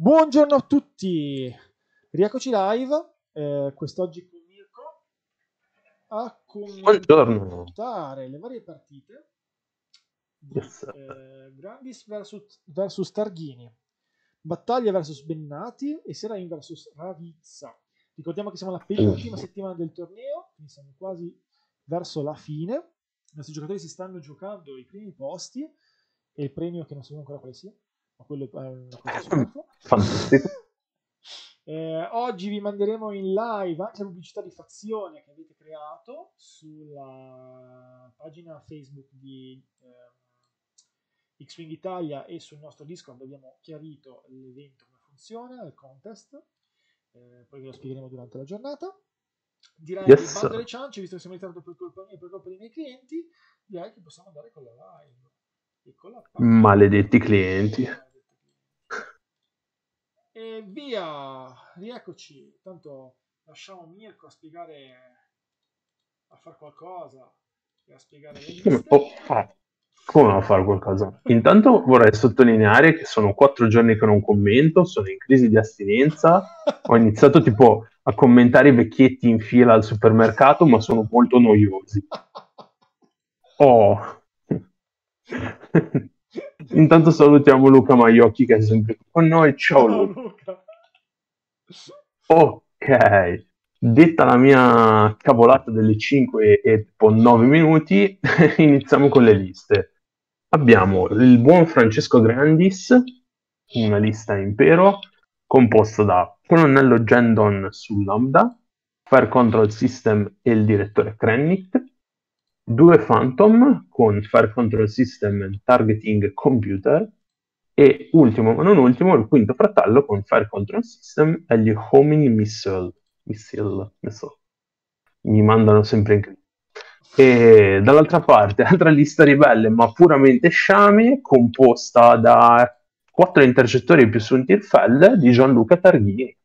Buongiorno a tutti, rieccoci live, eh, quest'oggi con Mirko a commentare le varie partite di Yes. eh, Grandis versus, versus Targhini, Battaglia versus Bennati e Serain versus Ravizza. Ricordiamo che siamo alla penultima settimana del torneo, quindi siamo quasi verso la fine. I nostri giocatori si stanno giocando i primi posti e il premio che non sappiamo ancora quale sia, ma quello è superflua. Fantastico. Eh, oggi vi manderemo in live anche la pubblicità di fazione che avete creato sulla pagina Facebook di ehm, X-Wing Italia e sul nostro Discord abbiamo chiarito l'evento come funziona, il contest, eh, poi ve lo spiegheremo durante la giornata. Direi Yes, che bando alle ciance, visto che siamo in ritardo per colpa mia e per colpa dei miei clienti, direi che possiamo andare con la live. E con la Maledetti clienti. E via, rieccoci. Tanto lasciamo Mirko a spiegare, a fare qualcosa e a spiegare le Come, oh, ah, come non fare qualcosa? Intanto vorrei sottolineare che sono quattro giorni che non commento, sono in crisi di astinenza. Ho iniziato tipo a commentare i vecchietti in fila al supermercato, ma sono molto noiosi. Oh. Intanto salutiamo Luca Maiocchi che è sempre con noi. Ciao Ciao Luca. Luca. Ok, detta la mia cavolata delle 5 e tipo 9 minuti, iniziamo con le liste. Abbiamo il buon Francesco Grandis, una lista impero, composta da Colonnello Gendon su Lambda, Fire Control System e il direttore Krennic, due Phantom con Fire Control System Targeting Computer, e ultimo ma non ultimo, il quinto fratello con Fire Control System e gli Homing Missile. Missile, missile. Mi mandano sempre in crisi. E dall'altra parte, altra lista ribelle, ma puramente sciami, composta da quattro intercettori più su un Tirfell di Gianluca Targhini.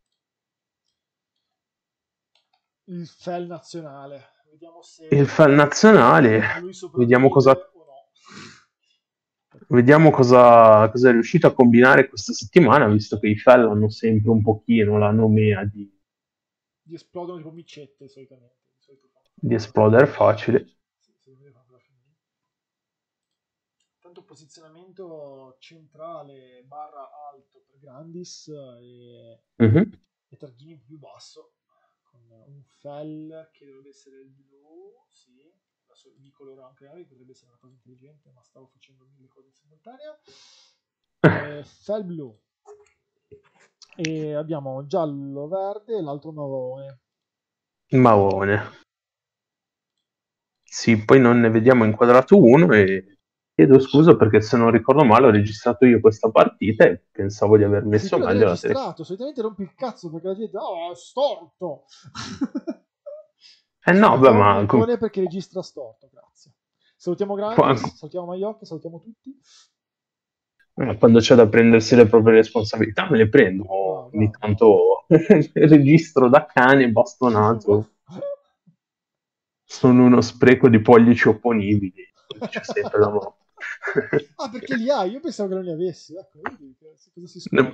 Il FEL nazionale. Vediamo se Il FEL nazionale, vediamo cosa, no. vediamo cosa, cosa è riuscito a combinare questa settimana, visto che i FEL hanno sempre un pochino la nomea di, Gli esplodono tipo micette solitamente. Di di esplodere facile. Tanto posizionamento centrale barra alto per Grandis e, Mhm. e Targhini più basso un fell che dovrebbe essere il blu, sì, adesso di colore anche reale, potrebbe essere una cosa intelligente, ma stavo facendo mille cose in simultanea. Eh, fell blu. E abbiamo giallo, verde e l'altro marrone. Maone. Sì, poi non ne vediamo inquadrato uno e chiedo scusa perché se non ricordo male ho registrato io questa partita e pensavo di aver Sì, messo l'hai meglio la registrato, solitamente rompi il cazzo perché la gente, oh, è storto. Eh no, beh, ma Mircone perché registra storto, grazie. Salutiamo Grandi, Qua- salutiamo Maiocchi, salutiamo tutti. eh, quando c'è da prendersi le proprie responsabilità me le prendo. Bravo, Ogni bravo. tanto registro da cane bastonato. Sono uno spreco di pollici opponibili. C'è sempre la mano. Ah, perché li hai? Io pensavo che non li avessi. Ecco, vedi.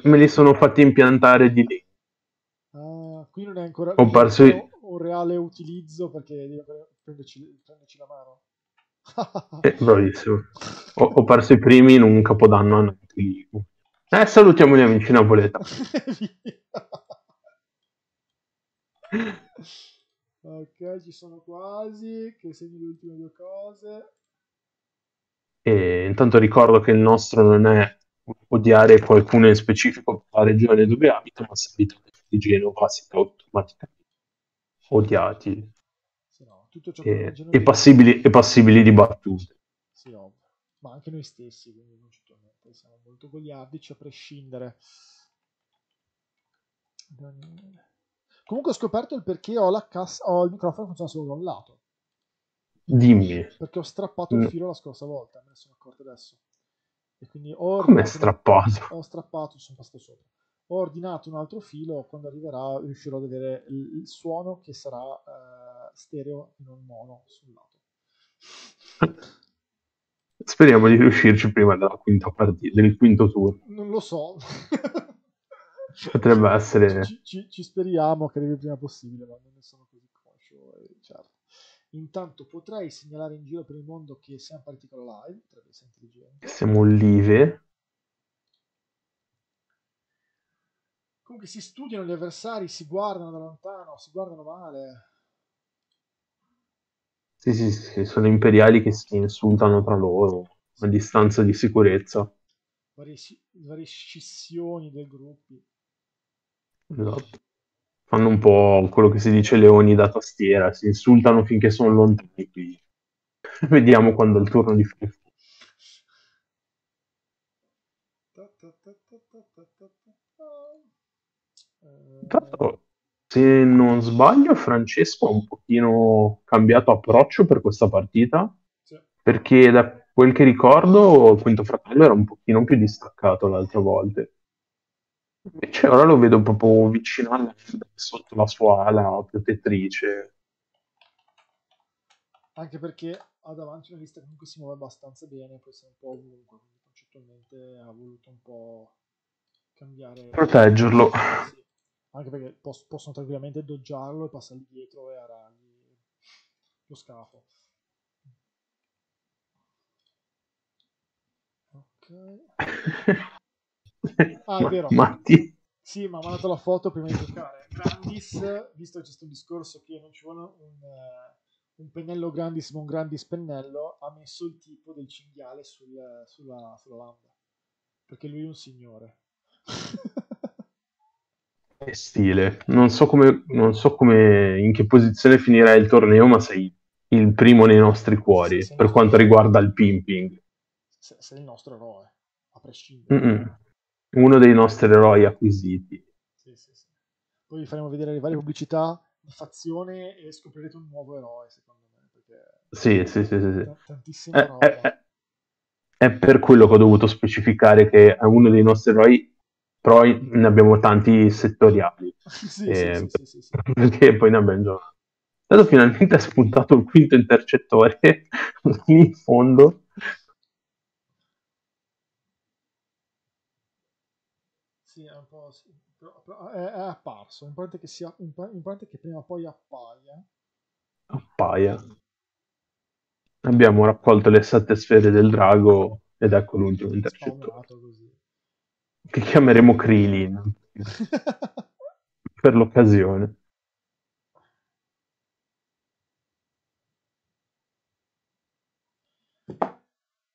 Me li sono fatti impiantare di lì. Ah, qui non è ancora Ho perso i- un, reale utilizzo perché devi prenderci, prenderci la mano. Eh, bravissimo. Ho, ho perso i primi in un capodanno a Napoli. Eh, salutiamo gli amici napoletani. ok, ci sono quasi. Che segno le ultime due cose. E intanto ricordo che il nostro non è odiare qualcuno in specifico per la regione dove abita, ma se abitate di Genova siete automaticamente odiati Sì, no, e, e passibili, e passibili di battute. Sì, ovvio. Ma anche noi stessi, quindi non ci tornate, siamo molto goliardici a prescindere. Comunque ho scoperto il perché ho, la cassa, ho il microfono che funziona solo da un lato. Dimmi, Perché ho strappato il filo la scorsa volta, me ne sono accorto adesso. E quindi ho come ordinato, strappato? ho strappato, sono passato sopra. Ho ordinato un altro filo, quando arriverà riuscirò ad avere il, il suono che sarà eh, stereo e non mono sul lato. Speriamo di riuscirci prima della quinta partita, del quinto turno. Non lo so. Potrebbe essere... Ci, ci, ci, speriamo che arrivi il prima possibile, ma non ne sono così conscio. Eh, certo. Intanto potrei segnalare in giro per il mondo che siamo la live, potrebbe essere intelligente. Siamo live. Comunque si studiano gli avversari, si guardano da lontano, si guardano male. Sì, sì, sì, sono imperiali che si insultano tra loro a distanza di sicurezza. Varie, varie scissioni dei gruppi. Esatto. Fanno un po' quello che si dice leoni da tastiera, si insultano finché sono lontani qui. Vediamo quando è il turno di fare Tanto, se non sbaglio, Francesco ha un pochino cambiato approccio per questa partita, sì. perché da quel che ricordo il Quinto Fratello era un pochino più distaccato le altre volte. Invece ora lo vedo proprio vicino alla sotto la sua ala protettrice. Anche perché ha davanti una lista che comunque si muove abbastanza bene, può essere un po' ovunque, quindi concettualmente ha voluto un po' cambiare... Proteggerlo. Sì anche perché poss- possono tranquillamente doggiarlo e passargli dietro e arargli lo scafo. Ok. Ah, è vero. Matti. Sì, ma ha mandato la foto prima di giocare. Grandis, visto che c'è stato un discorso che non ci vuole un, uh, un pennello Grandis ma un Grandis pennello, ha messo il tipo del cinghiale sul, sulla, sulla landa. Perché lui è un signore. stile. Non so come, non so come, in che posizione finirà il torneo, ma sei il primo nei nostri cuori sì, per quanto riguarda il pimping. Sei il nostro eroe, a prescindere. Mm-mm. Uno dei nostri eroi acquisiti. Sì, sì, sì. Poi vi faremo vedere le varie pubblicità di fazione e scoprirete un nuovo eroe, secondo me. Perché sì, sì, sì, sì. T- tantissima è, roba. È, è, è per quello che ho dovuto specificare che è uno dei nostri eroi però ne abbiamo tanti settoriali. sì, eh, sì, sì, perché poi ne abbiamo già. Adesso finalmente ha spuntato il quinto intercettore lì in fondo. Sì. Però, però è, è, apparso. L'importante è che, sia, l'importante è che prima o poi appaia. Appaia. Abbiamo raccolto le sette sfere del drago ed ecco l'ultimo intercettore. Che chiameremo Krillin per l'occasione.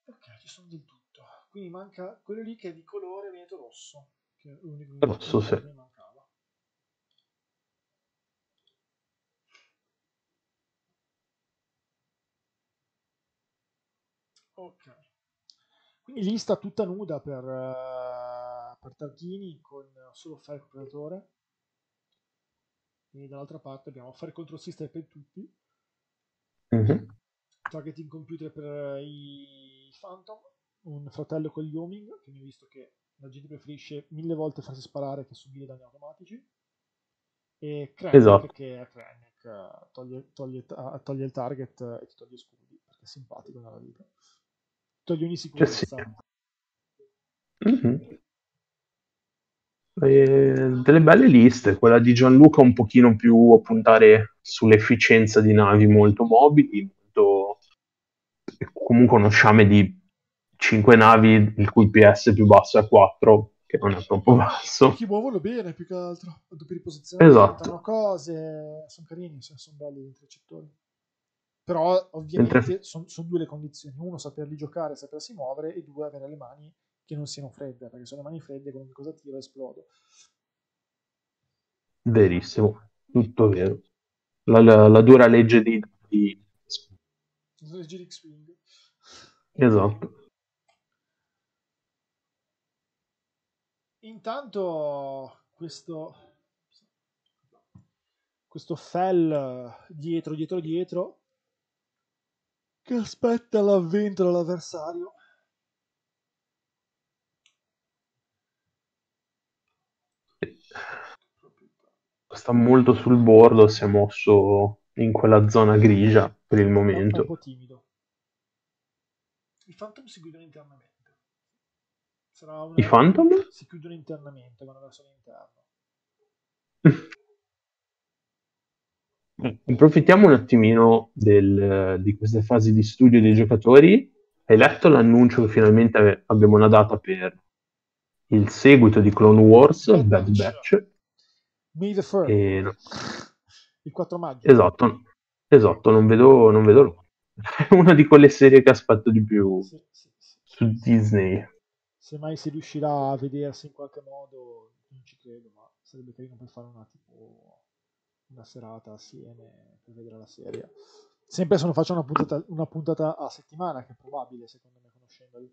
Ok, ci sono del tutto. Quindi manca quello lì che è di colore veneto rosso. Che è l'unico rosso, sì. che mancava. Ok. Quindi lista tutta nuda per... Uh per Targhini con solo file predatore e dall'altra parte abbiamo fare control system per tutti mm-hmm. targeting computer per i Phantom un fratello con gli homing che mi ha visto che la gente preferisce mille volte farsi sparare che subire danni automatici e Krennic esatto. che è Krennic toglie, toglie, toglie, il target e ti toglie scudi perché è simpatico nella vita toglie ogni sicurezza sì. mm-hmm. Eh, delle belle liste, quella di Gianluca un pochino più a puntare sull'efficienza di navi molto mobili, molto... comunque uno sciame di 5 navi il cui PS più basso è 4, che non è troppo basso. Chi muovono bene più che altro, doppia riposizione, esatto. cose, sono carini, sono belli i intercettori. Però ovviamente Mentre... sono son due le condizioni, uno saperli giocare, sapersi muovere e due avere le mani che non siano fredde, perché sono le mani fredde, qualunque cosa tiro esplodo. Verissimo, tutto vero. La, la, la dura legge di... di... La legge di X-Wing. Esatto. Intanto questo questo fell dietro, dietro, dietro che aspetta l'avvento dell'avversario sta molto sul bordo, si è mosso in quella zona grigia per il momento. un po' timido. I Phantom si guidano internamente. Sarà una... I Phantom? Si chiudono internamente, vanno verso l'interno. Approfittiamo un attimino del, di queste fasi di studio dei giocatori. Hai letto l'annuncio che finalmente abbiamo una data per il seguito di Clone Wars, Bad, Bad Batch. Batch. May the 3 e... Il 4 maggio. Esatto, esatto non vedo, non vedo l'ora. È una di quelle serie che aspetto di più sì, sì, sì. su Disney. Se mai si riuscirà a vedersi in qualche modo, non ci credo, ma sarebbe carino per fare una tipo una serata assieme per vedere la serie. Sempre se non faccio una puntata, una puntata a settimana, che è probabile secondo me conoscendoli.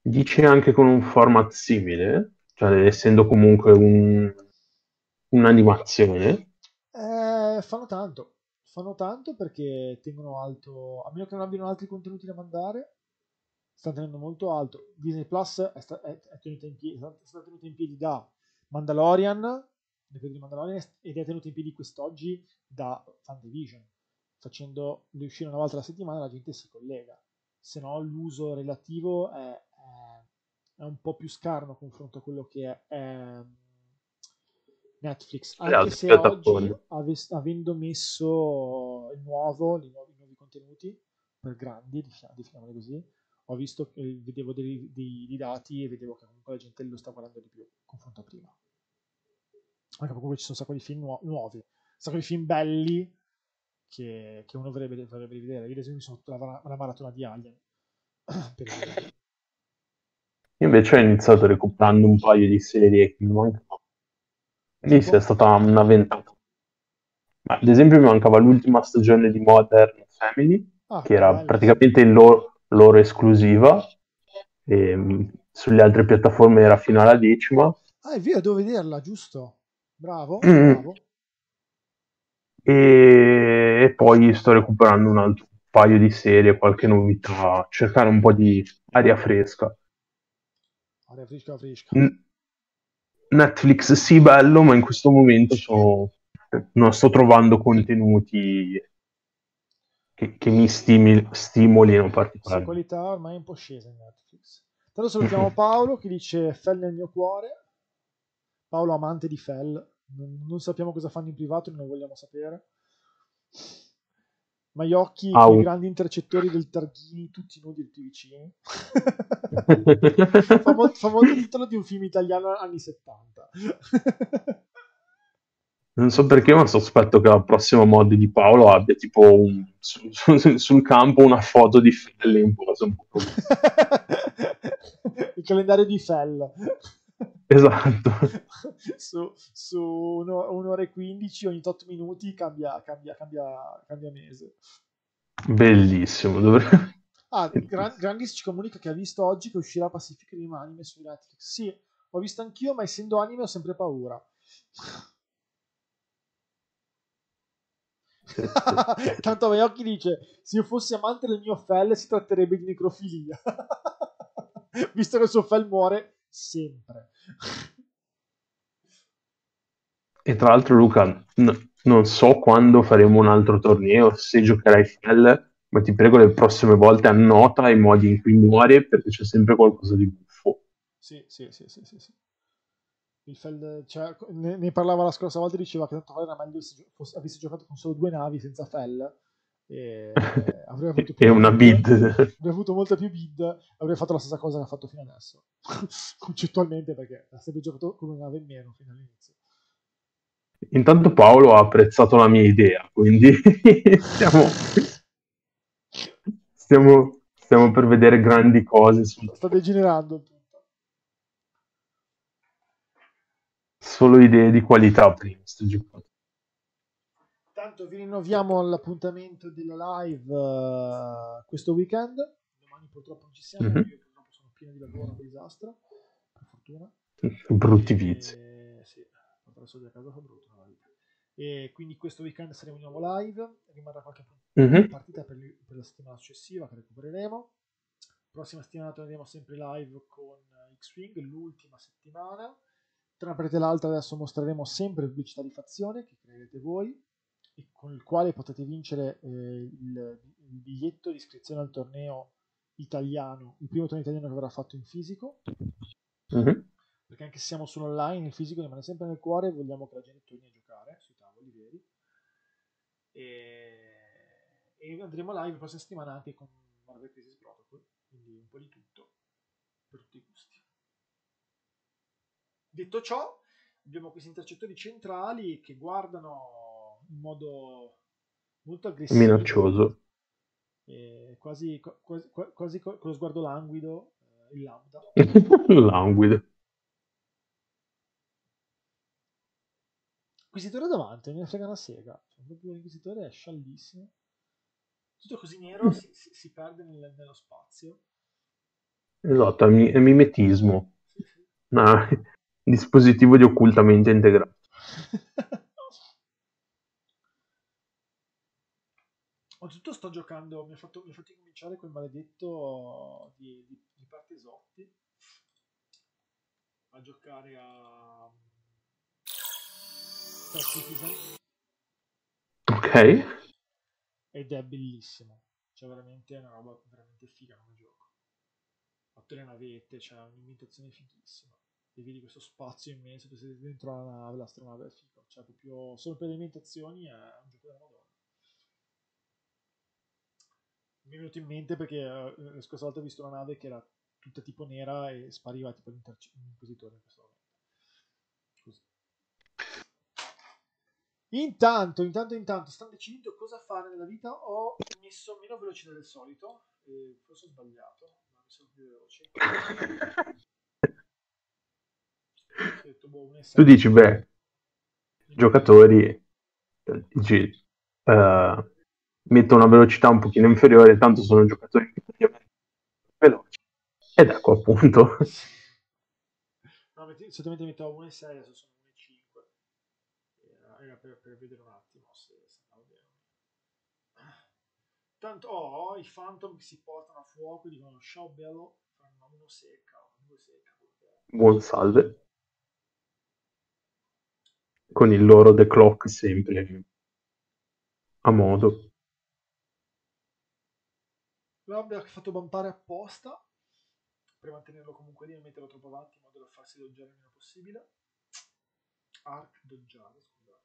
Dici anche con un format simile, cioè essendo comunque un, un'animazione? Eh, fanno tanto, fanno tanto perché tengono alto, a meno che non abbiano altri contenuti da mandare, stanno tenendo molto alto. Disney Plus è, sta, è, è, tenuta, in piedi, è stata tenuta in piedi da Mandalorian, di Mandalorian ed è tenuto in piedi quest'oggi da Fantavision facendo uscire una volta alla settimana la gente si collega. Se no l'uso relativo è, un po' più scarno confronto a quello che è, Netflix. Anche se oggi ave, avendo messo il nuovo i nuovi, i nuovi contenuti per grandi definiamoli così ho visto che vedevo dei, dei, dei dati e vedevo che comunque la gente lo sta guardando di più confronto a prima anche comunque ci sono un sacco di film nu- nuovi, un sacco di film belli che, che uno vorrebbe, vorrebbe vedere. Io ad esempio mi sono la, la maratona di Alien. Io invece ho iniziato recuperando un paio di serie che mi mancavano. Lì è stata una ventata. Ma, ad esempio mi mancava l'ultima stagione di Modern Family, ah, che era bello. praticamente loro, loro esclusiva. E, mm, sulle altre piattaforme era fino alla decima. Ah, è vero, devo vederla, giusto? Bravo, mm. bravo. E... e poi sto recuperando un altro paio di serie, qualche novità, cercare un po' di aria fresca. Aria fresca, fresca. Netflix sì, bello, ma in questo momento sono... non sto trovando contenuti che, che mi stimi... stimolino particolarmente. La qualità ormai è un po' scesa in Netflix. Tanto salutiamo Paolo che dice Fell nel mio cuore. Paolo amante di Fell non, non, sappiamo cosa fanno in privato, non lo vogliamo sapere. Ma gli occhi, i grandi intercettori del Targhini, tutti nudi tutti vicini. fa, molto, fa molto titolo di un film italiano anni 70. Non so perché, ma sospetto che la prossima mod di Paolo abbia tipo un, su, su, sul campo una foto di Fell in posa Il calendario di Fell. Esatto. su, su uno, un'ora e 15 ogni 8 minuti cambia, cambia, cambia, cambia mese. Bellissimo. Dovre... Ah, Gran- Grandis ci comunica che ha visto oggi che uscirà Pacific Rim anime su Netflix. Sì, ho visto anch'io, ma essendo anime ho sempre paura. Tanto Vaiocchi dice: Se io fossi amante del mio Fell, si tratterebbe di necrofilia. Visto che il suo Fell muore sempre. E tra l'altro, Luca, n- non so quando faremo un altro torneo, se giocherai Fell, ma ti prego le prossime volte annota i modi in cui muore perché c'è sempre qualcosa di buffo. Sì, sì, sì, sì, sì. sì. Il Fell, cioè, ne, ne, parlava la scorsa volta e diceva che tanto era meglio se fosse, avessi giocato con solo due navi senza Fell e avrei avuto più una bid. avrei avuto molta più bid avrei fatto la stessa cosa che ha fatto fino adesso concettualmente perché ha sempre giocato con una nave in meno fino all'inizio. Intanto Paolo ha apprezzato la mia idea quindi stiamo, stiamo, stiamo per vedere grandi cose sta degenerando tutto solo idee di qualità prima sto giocando Intanto vi rinnoviamo l'appuntamento della live uh, questo weekend. Domani purtroppo non ci siamo, mm-hmm. io purtroppo sono pieno di lavoro, un disastro, per fortuna. Brutti vizi. E, sì, attraverso di casa fa brutto la vita. E quindi questo weekend saremo di nuovo live, rimarrà qualche mm-hmm. partita per, per, la settimana successiva che recupereremo. Prossima settimana torneremo sempre live con X-Wing, l'ultima settimana. Tra una parte e l'altra adesso mostreremo sempre pubblicità di fazione che creerete voi con il quale potete vincere eh, il, il, biglietto di iscrizione al torneo italiano, il primo torneo italiano che verrà fatto in fisico. Mm-hmm. Perché anche se siamo solo online, il fisico rimane sempre nel cuore e vogliamo che la gente torni a giocare sui tavoli veri. E, e andremo live la prossima settimana anche con Marvel Crisis Protocol, quindi un po' di tutto per tutti i gusti. Detto ciò, abbiamo questi intercettori centrali che guardano in modo molto aggressivo. Minaccioso. Quasi, quasi, quasi, con lo sguardo languido, eh, il lambda. languido. Inquisitore davanti, non mi frega una sega. Cioè, proprio l'inquisitore è sciallissimo. Tutto così nero si, si, si perde nel, nello spazio. Esatto, è mimetismo. Sì, sì. No, dispositivo di occultamento integrato. Oltretutto sto giocando, mi ha fatto, mi fatto cominciare quel maledetto di, di, di Partisotti a giocare a Star Citizen. Ok. Ed è bellissimo. Cioè veramente è una roba veramente figa come gioco. Fatto le navette, c'è cioè un'imitazione fighissima. E vedi questo spazio immenso, tu sei dentro la nave, l'astronave è figo. Cioè proprio solo per le ambientazioni è un gioco della madonna mi è venuto in mente perché la scorsa volta ho visto una nave che era tutta tipo nera e spariva tipo l'inquisitore in questo momento. Così. Intanto, intanto, intanto, stanno decidendo cosa fare nella vita. Ho messo meno velocità del solito, e forse ho sbagliato, ma mi sono più veloce. Tu dici, beh, giocatori, dici, uh, metto una velocità un pochino inferiore, tanto sono giocatori veloci. Ed ecco appunto. No, metti, solitamente mettevo 1,6, adesso sono 1,5. Era per, per, vedere un attimo se, andava bene. Tanto ho oh, i Phantom che si portano a fuoco e dicono ciao bello, fanno uno secca, due secca. Buon salve. Con il loro The Clock sempre a modo. Lo abbia fatto bumpare apposta per mantenerlo comunque lì e metterlo troppo avanti in modo da farsi doggiare il meno possibile. Arc doggiare, scusate.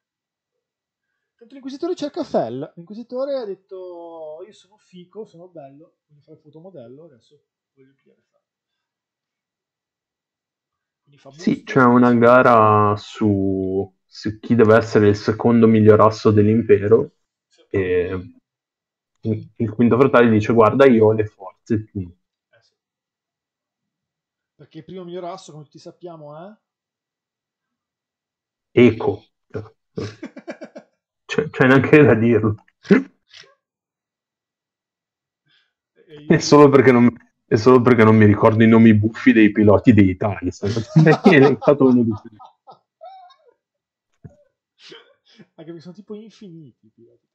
Tanto l'inquisitore cerca Fell. L'inquisitore ha detto io sono fico, sono bello, voglio fare fotomodello, adesso voglio pigliare Fell. Sì, c'è una gara su, su, chi deve essere il secondo miglior asso dell'impero. E il quinto fratello dice guarda io ho le forze. Eh sì. Perché il primo miglior asso, come tutti sappiamo, è... Eco. c'è, c'è neanche da dirlo. Io... È, solo non, è solo perché non mi ricordo i nomi buffi dei piloti dei Tyson. elencato uno di quelli. Anche perché sono tipo infiniti i piloti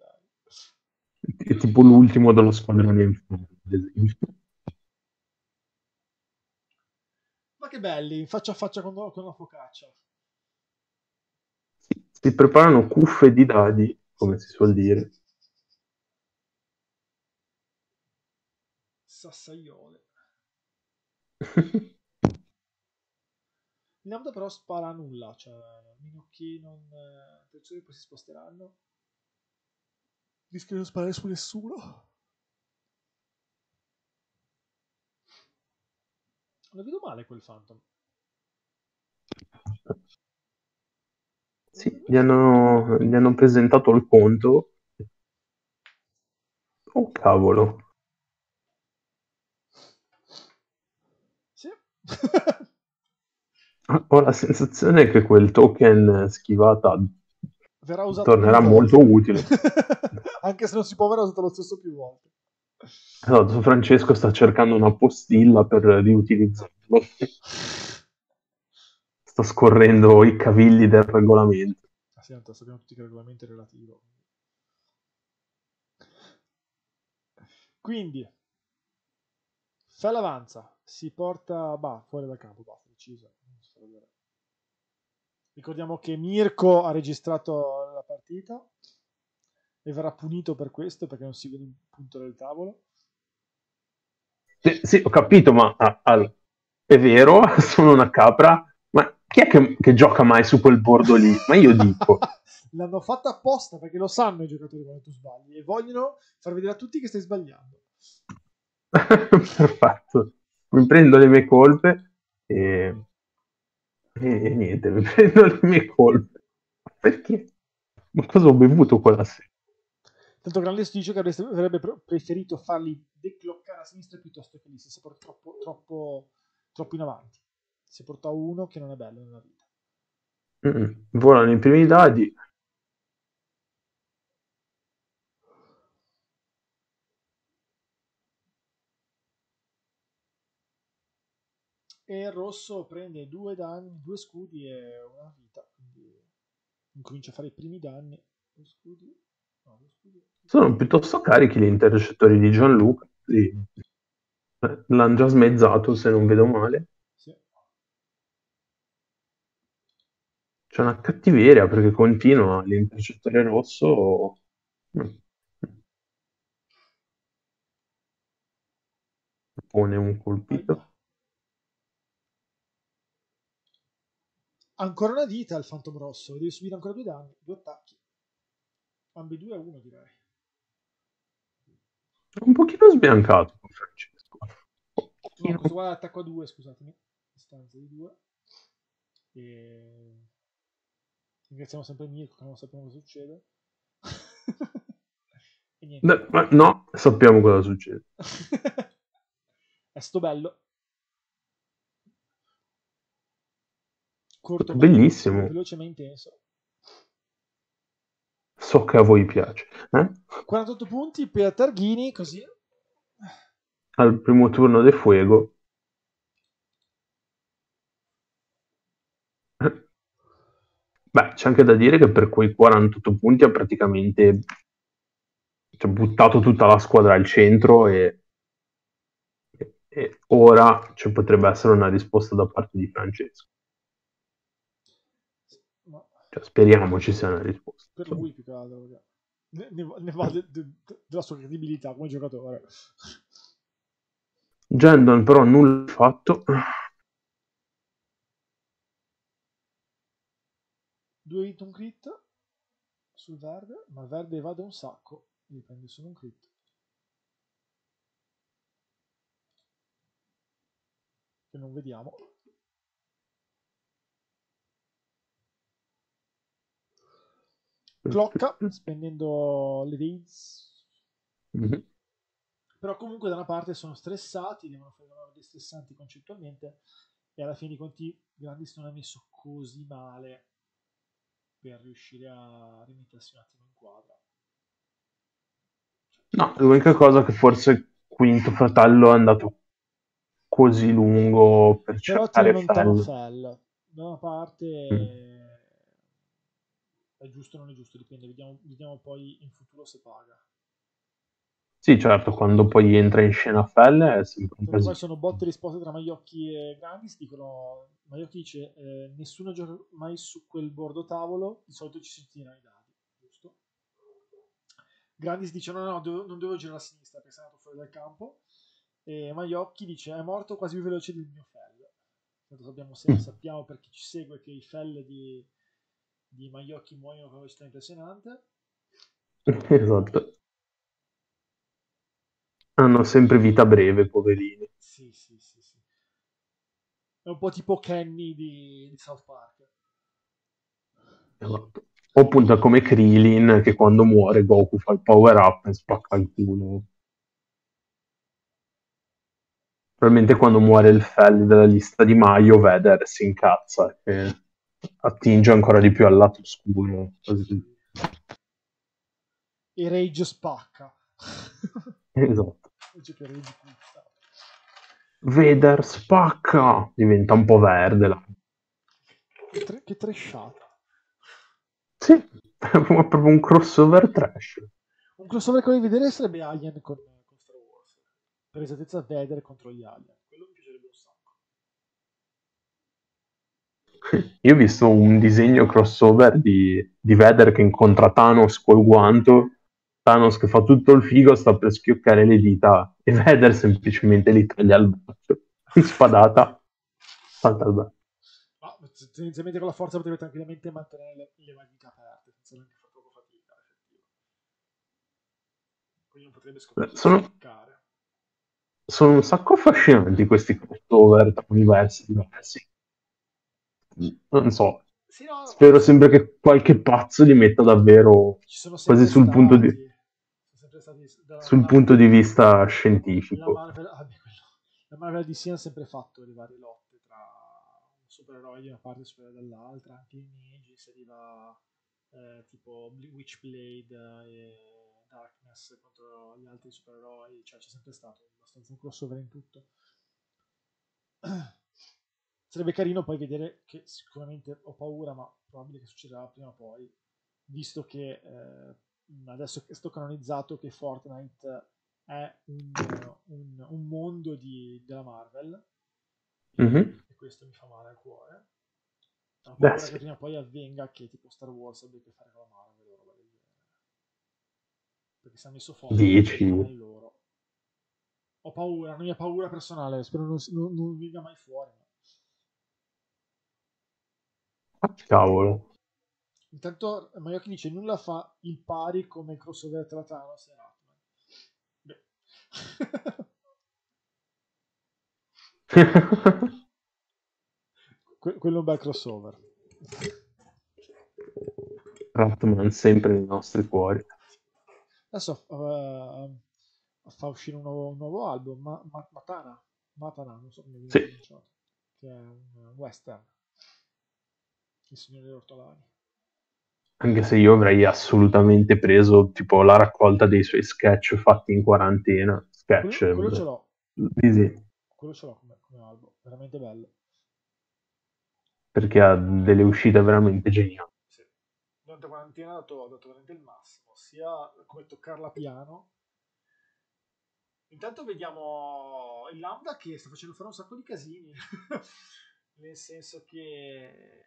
è tipo l'ultimo dello squadrone infame, ad esempio. Ma che belli, faccia a faccia con, con la focaccia. Si, si preparano cuffe di dadi, come si suol dire. Sassaiole. Lambda però spara a nulla, cioè che non... Eh, poi si sposteranno rischia di sparare su nessuno. Lo vedo male quel Phantom. Sì, gli hanno, gli hanno presentato il conto. Oh cavolo. Sì. Ho la sensazione che quel token schivata tornerà molto utile. Anche se non si può, verrà usato lo stesso più volte. Esatto, Francesco sta cercando una postilla per riutilizzarlo. sta scorrendo i cavigli del regolamento. Ah, sì, tanto sappiamo tutti che il regolamento è relativo. Quindi, Fell avanza, si porta bah, fuori dal campo, basta, deciso. Ricordiamo che Mirko ha registrato la partita e verrà punito per questo perché non si vede un punto del tavolo. Sì, sì, ho capito, ma ah, ah, è vero, sono una capra, ma chi è che, che gioca mai su quel bordo lì? Ma io dico... L'hanno fatta apposta perché lo sanno i giocatori quando tu sbagli e vogliono far vedere a tutti che stai sbagliando. Perfetto. Mi prendo le mie colpe e... e, e niente, mi prendo le mie colpe. Perché? Ma cosa ho bevuto quella sera? Tanto Grande dice che avrebbe preferito farli decloccare a sinistra piuttosto che lì, si è troppo, troppo, troppo in avanti. Si porta uno che non è bello nella vita. Mm-mm. Volano i primi dadi. E il rosso prende due danni, due scudi e una vita, quindi incomincia a fare i primi danni. Due scudi. No, due scudi. Sono piuttosto carichi gli intercettori di Gianluca. Sì. L'hanno già smezzato, se non vedo male. Sì. C'è una cattiveria perché continua l'intercettore rosso. Pone un colpito. Ancora una dita al Phantom Rosso. Devi subire ancora due danni, due attacchi. Ambedue a uno, direi. Un pochino sbiancato Francesco. No, questo qua è attacco a 2, scusatemi. Distanza di 2. E... Ringraziamo sempre Mirko che non sappiamo cosa succede. e niente. No, no, sappiamo cosa succede. è sto bello. Corto, bellissimo. Veloce ma intenso. So che a voi piace. Eh? 48 punti per Targhini, così. Al primo turno de Fuego. Beh, c'è anche da dire che per quei 48 punti ha praticamente cioè, buttato tutta la squadra al centro e, e, e ora ci potrebbe essere una risposta da parte di Francesco. Cioè, speriamo ci sia una risposta. Per lui più che altro, ne, ne, va de, de, della sua credibilità come giocatore. Gendon però nulla fatto. Due hit un crit sul verde, ma il verde evade un sacco, gli prende solo un crit. Che non vediamo. Clocca spendendo le days. Mm-hmm. Però comunque da una parte sono stressati, devono fare dei stressanti concettualmente e alla fine di conti Grandis non ha messo così male per riuscire a rimettersi un attimo in quadra. No, l'unica cosa che forse quinto fratello è andato così lungo per Però cercare Fell. Da una parte mm è giusto o non è giusto, dipende, vediamo, vediamo poi in futuro se paga. Sì, certo, quando poi entra in scena Felle è sempre un casino. Poi sono botte risposte tra Maiocchi e Grandis, dicono, Maiocchi dice, eh, nessuno gioca mai su quel bordo tavolo, di solito ci si tirano i dadi, giusto? Grandis dice, no, no, do- non devo girare a sinistra perché sei andato fuori dal campo, e Maiocchi dice, è morto quasi più veloce del mio. Tanto sappiamo, mm. sappiamo per chi ci segue che i Fell di di Maiocchi muoiono con una velocità impressionante. Esatto. Hanno sempre vita breve, poverini. Sì, sì, sì, sì. È un po' tipo Kenny di, di South Park. Esatto. O appunto come Krillin che quando muore Goku fa il power up e spacca il culo. Probabilmente quando muore il Fell della lista di Maio, Vader si incazza. E attinge ancora di più al lato oscuro. Così. E Rage spacca. esatto. Vader spacca, diventa un po' verde. Là. Che, tre- che trashata. Sì, è proprio un crossover trash. Un crossover che volevi vedere sarebbe Alien con, con Star Wars. Per esattezza Vader contro gli Alien. Io ho visto un disegno crossover di, di Vader che incontra Thanos col guanto Thanos che fa tutto il figo sta per schioccare le dita e Vader semplicemente li taglia al braccio. Spadata, salta al braccio. Ma tendenzialmente con la forza potrebbe tranquillamente mantenere le, le mani aperte, senza neanche fare troppo fatica, Quindi non potrebbe scoprire sono, sono un sacco affascinanti questi crossover tra universi diversi. Non so, sì, no, spero sempre che qualche pazzo li metta davvero quasi sul punto di sul punto di vista scientifico. La Marvel, ah, la Marvel DC ha sempre fatto le varie lotte tra supereroi di una parte e supereroi dall'altra, anche in Aegis arriva eh, tipo Witchblade e Darkness contro gli altri supereroi, cioè c'è sempre stato abbastanza un crossover in tutto. Sarebbe carino poi vedere che sicuramente ho paura, ma probabile che succederà prima o poi, visto che eh, adesso è stato canonizzato che Fortnite è un, un, un mondo di, della Marvel. Mm-hmm. e questo mi fa male al cuore. Ho paura che prima o poi avvenga che tipo Star Wars abbia a che fare con la Marvel o roba del genere. Perché si è messo Fortnite loro. Ho paura, non mia paura personale spero non, non, non venga mai fuori cavolo Intanto Maiocchi dice nulla fa il pari come il crossover tra Thanos e Ratman. que- quello è un bel crossover. Ratman sempre nei nostri cuori. Adesso uh, fa uscire un nuovo, un nuovo album, Ma- Ma- Matana. Matana, non so come viene sì. che è un western. Il signore degli ortolani. Anche se io avrei assolutamente preso tipo la raccolta dei suoi sketch fatti in quarantena. Sketch. Quello, quello ce l'ho. Sì, Quello ce l'ho come, come album, veramente bello. Perché ha delle uscite veramente geniali. Sì. Durante la quarantena ha dato, dato veramente il massimo, sia come toccarla piano. Intanto vediamo il Lambda che sta facendo fare un sacco di casini. Nel senso che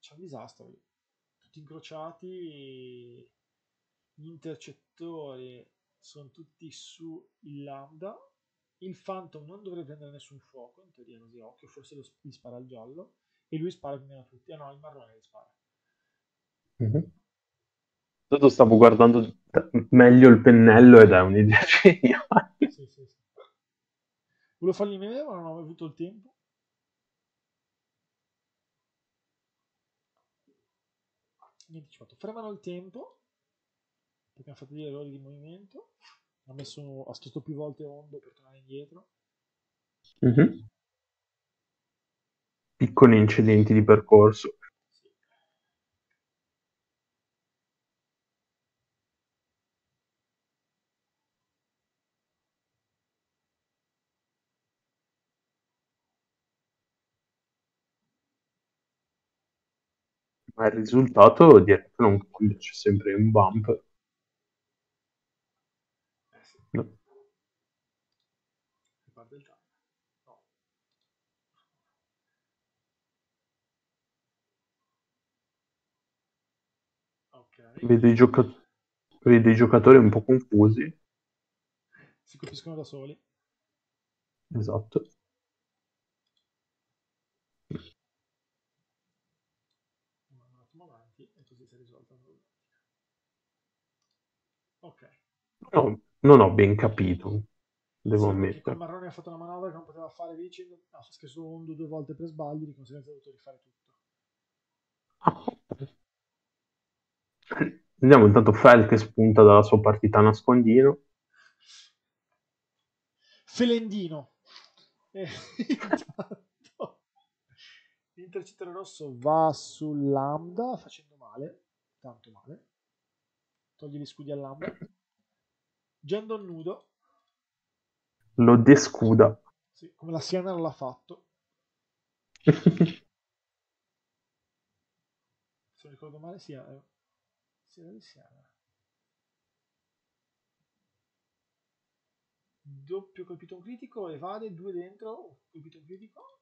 c'è un disastro tutti incrociati, gli intercettori sono tutti su il lambda, il Phantom non dovrebbe prendere nessun fuoco, in teoria così occhio, forse lo, gli spara il giallo, e lui spara quindi a tutti, ah no, il marrone gli spara. Mm-hmm. Tanto stavo guardando meglio il pennello ed è un'idea geniale. Sì, sì, sì. Volevo fargli vedere ma non ho avuto il tempo. Niente ci fatto. Fermano il tempo perché hanno fatto degli errori di movimento. Ha messo ha stato più volte Ondo per tornare indietro. Mm-hmm. piccoli incidenti di percorso Ma il risultato direi che non cambia, c'è sempre un bump. No. Vedo i, gioca- vedo i giocatori un po' confusi. Si colpiscono da soli. Esatto. Ok. No, non ho ben capito, devo sì, ammettere. Marrone ha fatto una manovra che non poteva fare vicino, ha scherzo un due volte per sbagli, di conseguenza ha dovuto rifare tutto. Vediamo intanto Fel che spunta dalla sua partita a nascondino. Felendino. Eh, intanto, Intercettore rosso va sul lambda facendo male, tanto male togli gli scudi all'ambra. Gendon nudo. Lo descuda. Sì, come la Siena non l'ha fatto. Se non ricordo male, sia eh, Siena di Siena. Doppio colpito un critico, evade, due dentro, colpito un critico.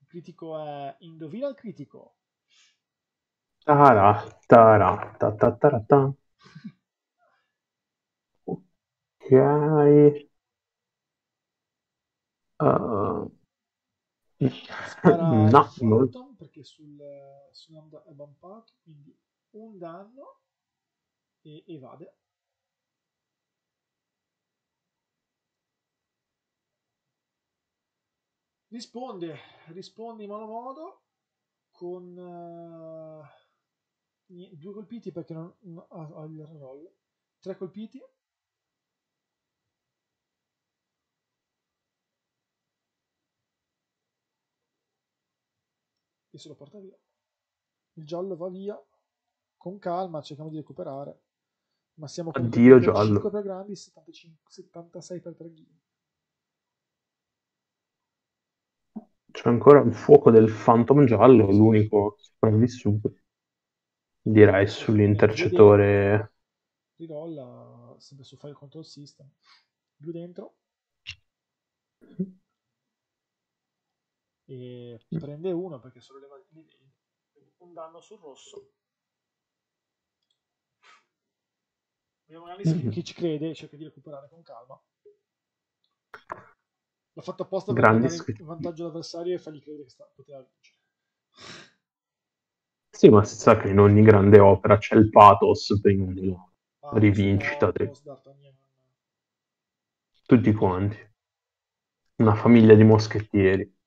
Il critico è indovina il critico. Tara, tara, ta, ta, tara, ta. Uh, Spara il no, non- Phantom perché sul, sull'anda è bumpato, quindi un danno e evade. Risponde, risponde in malo modo con nie- due colpiti perché non, non- ha, ha il roll. Tre colpiti. E se lo porta via. Il giallo va via con calma, cerchiamo di recuperare. Ma siamo con Addio, 35 giallo. per grandi, 75 76 per treghini. C'è ancora il fuoco del Phantom giallo, l'unico sopravvissuto. Direi sull'intercettore. Rirolla sempre su File Control System. Giù dentro. E prende uno perché solleva i livelli. Quindi un danno sul rosso. Vediamo un'analisi Mhm. chi ci crede cerca di recuperare con calma. L'ho fatto apposta per dare in vantaggio all'avversario e fargli credere che sta, poteva vincere. Sì, ma si sa che in ogni grande opera c'è il pathos prima della Ah, rivincita tutti quanti. Una famiglia di moschettieri.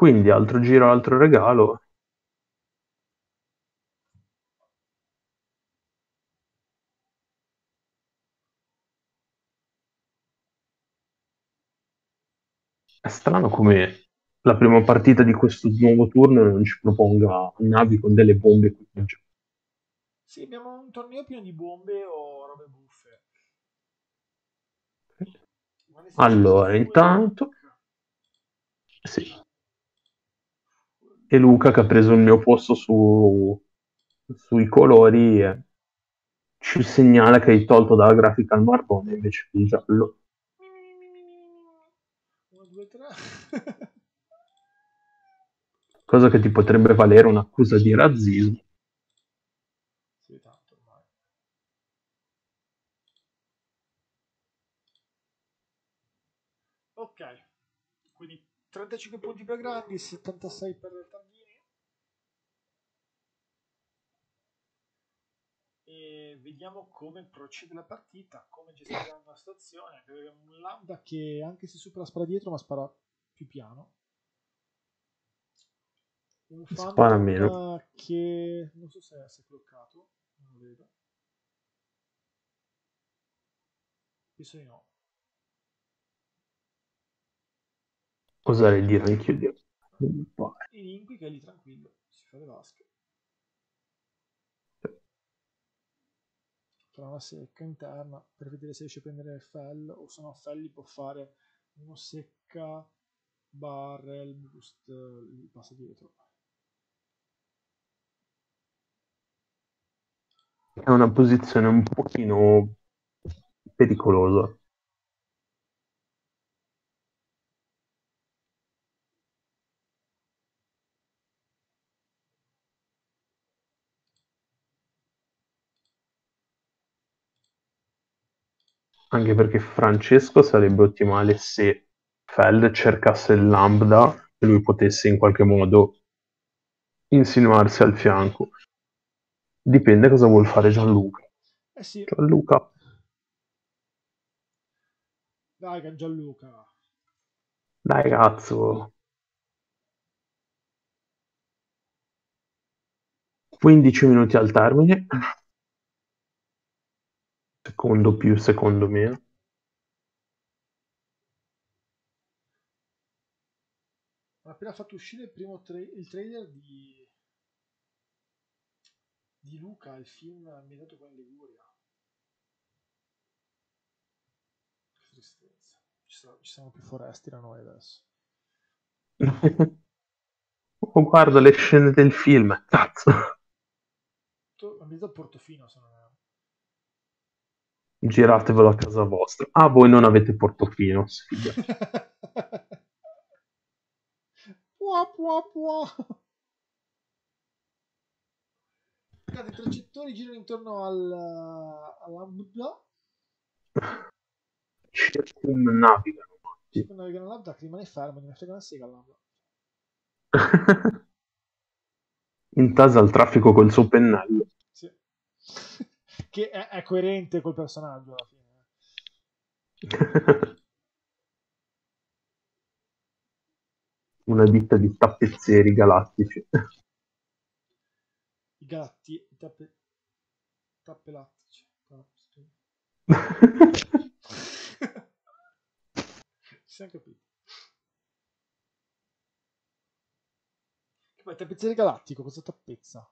Quindi altro giro, altro regalo. È strano come la prima partita di questo nuovo turno non ci proponga navi con delle bombe equipaggiate. Sì, abbiamo un torneo pieno di bombe o robe buffe. Allora, intanto, sì. E Luca che ha preso il mio posto su, sui colori eh, ci segnala che hai tolto dalla grafica il marrone invece che il giallo. Uno, due, tre. Cosa che ti potrebbe valere un'accusa di razzismo. sì, tanto ormai. Ok, quindi 35 punti per grandi, 76 per Targhini. E vediamo come procede la partita, come gestirà la situazione. Abbiamo un lambda che anche se supera spara dietro, ma spara più piano. Un Phantom meno. che non so se si è bloccato, non lo vedo. Penso di no. Oserei dire anch'io di non mi pare. E Linkui che è lì tranquillo, si fa le vasche. Farà una secca interna per vedere se riesce a prendere Fell o se no Fell può fare uno secca barrel boost, gli passa dietro. È una posizione un pochino pericolosa. Anche perché Francesco sarebbe ottimale se Feld cercasse il lambda e lui potesse in qualche modo insinuarsi al fianco. Dipende cosa vuol fare Gianluca. Eh sì, Gianluca, dai Gianluca. dai cazzo. 15 minuti al termine. Secondo più, secondo meno. Ha appena fatto uscire il primo tra- il trailer di di Luca, il film ambientato qua in Liguria. Che tristezza. Ci, sarà- ci sono più foresti da noi adesso. Oh, guarda le scene del film. Cazzo. Ambientato a Portofino, se non erro. Giratevelo a casa vostra. Ah, voi non avete Portofino, sfiga. Pua, pua, pua. I intercettori girano intorno al, all'ambra. Circumnavigano. Circumnavigano l'ambra che rimane fermo, non frega una sega all'ambra. Intasa il traffico col suo pennello. Sì. Che è, è coerente col personaggio alla fine. Una ditta di tappezzieri galattici. I gatti, i tappe... tappelattici. Ci siamo capiti. Ma il tappezziere galattico cosa tappezza?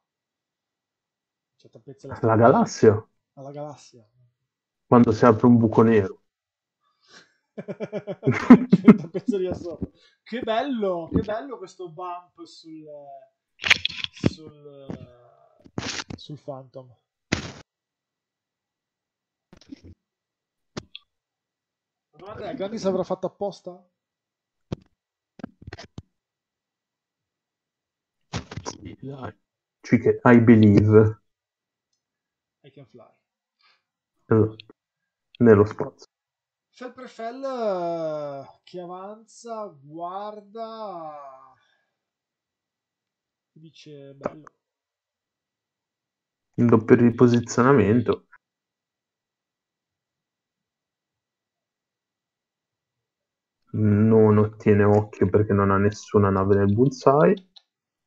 Cioè, tappezza la, la galassia. Alla galassia. Quando si apre un buco nero. sopra. Che bello, che bello questo bump sul, sul, sul Phantom. La domanda è, Grandis avrà fatto apposta? I believe. I can fly. Esatto. Nello spazio. Felprefel eh, che avanza, guarda, dice bello. Il doppio riposizionamento. Non ottiene occhio perché non ha nessuna nave nel bullseye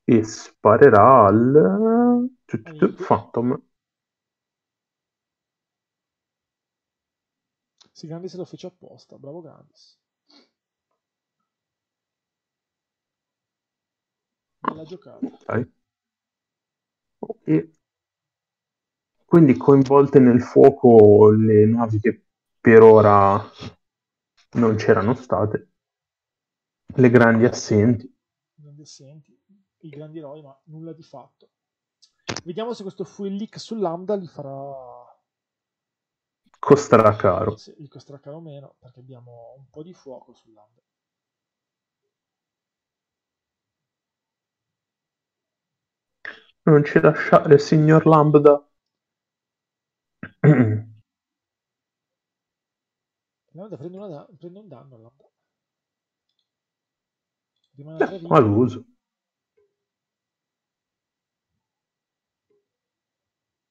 e sparerà al Phantom. Sì, Gandis lo fece apposta, bravo Gandis. Bella giocata. Okay. E quindi coinvolte nel fuoco le navi che per ora non c'erano state, le grandi assenti. Grandi assenti, i grandi eroi, ma nulla di fatto. Vediamo se questo fuel leak sull'Amda li farà costerà caro. Sì, gli costerà caro meno perché abbiamo un po' di fuoco sull'Amda. Non ci lasciare, signor Lambda. Lambda prende, una, prende un danno. Lambda. Rimane all'uso.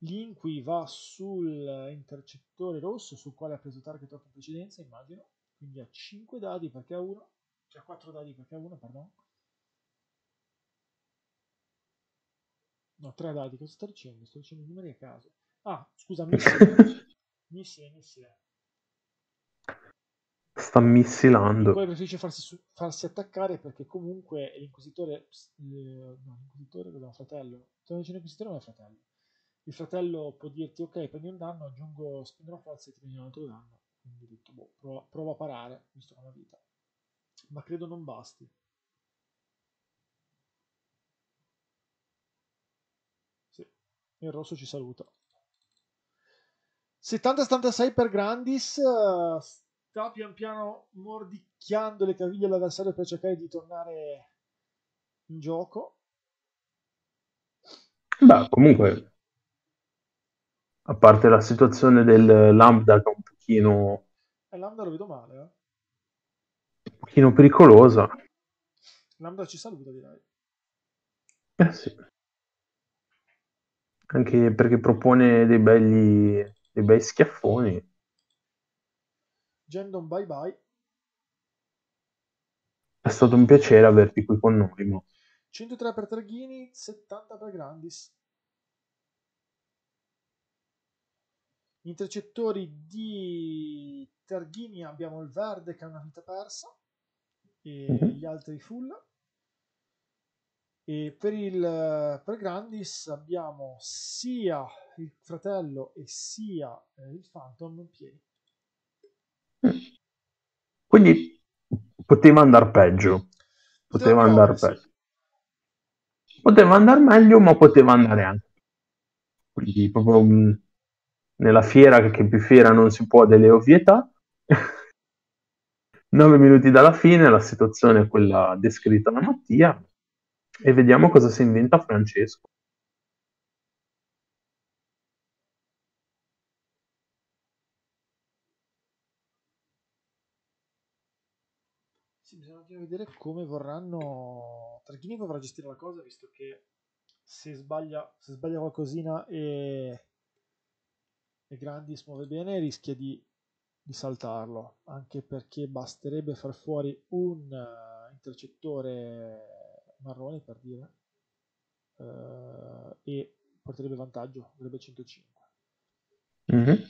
L'inqui va sul intercettore rosso sul quale ha preso target in precedenza, immagino. Quindi ha 5 dadi perché ha 1. Cioè 4 dadi perché ha 1, pardon. No, 3 dadi, cosa sto dicendo? Sto dicendo i numeri a caso. Ah, scusa, missile. missile, missile. Sta missilando. E poi preferisce farsi, farsi, attaccare perché comunque l'inquisitore... Eh, no, l'inquisitore è un fratello. Sto dicendo l'inquisitore non è fratello il fratello può dirti ok prendi un danno aggiungo spingo forza e ti prendi un altro danno. Quindi ho detto boh, prova, prova a parare visto che è una vita. Ma credo non basti. Sì, il rosso ci saluta. 70-76 per Grandis sta pian piano mordicchiando le caviglie all'avversario per cercare di tornare in gioco. Beh, comunque a parte la situazione del Lambda che è un pochino... Eh, Lambda lo vedo male, eh? Un pochino pericolosa. Lambda ci saluta, direi. Eh sì. Anche perché propone dei belli, dei bei schiaffoni. Gendon, bye bye. È stato un piacere averti qui con noi. Mo. 103 per Targhini, 70 per Grandis. Intercettori di Terghini abbiamo il verde che ha una vita persa e mm-hmm. gli altri full. E per il per Grandis abbiamo sia il fratello e sia eh, il Phantom pieni. Quindi poteva andare peggio. Poteva andare peggio. Poteva andare meglio, ma poteva andare anche. Quindi proprio un nella fiera che più fiera non si può delle ovvietà. Nove minuti dalla fine, la situazione è quella descritta da Mattia. E vediamo cosa si inventa Francesco. Sì, bisogna vedere come vorranno. Targhini vorrà gestire la cosa, visto che se sbaglia, se sbaglia qualcosina e, e Grandis muove bene, rischia di, di saltarlo. Anche perché basterebbe far fuori un uh, intercettore marrone per dire uh, e porterebbe vantaggio, avrebbe 105 mm-hmm.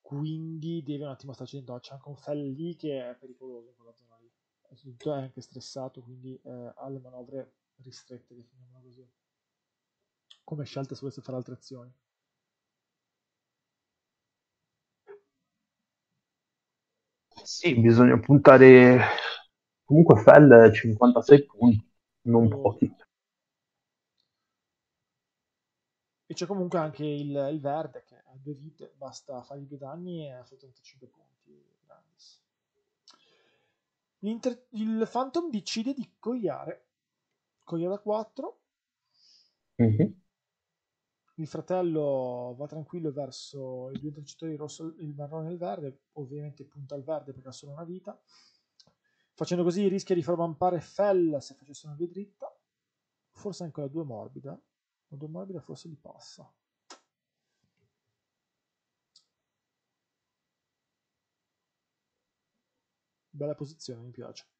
quindi deve un attimo starci dentro c'è anche un fell lì che è pericoloso in quella zona lì è anche stressato quindi eh, ha le manovre ristrette definiamola così come scelta se volesse fare altre azioni sì bisogna puntare comunque Fell 56 punti non pochi. E c'è comunque anche il, il, verde che ha due vite, basta fargli due danni e ha fatto 35 punti. il Phantom decide di cogliare. Coglia da 4. Mm-hmm. Il fratello va tranquillo verso i due intercettori, il rosso, il marrone e il verde. Ovviamente punta al verde perché ha solo una vita. Facendo così rischia di far vampare Fell se facesse una via dritta. Forse anche la 2 morbida. La 2 morbida forse gli passa. Bella posizione, mi piace.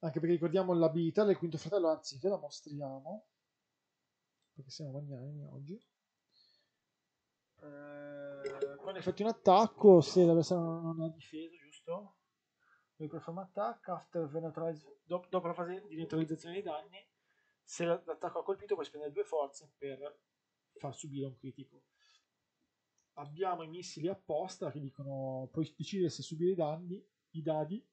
Anche perché ricordiamo l'abilità del quinto fratello, anzi ve la mostriamo. Perché siamo magnani oggi. Eh, quando effettui un attacco, se l'avversario non ha difeso, giusto? Lui performa attack, after dopo, dopo la fase di neutralizzazione dei danni, se l'attacco ha colpito puoi spendere due forze per far subire un critico. Abbiamo i missili apposta che dicono puoi decidere se subire i danni, i dadi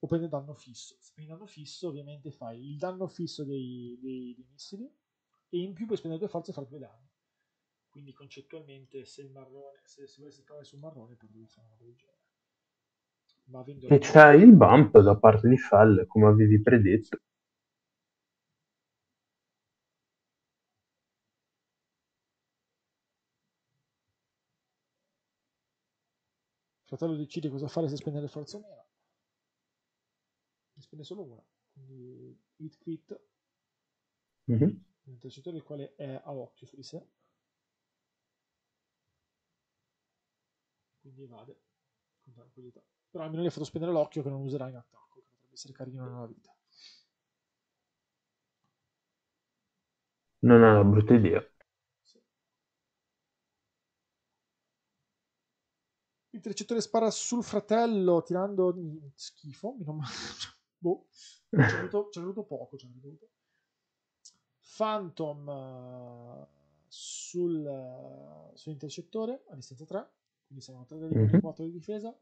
o prendere danno fisso. Se prendi danno fisso ovviamente fai il danno fisso dei, dei, dei missili e in più puoi spendere due forze e fare due danni. Quindi concettualmente se il marrone, se si volesse trovare sul marrone potrebbe fare una del genere. Ma e c'è il bump da parte di Fall, come avevi predetto. Fratello decide cosa fare se spende le forze o meno. Ne spende solo una. Quindi hit quit. Mm-hmm. Un intercettore il quale è a occhio su di sé. quindi evade con tranquillità. Però almeno gli ha fatto spendere l'occhio che non userà in attacco, che potrebbe essere carino nella vita. Non è una brutta idea. Trecettore spara sul fratello tirando schifo. Non... boh. Ci è venuto, poco. C'è venuto. Phantom uh, sul, uh, sull'intercettore a distanza 3 quindi saranno 3 di mm-hmm. 4 di difesa,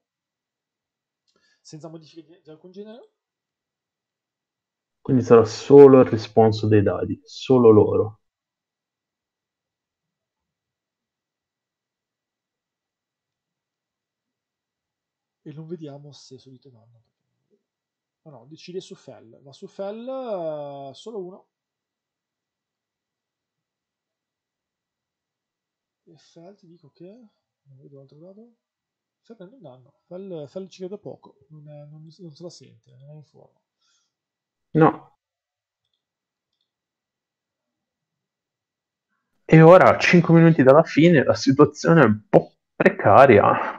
senza modifiche di alcun genere. Quindi sarà solo il responso dei dadi, solo loro. E non vediamo se subito danno. No, no, decide su Fell. Va su Fell uh, solo uno. E Fell ti dico che non vedo altro dado. Sta prendendo un danno. Fel, Fel ci crede poco, non, è, non, non, se la sente, non è in forma. No. E ora, a 5 minuti dalla fine, la situazione è un po' precaria.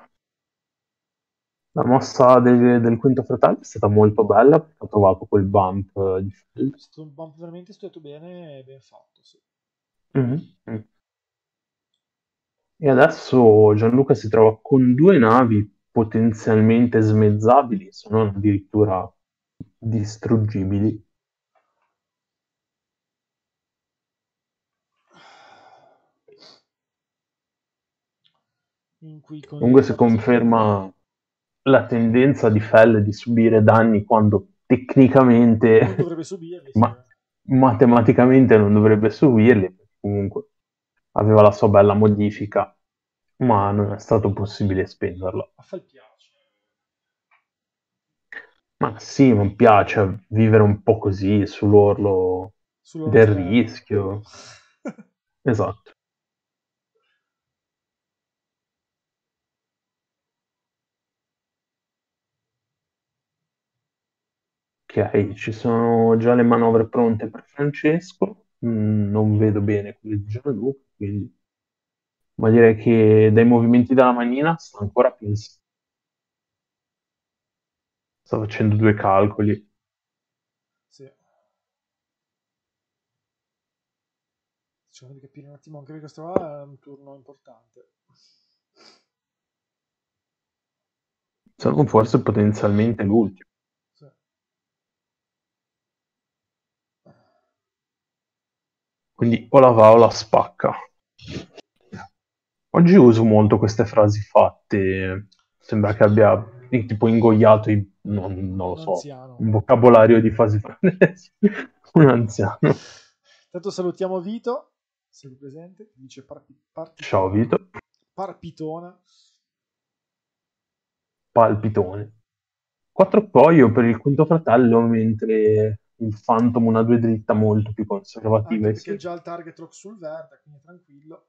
La mossa del, del quinto fratello è stata molto bella perché ha trovato quel bump di Fel. È stato un bump veramente studiato bene e ben fatto, sì. Mm-hmm. E adesso Gianluca si trova con due navi potenzialmente smezzabili, se non addirittura distruggibili. Comunque si conferma la tendenza di Fell di subire danni quando tecnicamente, non dovrebbe subirli, ma matematicamente non dovrebbe subirli, comunque aveva la sua bella modifica, ma non è stato possibile spenderla. A Fal piace. Ma sì, mi piace vivere un po' così, sull'orlo Sull'orlo del rischio. Esatto. Ok, ci sono già le manovre pronte per Francesco. Mm, non vedo bene quelle di Gianluca, quindi... Ma direi che dai movimenti della manina sta ancora pensando. Sta facendo due calcoli. Sì. Cercando di capire un attimo anche che questo qua è un turno importante. Sono forse potenzialmente l'ultimo. Sì. Quindi o la va o la spacca. Oggi uso molto queste frasi fatte. Sembra che abbia tipo ingoiato i- non, non lo so, anziano. un vocabolario di frasi fatte. un anziano. Intanto salutiamo Vito, sei presente, dice parpi, parpitona. Ciao Vito, Parpitona. palpitone. Quattro coio per il quinto fratello, mentre il Phantom una due dritta molto più Anche conservativa. e perché sì. già il target rock sul verde, quindi tranquillo.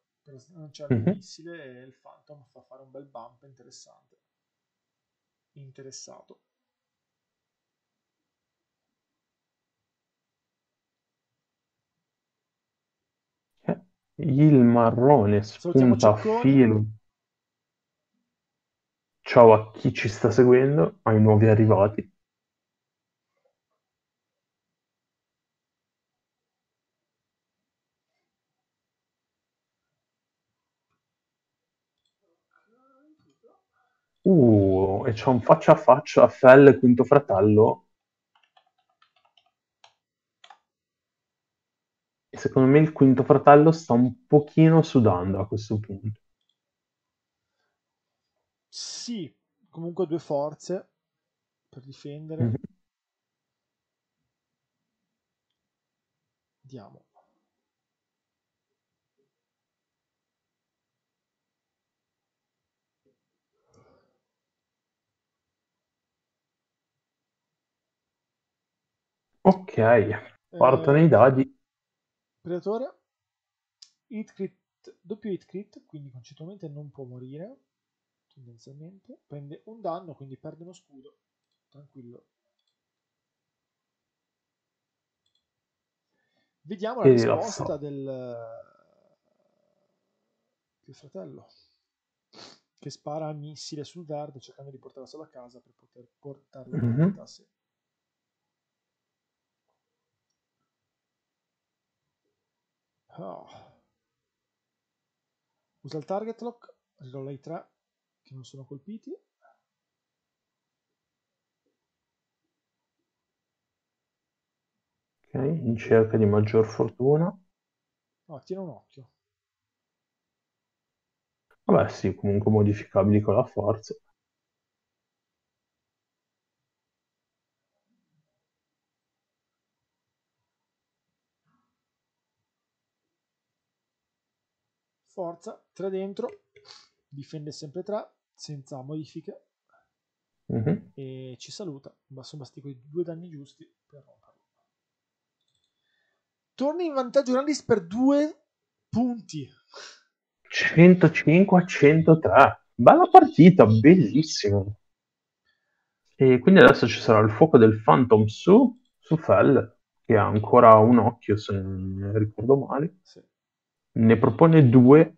Lanciare Mhm. il missile e il Phantom fa fare un bel bump interessante. Interessato. Eh, Il marrone spunta filo. Ciao a chi ci sta seguendo, ai nuovi arrivati. Uh, e c'è un faccia a faccia a Fell, quinto fratello. E secondo me il quinto fratello sta un pochino sudando a questo punto. Sì, comunque due forze per difendere. Mhm. Andiamo. Ok, partono Eh, i dadi. Predatore, hit crit, doppio hit crit, quindi concettualmente non può morire, tendenzialmente. Prende un danno, quindi perde uno scudo. Tranquillo. Vediamo la E risposta rilassato. del, del fratello che spara missile sul verde cercando di portarselo a casa per poter portarlo in Mhm. partita a sé. Oh. Usa il target lock, rirolla i tre che non sono colpiti. Ok, in cerca di maggior fortuna. No, tiene un occhio. Vabbè, sì, comunque modificabili con la forza. Forza, 3 dentro, difende sempre 3 senza modifiche Mhm. e ci saluta. Ma sono basti quei due danni giusti per romperlo. Torni in vantaggio Grandis per due punti. 105 a 103. Bella partita, bellissimo. E quindi adesso ci sarà il fuoco del Phantom su, su Fell, che ha ancora un occhio, se non ricordo male. Sì. Ne propone due,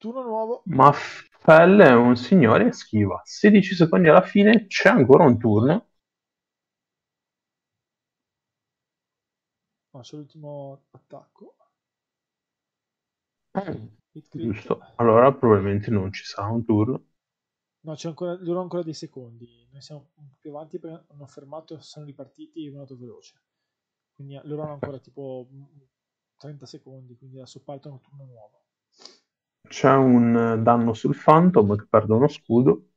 Turno nuovo. ma Fell è un signore e schiva. 16 secondi alla fine, c'è ancora un turno. No, c'è l'ultimo attacco. Crit. Giusto. Allora probabilmente non ci sarà un turno. No, c'è ancora, loro ancora dei secondi. Noi siamo un po' più avanti perché hanno fermato, sono ripartiti e è andato veloce. Quindi eh, loro hanno ancora tipo mm, 30 secondi, quindi adesso partono un turno nuovo. C'è un eh, danno sul Phantom che perde uno scudo.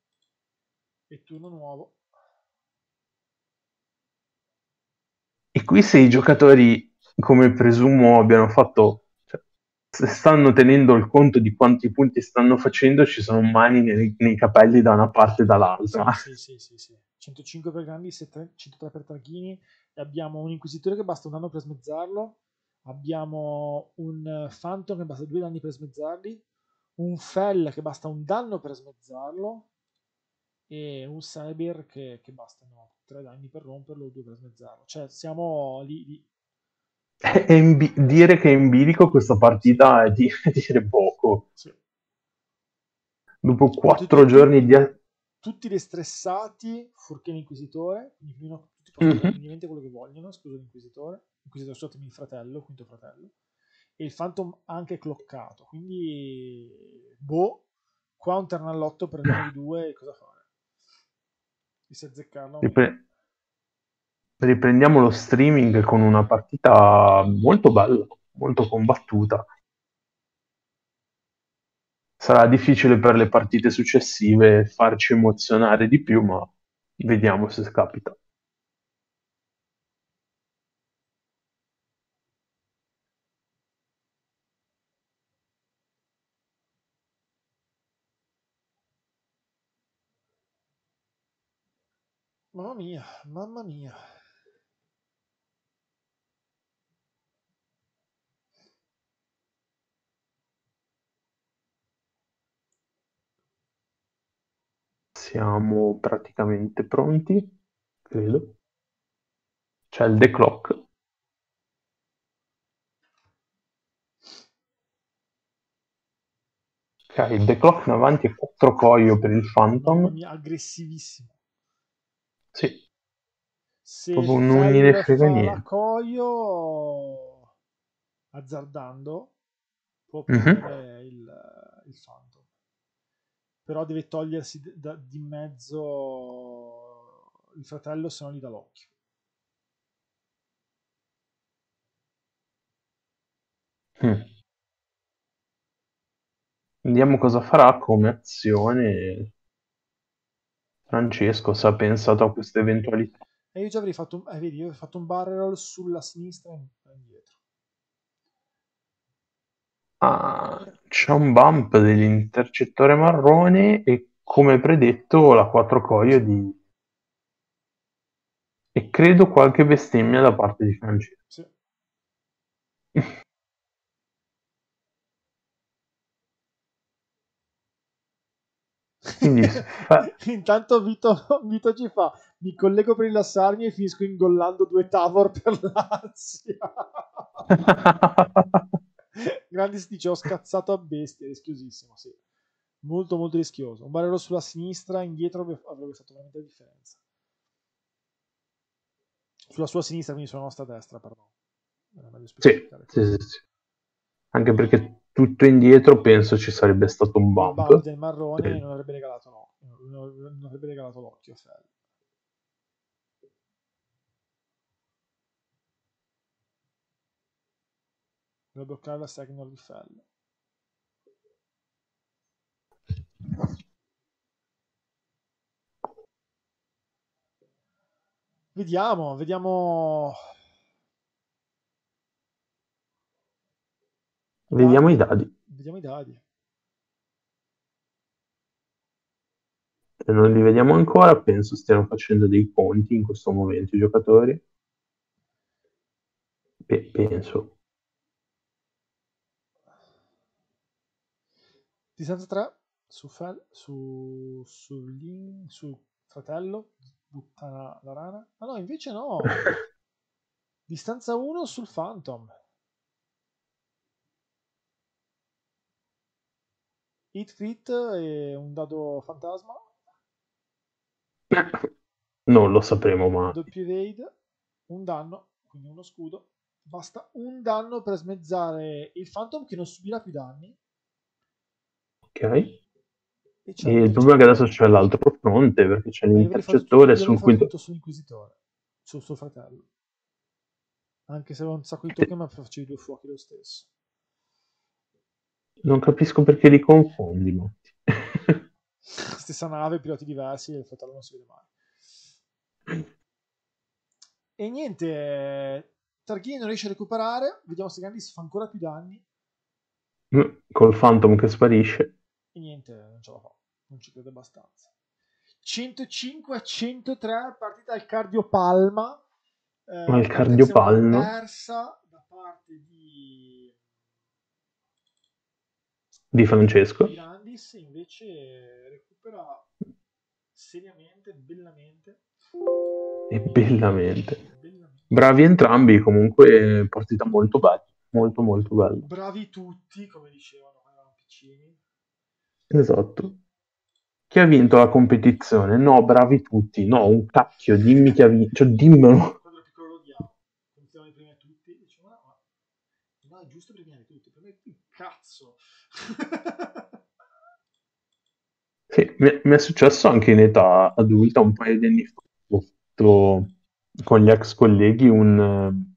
E turno nuovo. E qui se i giocatori, come presumo, abbiano fatto, cioè, se stanno tenendo il conto di quanti punti stanno facendo, ci sono mani nei, nei capelli da una parte e dall'altra. Sì, sì, sì, sì. 105 per Grandis e 103 per Targhini. E abbiamo un Inquisitore che basta un danno per smezzarlo. Abbiamo un Phantom che basta due danni per smezzarli. Un Fell che basta un danno per smezzarlo. E un Cyber che, che bastano tre danni per romperlo o due per smezzarlo. Cioè siamo lì, lì Bi- dire che è in bilico questa partita è, di- dire poco. Sì. Dopo quattro giorni di... Tutti restressati, fuorché l'inquisitore, quindi tutti possono fare mm-hmm. quello che vogliono, scusa l'inquisitore, l'inquisitore scusatemi il fratello, il quinto fratello, e il Phantom anche cloccato, quindi boh, qua un turn all'otto per i due, cosa fare? Mi si azzeccarlo? Ripre- riprendiamo lo streaming con una partita molto bella, molto combattuta. Sarà difficile per le partite successive farci emozionare di più, ma vediamo se capita. Mamma mia, mamma mia. Siamo praticamente pronti, credo. C'è il The Clock. Ok, il The Clock in avanti è 4 coio per il Phantom. Aggressivissimo. Sì. Se Proprio non gliene frega niente. coio azzardando può prendere mm-hmm. il, il Phantom però deve togliersi da, di mezzo il fratello se no gli dà l'occhio mm. vediamo cosa farà come azione Francesco se ha pensato a queste eventualità e io già avrei fatto un, eh, vedi, io avrei fatto un barrel sulla sinistra e indietro Ah, c'è un bump dell'intercettore marrone e come predetto la 4 coio di... e credo qualche bestemmia da parte di Francesco. Sì. Quindi, fa... Intanto Vito, Vito, ci fa mi collego per rilassarmi e finisco ingollando due Tavor per l'ansia. Grandi dice ho scazzato a bestia, rischiosissimo, sì. Molto molto rischioso. Un barello sulla sinistra, indietro avrebbe fatto veramente la differenza. Sulla sua sinistra, quindi sulla nostra destra, perdono. Sì, sì, sì, sì, Anche perché tutto indietro penso ci sarebbe stato un bump. Il bump del marrone non avrebbe regalato no. Non avrebbe regalato l'occhio Fell. Devo bloccare la Signal di Fell. Vediamo, vediamo. Vediamo i dadi. Vediamo i dadi. Se non li vediamo ancora, penso stiano facendo dei conti in questo momento i giocatori. Pe- penso. Distanza 3 su, Fel, su, su, Lin, su fratello, butta la, la rana. Ah no, invece no. Distanza 1 sul Phantom. Hit crit e un dado fantasma. Non lo sapremo mai. Doppio evade, un danno, quindi uno scudo. Basta un danno per smezzare il Phantom che non subirà più danni Ok. E, e il problema è che adesso c'è l'altro fronte perché c'è l'intercettore sul quinto. sull'inquisitore, sul suo fratello. Anche se aveva un sacco di token, ma facevi due fuochi lo stesso. Non capisco perché li confondi, Motti. Stessa nave, piloti diversi il fratello non si vede mai. E niente, Targhini non riesce a recuperare. Vediamo se Gandhi fa ancora più danni. Col Phantom che sparisce e niente, non ce la fa, non ci crede abbastanza. 105 a 103 partita al cardiopalma. Eh, al cardiopalma. Persa da parte di... Di Francesco. Grandis invece recupera seriamente, bellamente. E bellamente. bellamente. Bravi entrambi, comunque partita molto bella, molto molto bella. Bravi tutti, come dicevano quando erano piccini. Esatto. Chi ha vinto la competizione? No, bravi tutti. No, un cacchio, dimmi chi ha vinto. Cioè, dimmelo. Quando ero piccolo lo odiavo. Continuavo i primi tutti. Dicevo, no, no, è giusto premiare tutti. Per me, cazzo. Sì, mi, è successo anche in età adulta, un paio di anni fa. Ho fatto con gli ex colleghi un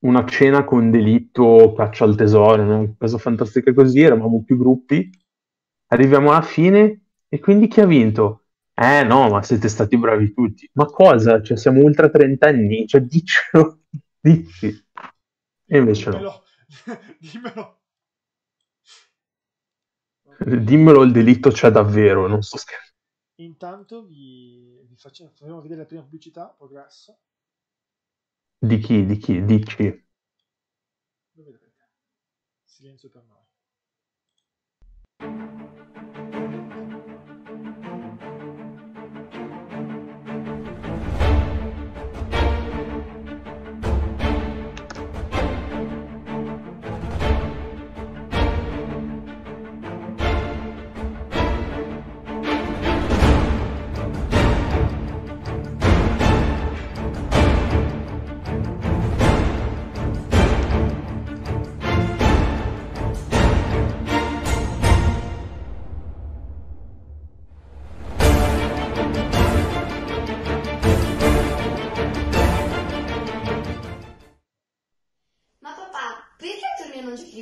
una cena con delitto, caccia al tesoro, una cosa fantastica così, eravamo più gruppi Arriviamo alla fine e quindi chi ha vinto? Eh no, ma siete stati bravi tutti. Ma cosa? Cioè, siamo ultra trentenni, cioè diccelo, dici. E invece Dimmelo. no. Dimmelo. Dimmelo, il delitto c'è davvero, non sto scherzando. Intanto vi, vi facciamo, facciamo vedere la prima pubblicità, progresso. Di chi? Di chi? Dici. Silenzio per noi.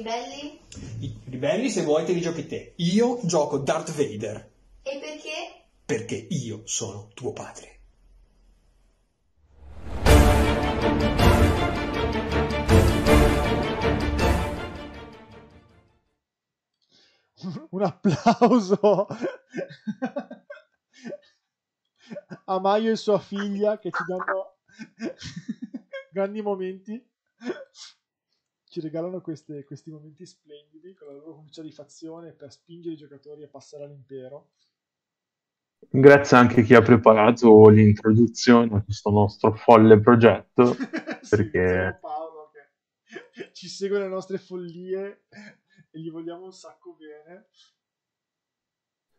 Ribelli se vuoi te li giochi te. Io gioco Darth Vader. E perché? Perché io sono tuo padre. Un applauso a Maio e sua figlia che ci danno grandi momenti ci regalano queste, questi momenti splendidi con la loro comincia di fazione per spingere i giocatori a passare all'impero. Grazie anche a chi ha preparato l'introduzione a questo nostro folle progetto. sì, perché Paolo che ci segue le nostre follie e gli vogliamo un sacco bene.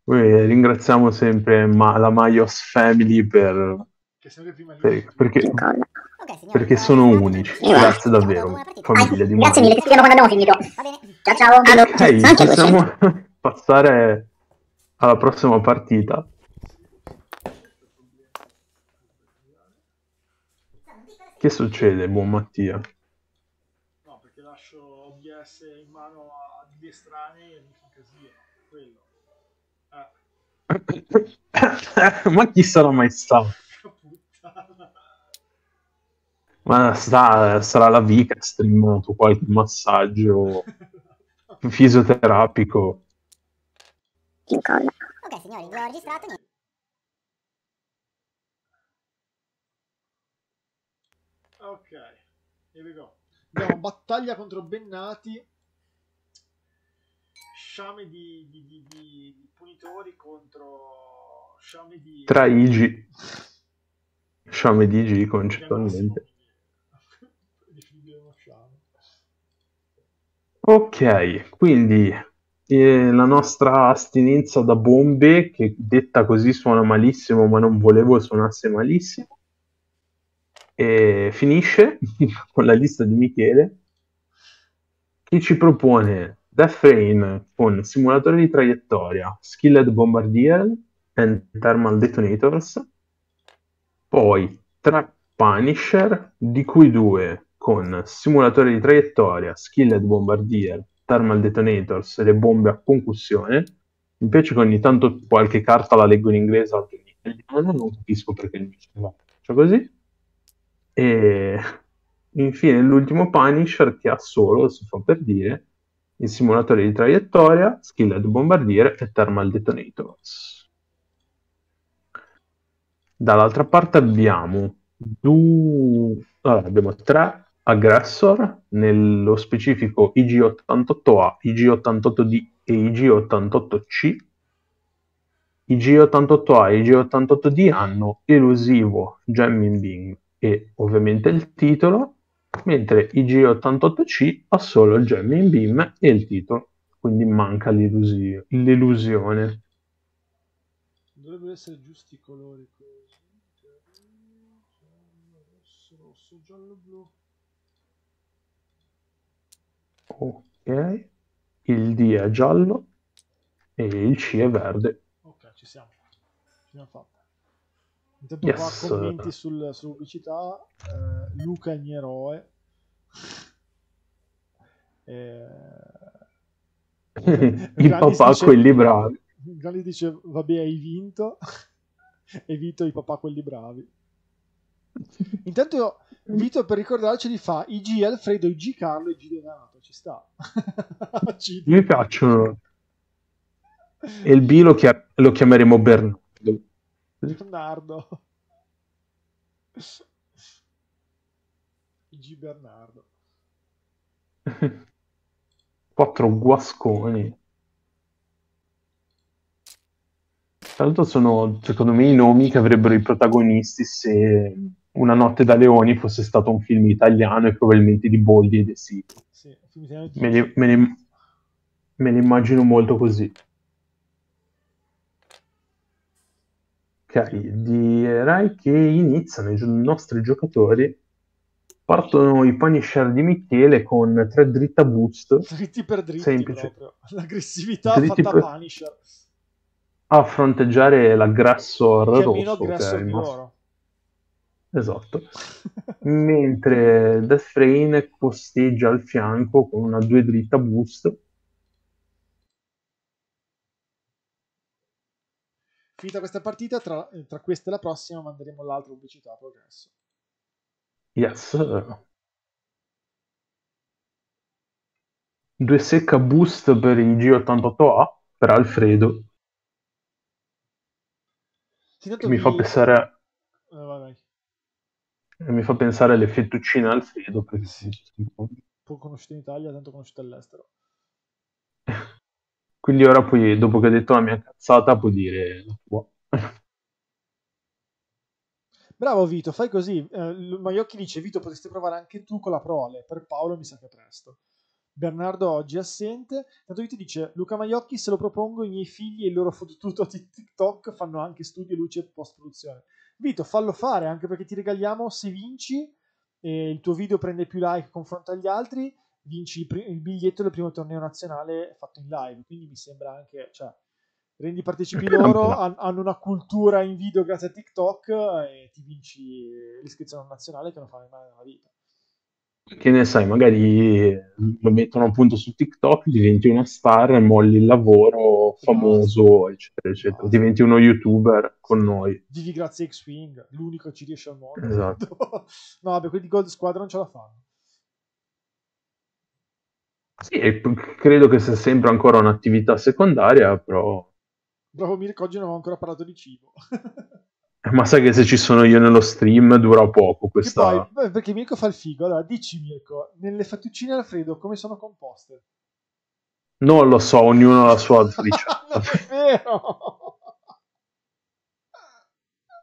Poi ringraziamo sempre ma- la Maios Family per, per, perché, perché sono unici. Grazie davvero, famiglia di Grazie mille, ti scriviamo quando abbiamo finito. Va bene. Ciao ciao. Ok, possiamo passare alla prossima partita. Che succede, buon Mattia? No, perché lascio OBS in mano a degli estranei e mi fa casino. Quello. Eh. Ma chi sarà mai stato? Ma sta, sarà la V che ha streamato qualche massaggio fisioterapico. Ok, signori, ho registrato niente. Ok, here we go. Abbiamo battaglia contro Bennati. Sciame di, di, di, di, punitori contro sciame di... Tra IG. Sciame di IG concettualmente. Ok, quindi eh, la nostra astinenza da bombe, che detta così suona malissimo, ma non volevo suonasse malissimo, e finisce con la lista di Michele, che ci propone Death Rain con simulatore di traiettoria, Skilled Bombardier and Thermal Detonators, poi tre Punisher, di cui due con simulatore di traiettoria, skilled bombardier, thermal detonators e le bombe a concussione. Mi piace che ogni tanto qualche carta la leggo in inglese, altre in italiano, non capisco perché il mio faccia così. E infine l'ultimo Punisher che ha solo, si fa per dire, il simulatore di traiettoria, skilled bombardier e thermal detonators. Dall'altra parte abbiamo, due... allora, abbiamo tre aggressor, nello specifico IG88A, IG88D e IG88C. IG88A e IG88D hanno elusivo Jamming Bing e ovviamente il titolo, mentre IG88C ha solo il Jamming Beam e il titolo, quindi manca l'illusio- l'illusione. Dovrebbero essere giusti i colori rosso, rosso, giallo, blu. Ok, il D è giallo e il C è verde. Ok, ci siamo. Ce l'abbiamo fatta. Intanto Yes. qua commenti sul, sulla pubblicità. eh, Luca è il mio eroe. Eh, il papà dice- quelli bravi. Galli dice, vabbè, hai vinto. e Vito i papà quelli bravi. Intanto Vito per ricordarci li fa IG Alfredo, IG Carlo e IG Donato. Ci sta. Mi piacciono. E il B lo, chia- lo chiameremo Bernardo. Bernardo. IG Bernardo. Quattro guasconi. Tra l'altro sono, secondo me, i nomi che avrebbero i protagonisti se Una notte da leoni fosse stato un film italiano e probabilmente di Boldi e De Sica. Sì, Me li, me li- me li immagino molto così. Ok, direi che iniziano i nostri giocatori. Partono i Punisher di Michele con tre dritta boost Dritti per dritti Semplice. proprio. L'aggressività Dritti fatta per- Punisher. a fronteggiare l'aggressor Che è meno rosso. che è il nostro-. Esatto. Mentre Death Rain posteggia al fianco con una due dritta boost. Finita questa partita, tra, tra questa e la prossima manderemo l'altra pubblicità a progresso. Yes. Due secca boost per il G88A per Alfredo, Sì, che mi fa pensare. Mi fa pensare alle fettuccine Alfredo, perché Sì. poco conosciuto in Italia, tanto conosciuto all'estero. Quindi ora poi, dopo che ho detto la mia cazzata, puoi dire la tua. Bravo Vito, fai così. Eh, Maiocchi dice: Vito, potresti provare anche tu con la prole. Per Paolo mi sa che presto. Bernardo oggi è assente. Tanto Vito dice: Luca Maiocchi, se lo propongo, i miei figli e il loro fottuto di TikTok fanno anche studio, luce e post-produzione. Vito, fallo fare anche perché ti regaliamo se vinci e il tuo video prende più like confronto agli altri. Vinci il, pri- il biglietto del primo torneo nazionale fatto in live. Quindi mi sembra anche. Cioè, rendi partecipi loro, han- hanno una cultura in video grazie a TikTok e ti vinci l'iscrizione nazionale che non fa mai nella vita. Che ne sai, magari lo mettono appunto su TikTok, diventi una star, molli il lavoro famoso, eccetera, eccetera. Diventi uno youtuber con noi. Vivi grazie a X-Wing, l'unico che ci riesce al mondo. Esatto. no, vabbè, quelli di Gold Squadron ce la fanno. Sì, e credo che sia sempre ancora un'attività secondaria, però... Bravo Mirko, oggi non avevo ancora parlato di cibo. Ma sai che se ci sono io nello stream dura poco questa... poi, perché Mirko fa il figo. Allora, dici Mirko, nelle fettuccine Alfredo come sono composte? Non lo so, ognuno ha la sua non ricetta. è vero!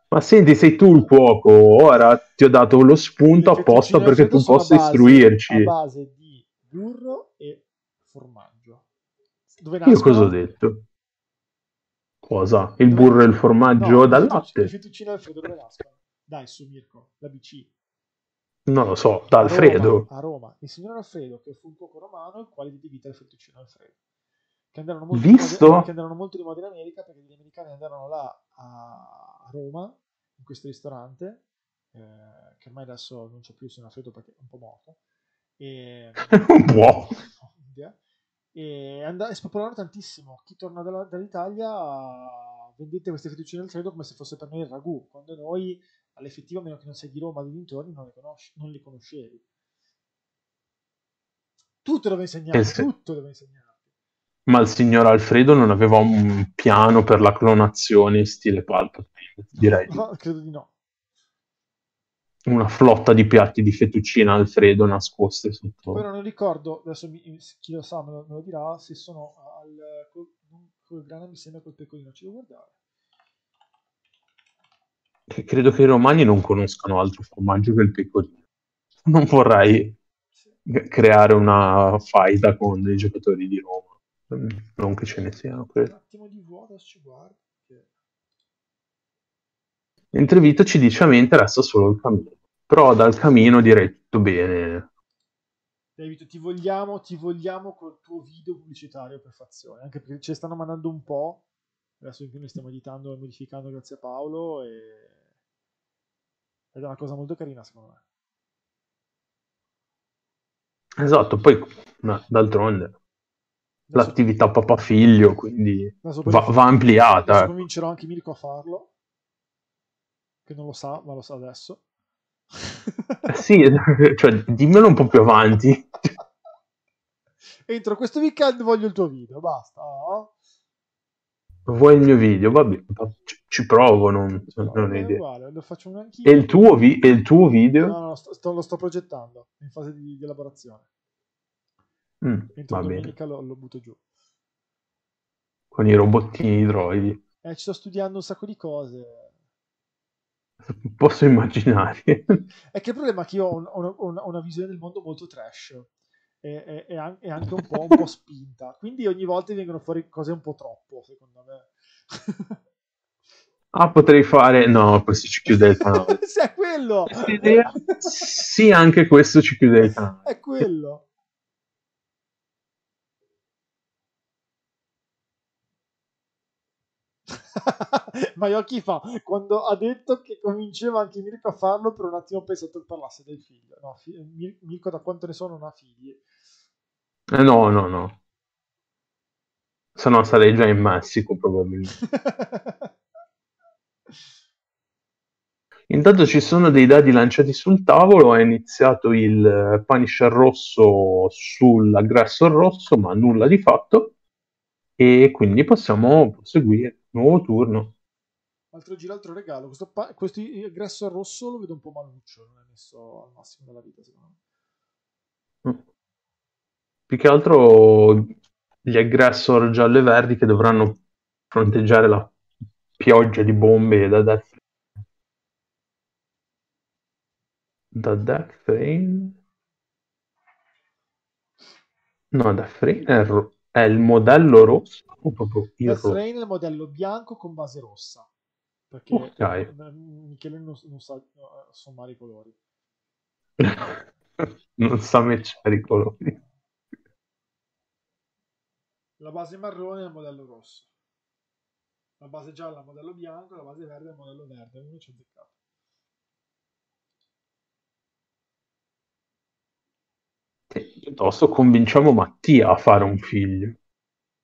Ma senti, sei tu il cuoco, ora ti ho dato lo spunto Le apposta perché tu possa base- istruirci. A base di burro e formaggio. Io cosa ho detto? Cosa? Il burro e il formaggio No, dal latte? fettuccine Alfredo dove nascono? Dai su Mirko, la BC. Non lo so, da A Alfredo. Roma, a Roma. Il signor Alfredo, che fu un cuoco romano, il quale diede vita alle fettuccine Alfredo. Che andarono molto, Visto? Di moda, che andarono molto di moda in America perché gli americani andarono là a, a Roma, in questo ristorante, eh, che ormai adesso non c'è più il signor Alfredo perché è un po' morto. E, Un po'. E, and- spopolarono tantissimo. Chi torna dalla- dall'Italia vendete queste fettuccine Alfredo come se fosse per noi il ragù, quando noi all'effettivo, a meno che non sei di Roma o di dintorni, non le, conosci- non le conoscevi. Tutto dove insegnare, Eh tutto dove insegnare. Ma il signor Alfredo non aveva un piano per la clonazione in stile Palpatine. direi. No, credo di no. Una flotta di piatti di fettuccina Alfredo nascoste sotto. Poi non ricordo, adesso mi- chi lo sa me lo, me lo dirà, se sono al, col, col grana mi sembra col pecorino, ci devo guardare. Che credo che i romani non conoscano altro formaggio che il pecorino. Non vorrei Sì. creare una faida con dei giocatori di Roma. Non che ce ne siano, Un attimo di vuoto, ci guardo. Mentre Vito ci dice a mente resta solo il camino. Però dal camino direi tutto bene. David, ti vogliamo, ti vogliamo col tuo video pubblicitario per fazione, anche perché ce ne stanno mandando un po'. Adesso in più noi stiamo editando e modificando grazie a Paolo e... ed è una cosa molto carina secondo me. Esatto, poi ma, d'altronde Adesso, l'attività papà-figlio, quindi adesso poi- va, va adesso ampliata. convincerò anche Mirko a farlo, che non lo sa, ma lo sa adesso. Eh Sì, cioè, dimmelo un po' più avanti. Entro questo weekend voglio il tuo video, basta. no? Vuoi il mio video? Vabbè, ci, ci provo, non, non ho è idea. uguale, lo faccio anch'io. E il tuo, vi- e il tuo video? No, no, sto- sto- lo sto progettando, in fase di, di elaborazione. Mm, Entro va bene, domenica lo, lo butto giù. con i robottini droidi. Eh, ci sto studiando un sacco di cose. Posso immaginare. È che il problema è che io ho, un- ho una, ho visione del mondo molto trash e, e- e an- e anche un po', un po' spinta. Quindi ogni volta vengono fuori cose un po' troppo, secondo me. Ah, potrei fare... No, questo ci chiude il canale. Se è quello! Sì, anche questo ci chiude il canale. È quello. Maiocchi fa quando ha detto che convinceva anche Mirko a farlo per un attimo ho pensato che parlasse del figlio no, fi- Mir- Mirko da quanto ne so non ha figli Eh, no, no, no. Se no sarei già in Messico, probabilmente. Intanto ci sono dei dadi lanciati sul tavolo, è iniziato il eh, Punisher rosso sull'aggressor rosso, ma nulla di fatto. E quindi possiamo proseguire. Nuovo turno. altro giro altro regalo questo, pa- questo aggresso rosso lo vedo un po' maluccio non è messo al massimo della vita secondo me Mm. Più che altro gli aggressor giallo e verdi che dovranno fronteggiare la pioggia di bombe da Death da Death Frame no Death Frame è, ro- è il modello rosso o proprio il Death rosso Rain è il modello bianco con base rossa perché Ok. eh, Michele non, non sa eh, sommare i colori non sa matchare i colori La base marrone è il modello rosso. La base gialla è il modello bianco, la base verde è il modello verde. Uno ci ha azzeccato. E piuttosto convinciamo Mattia a fare un figlio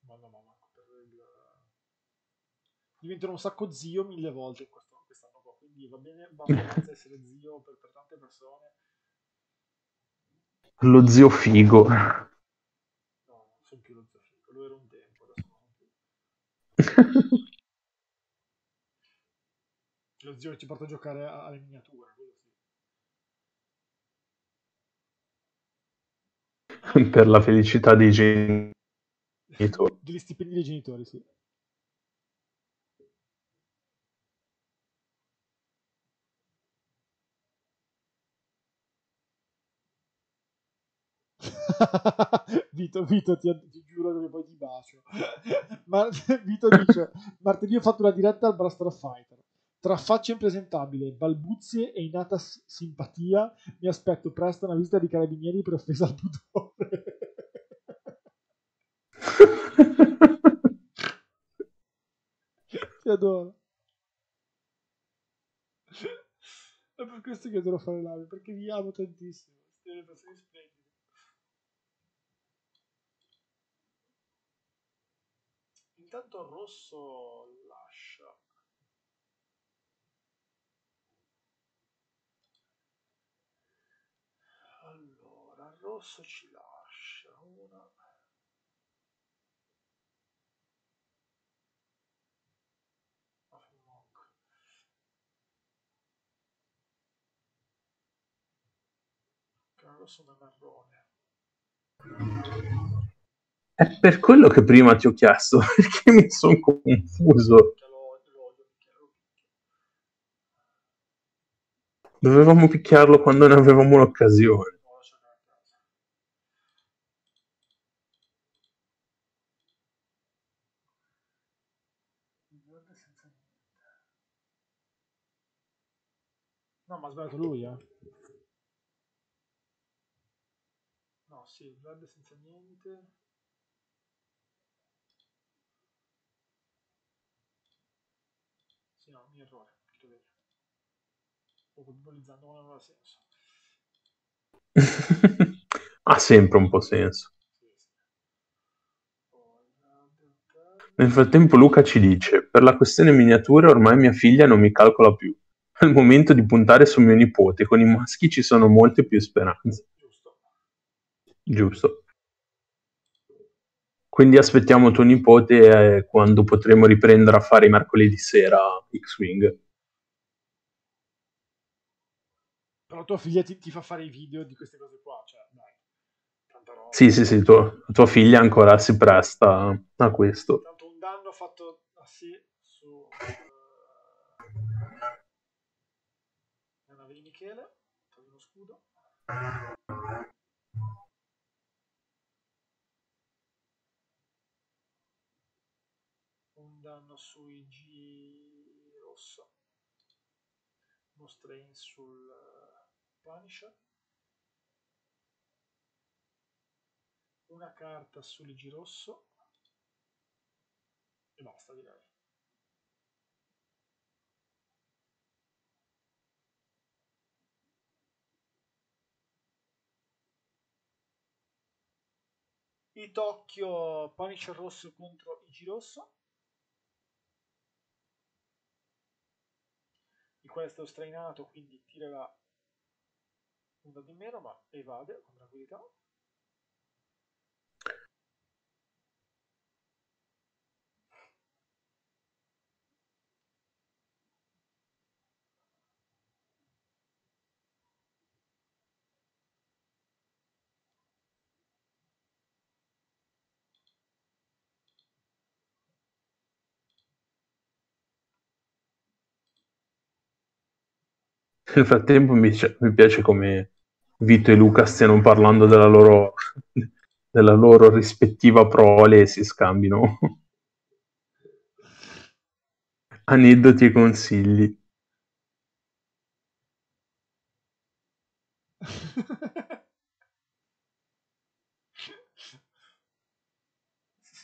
Ma no, ma manco per il... Diventerò un sacco zio mille volte in questo, quest'anno qua. Quindi va bene, basta essere zio per, per tante persone. lo zio figo No, non sono più lo zio figo. Lo ero un tempo, adesso non più. Lo zio che ci porta a giocare alle miniature. quello sì. per la felicità dei genitori. Degli stipendi dei genitori, sì. Vito, Vito ti, ti giuro che poi ti bacio. Mar- Vito dice: Martedì ho fatto una diretta al Brastra Fighter. Tra faccia impresentabile, balbuzie e innata s- simpatia, mi aspetto presto una visita di carabinieri per offesa al pudore. Ti adoro. È per questo che adoro fare live, perché vi amo tantissimo. Siete persone splendide. Intanto rosso rosso ci lascia una rosso da marrone. È per quello che prima ti ho chiesto perché mi sono confuso. Dovevamo picchiarlo quando ne avevamo l'occasione ha sbagliato lui, eh. No, sì, verde senza niente. Sì, no, mio errore. tutto bene. Sto colpevolizzando, ma non aveva senso. ha sempre un po' senso. Nel frattempo Luca ci dice, per la questione miniature ormai mia figlia non mi calcola più. Il momento di puntare su mio nipote, con i maschi ci sono molte più speranze. Giusto. Quindi aspettiamo tuo nipote eh, quando potremo riprendere a fare i mercoledì sera X-Wing. Però tua figlia ti, ti fa fare i video di queste cose qua, cioè, dai. Tanta roba. Sì, sì, sì, tuo- tua figlia ancora si presta a questo. Tanto un danno fatto a sì su eh, la nave di Michele. Togli uno scudo. Un danno sui G rosso. Uno strain sul eh, Punisher. Una carta sull'IG rosso. E basta direi. Il Tokyo Punisher rosso contro IG rosso. Il quale è stato strainato, quindi tirerà un dado in meno, ma evade con tranquillità. Nel frattempo mi, piace- mi piace come Vito e Luca stiano parlando della loro, della loro rispettiva prole e si scambino aneddoti e consigli. si,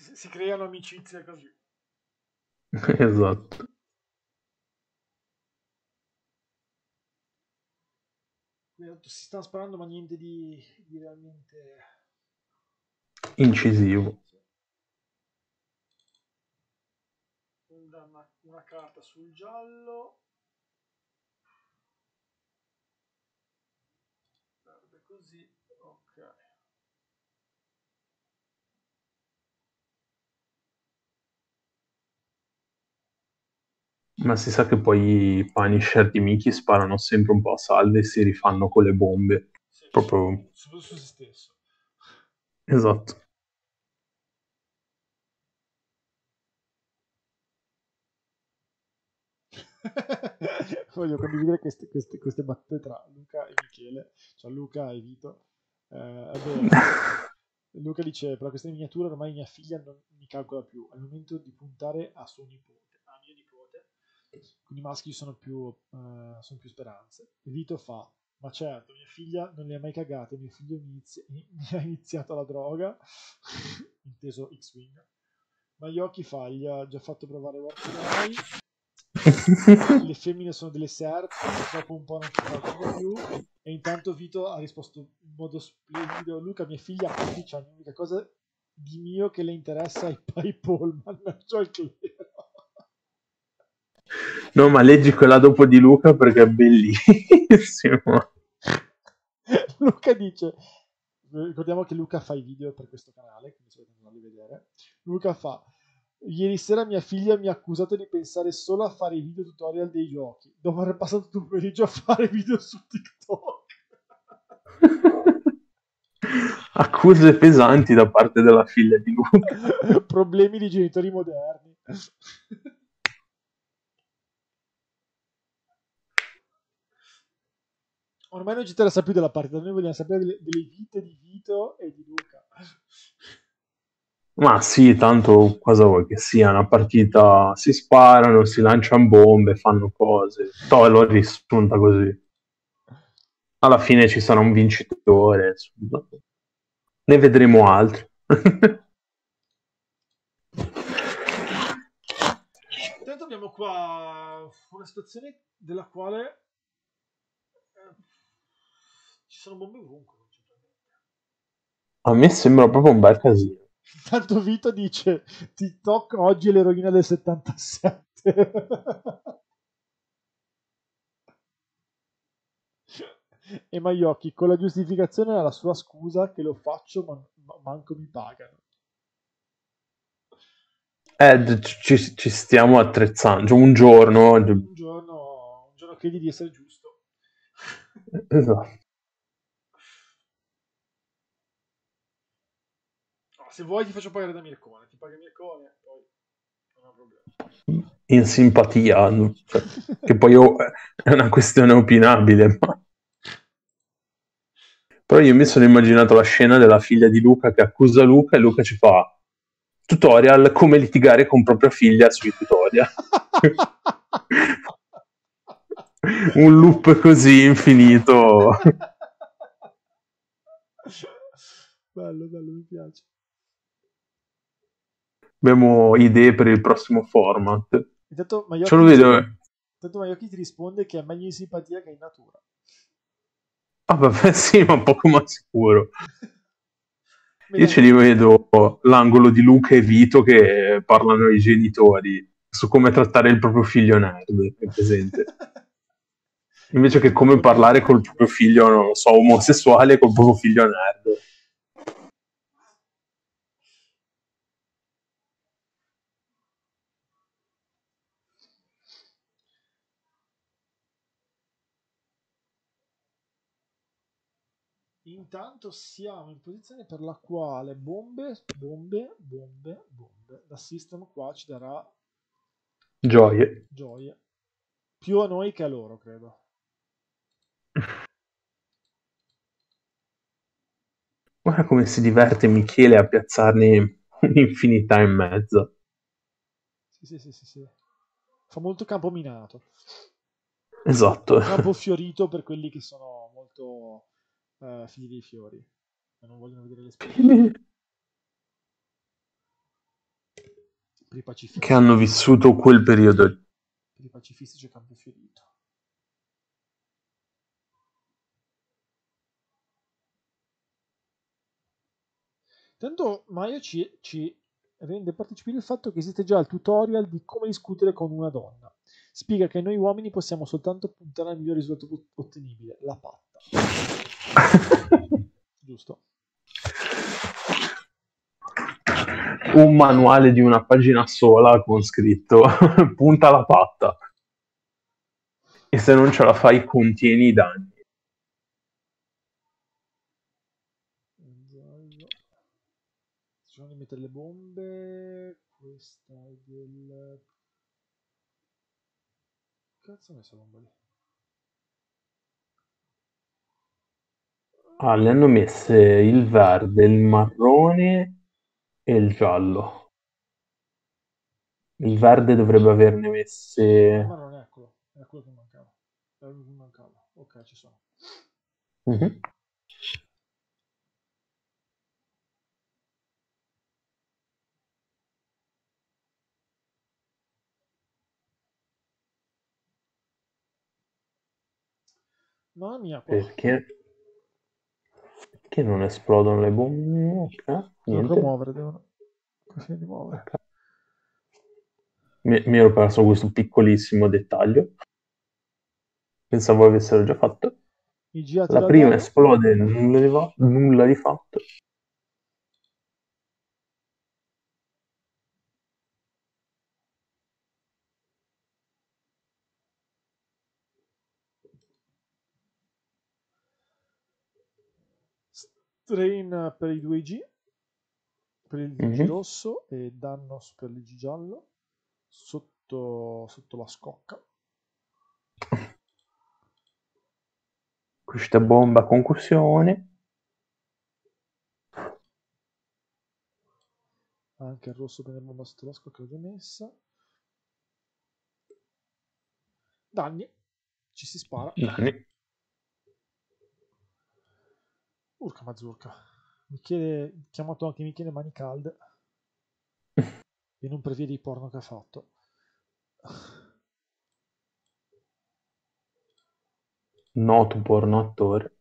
si- si creano amicizie così. Esatto. Si stanno sparando, ma niente di, di realmente. Incisivo. Sì. Un danno- una carta sul giallo. Perde così. Ma si sa che poi i Punisher di Mickey sparano sempre un po' a salve e si rifanno con le bombe. Sì, Proprio- su, su se stesso. Esatto. Voglio condividere queste, queste, queste battute tra Luca e Michele, cioè Luca e Vito. Eh, Luca dice: Per questa miniatura ormai mia figlia non mi calcola più. È il momento di puntare a suo nipote. Quindi i maschi sono più, eh, sono più speranze. Vito fa: Ma certo, mia figlia non le ha mai cagate. Mio figlio mi, inizia- mi ha iniziato la droga, inteso X-Wing. Ma gli occhi fa: Gli ha già fatto provare Warcry. Le femmine sono delle serpi. Dopo un po' non ci calcola più. E intanto Vito ha risposto in modo splendido: Luca, mia figlia ha 15 anni. L'unica cosa di mio che le interessa è i PayPal. Mannaggia il clero. No, ma leggi quella dopo di Luca perché è bellissimo. Luca dice: Ricordiamo che Luca fa i video per questo canale, quindi se volete andarli a vedere. Luca fa: Ieri sera mia figlia mi ha accusato di pensare solo a fare i video tutorial dei giochi. Dopo aver passato tutto il pomeriggio a fare video su TikTok. Accuse pesanti da parte della figlia di Luca. Problemi di genitori moderni. Ormai non ci interessa più della partita, noi vogliamo sapere delle, delle vite di Vito e di Luca. Ma sì, tanto cosa vuoi che sia una partita? Si sparano, si lanciano bombe, fanno cose. To l'ho riassunta così. Alla fine ci sarà un vincitore. Ne vedremo altri. Intanto abbiamo qua una situazione della quale ci sono bombe ovunque. concettualmente. A me sembra proprio un bel casino. Intanto Vito dice TikTok oggi è l'eroina del 77. e Maiocchi con la giustificazione alla sua scusa che lo faccio ma, ma manco mi pagano. Eh, d- ci, ci stiamo attrezzando. Cioè, un giorno. Un giorno, un giorno credi di essere giusto. Esatto. Se vuoi ti faccio pagare da Mircone, ti paga Mircone, poi non ho problema. In simpatia. Cioè, che poi oh, è una questione opinabile. Ma... Però io mi sono immaginato la scena della figlia di Luca che accusa Luca e Luca ci fa tutorial come litigare con propria figlia sui tutorial. Un loop così infinito. bello, bello, mi piace. Abbiamo idee per il prossimo format. Intanto Ce lo Maiocchi, vedo. intanto Maiocchi ti risponde che è meglio in simpatia che in natura. Ah, vabbè, sì, ma poco ma sicuro. Io ce li vedo l'angolo di Luca e Vito che parlano ai genitori su come trattare il proprio figlio nerd, è presente? Invece che come parlare col proprio figlio, non lo so, omosessuale col proprio figlio nerd. Intanto siamo in posizione per la quale bombe, bombe, bombe, bombe. La system qua ci darà Gioie. gioie. Più a noi che a loro, credo. Guarda come si diverte Michele a piazzarne un'infinità in mezzo. Sì, sì, sì, sì, sì. Fa molto campo minato. Esatto. Campo fiorito per quelli che sono molto eh, figli dei fiori. E non vogliono vedere le specie. Per i pacifici. che hanno vissuto quel periodo. Per i pacifisti c'è campo fiorito. Tanto Maio ci, ci rende partecipi il fatto che esiste già il tutorial di come discutere con una donna. Spiega che noi uomini possiamo soltanto puntare al miglior risultato ot- ottenibile, la patta. Giusto? Un manuale di una pagina sola con scritto punta la patta. E se non ce la fai contieni i danni. Di mettere le bombe. Questa è del... Cazzo ho messo bomba lì? Ah, le hanno messe il verde, il marrone e il giallo. Il verde dovrebbe averne messe... Ma non è quello, era quello che mancava. Era quello che mancava. Ok, ci sono. Mhm. Mamma mia, qua. Perché? Perché non esplodono le bombe? Ok, Devono niente. muovere, devono. Finire di muovere. Mi, mi ero perso questo piccolissimo dettaglio. Pensavo avessero già fatto. La prima esplode, nulla di, nulla di fatto. Train per i 2G, per il Mhm. G rosso e Dannos per il G giallo, sotto, sotto la scocca. Questa bomba concussione. Anche il rosso per il bomba sotto la scocca l'ho già messa. Danni, ci si spara. Danni. Urca Mazurka. Michele, chiamato anche Michele Mani Calde. e non prevede i porno che ha fatto. Noto porno attore.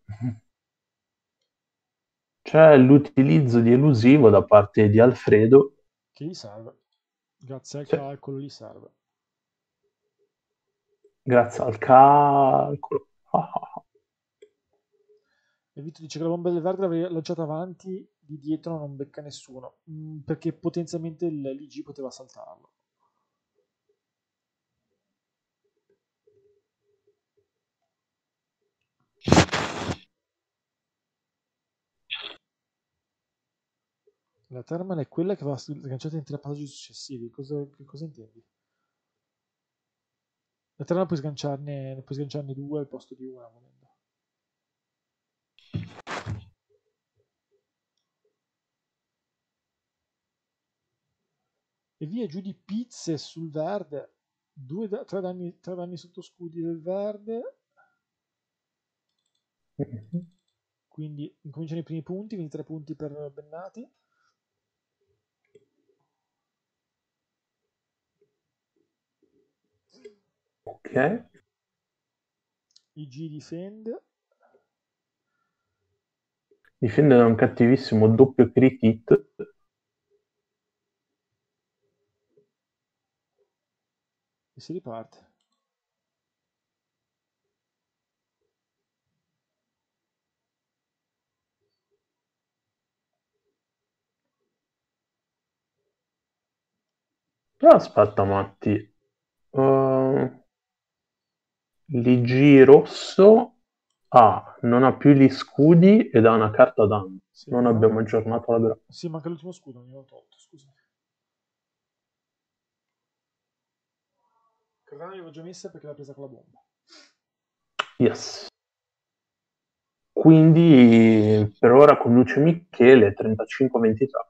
C'è l'utilizzo di elusivo da parte di Alfredo. Che gli serve. Grazie al calcolo gli serve. Grazie al calcolo. Ah, Vito dice che la bomba del verde l'avrei lanciata avanti, di dietro non becca nessuno. Mm, perché potenzialmente l'IG poteva saltarlo. La Thermal è quella che va sganciata in tre passaggi successivi. Cosa, cosa intendi? La Thermal puoi sganciarne, ne puoi sganciarne due al posto di una volendo. E via giù di pizze sul verde. Due tre, danni, tre danni sotto scudi del verde. Quindi incominciano i primi punti, quindi tre punti per Bennati. Ok. IG difende. Difende da un cattivissimo doppio crit hit. E si riparte. Però aspetta, Matti. Uh, L'IG rosso ha, non ha più gli scudi ed ha una carta danno. Sì, Non no? abbiamo aggiornato la gra- Sì, manca l'ultimo scudo, non gliel'ho tolto, scusami. Cardano l'avevo già messa perché l'ha presa con la bomba. Yes. Quindi per ora conduce Michele 35-23.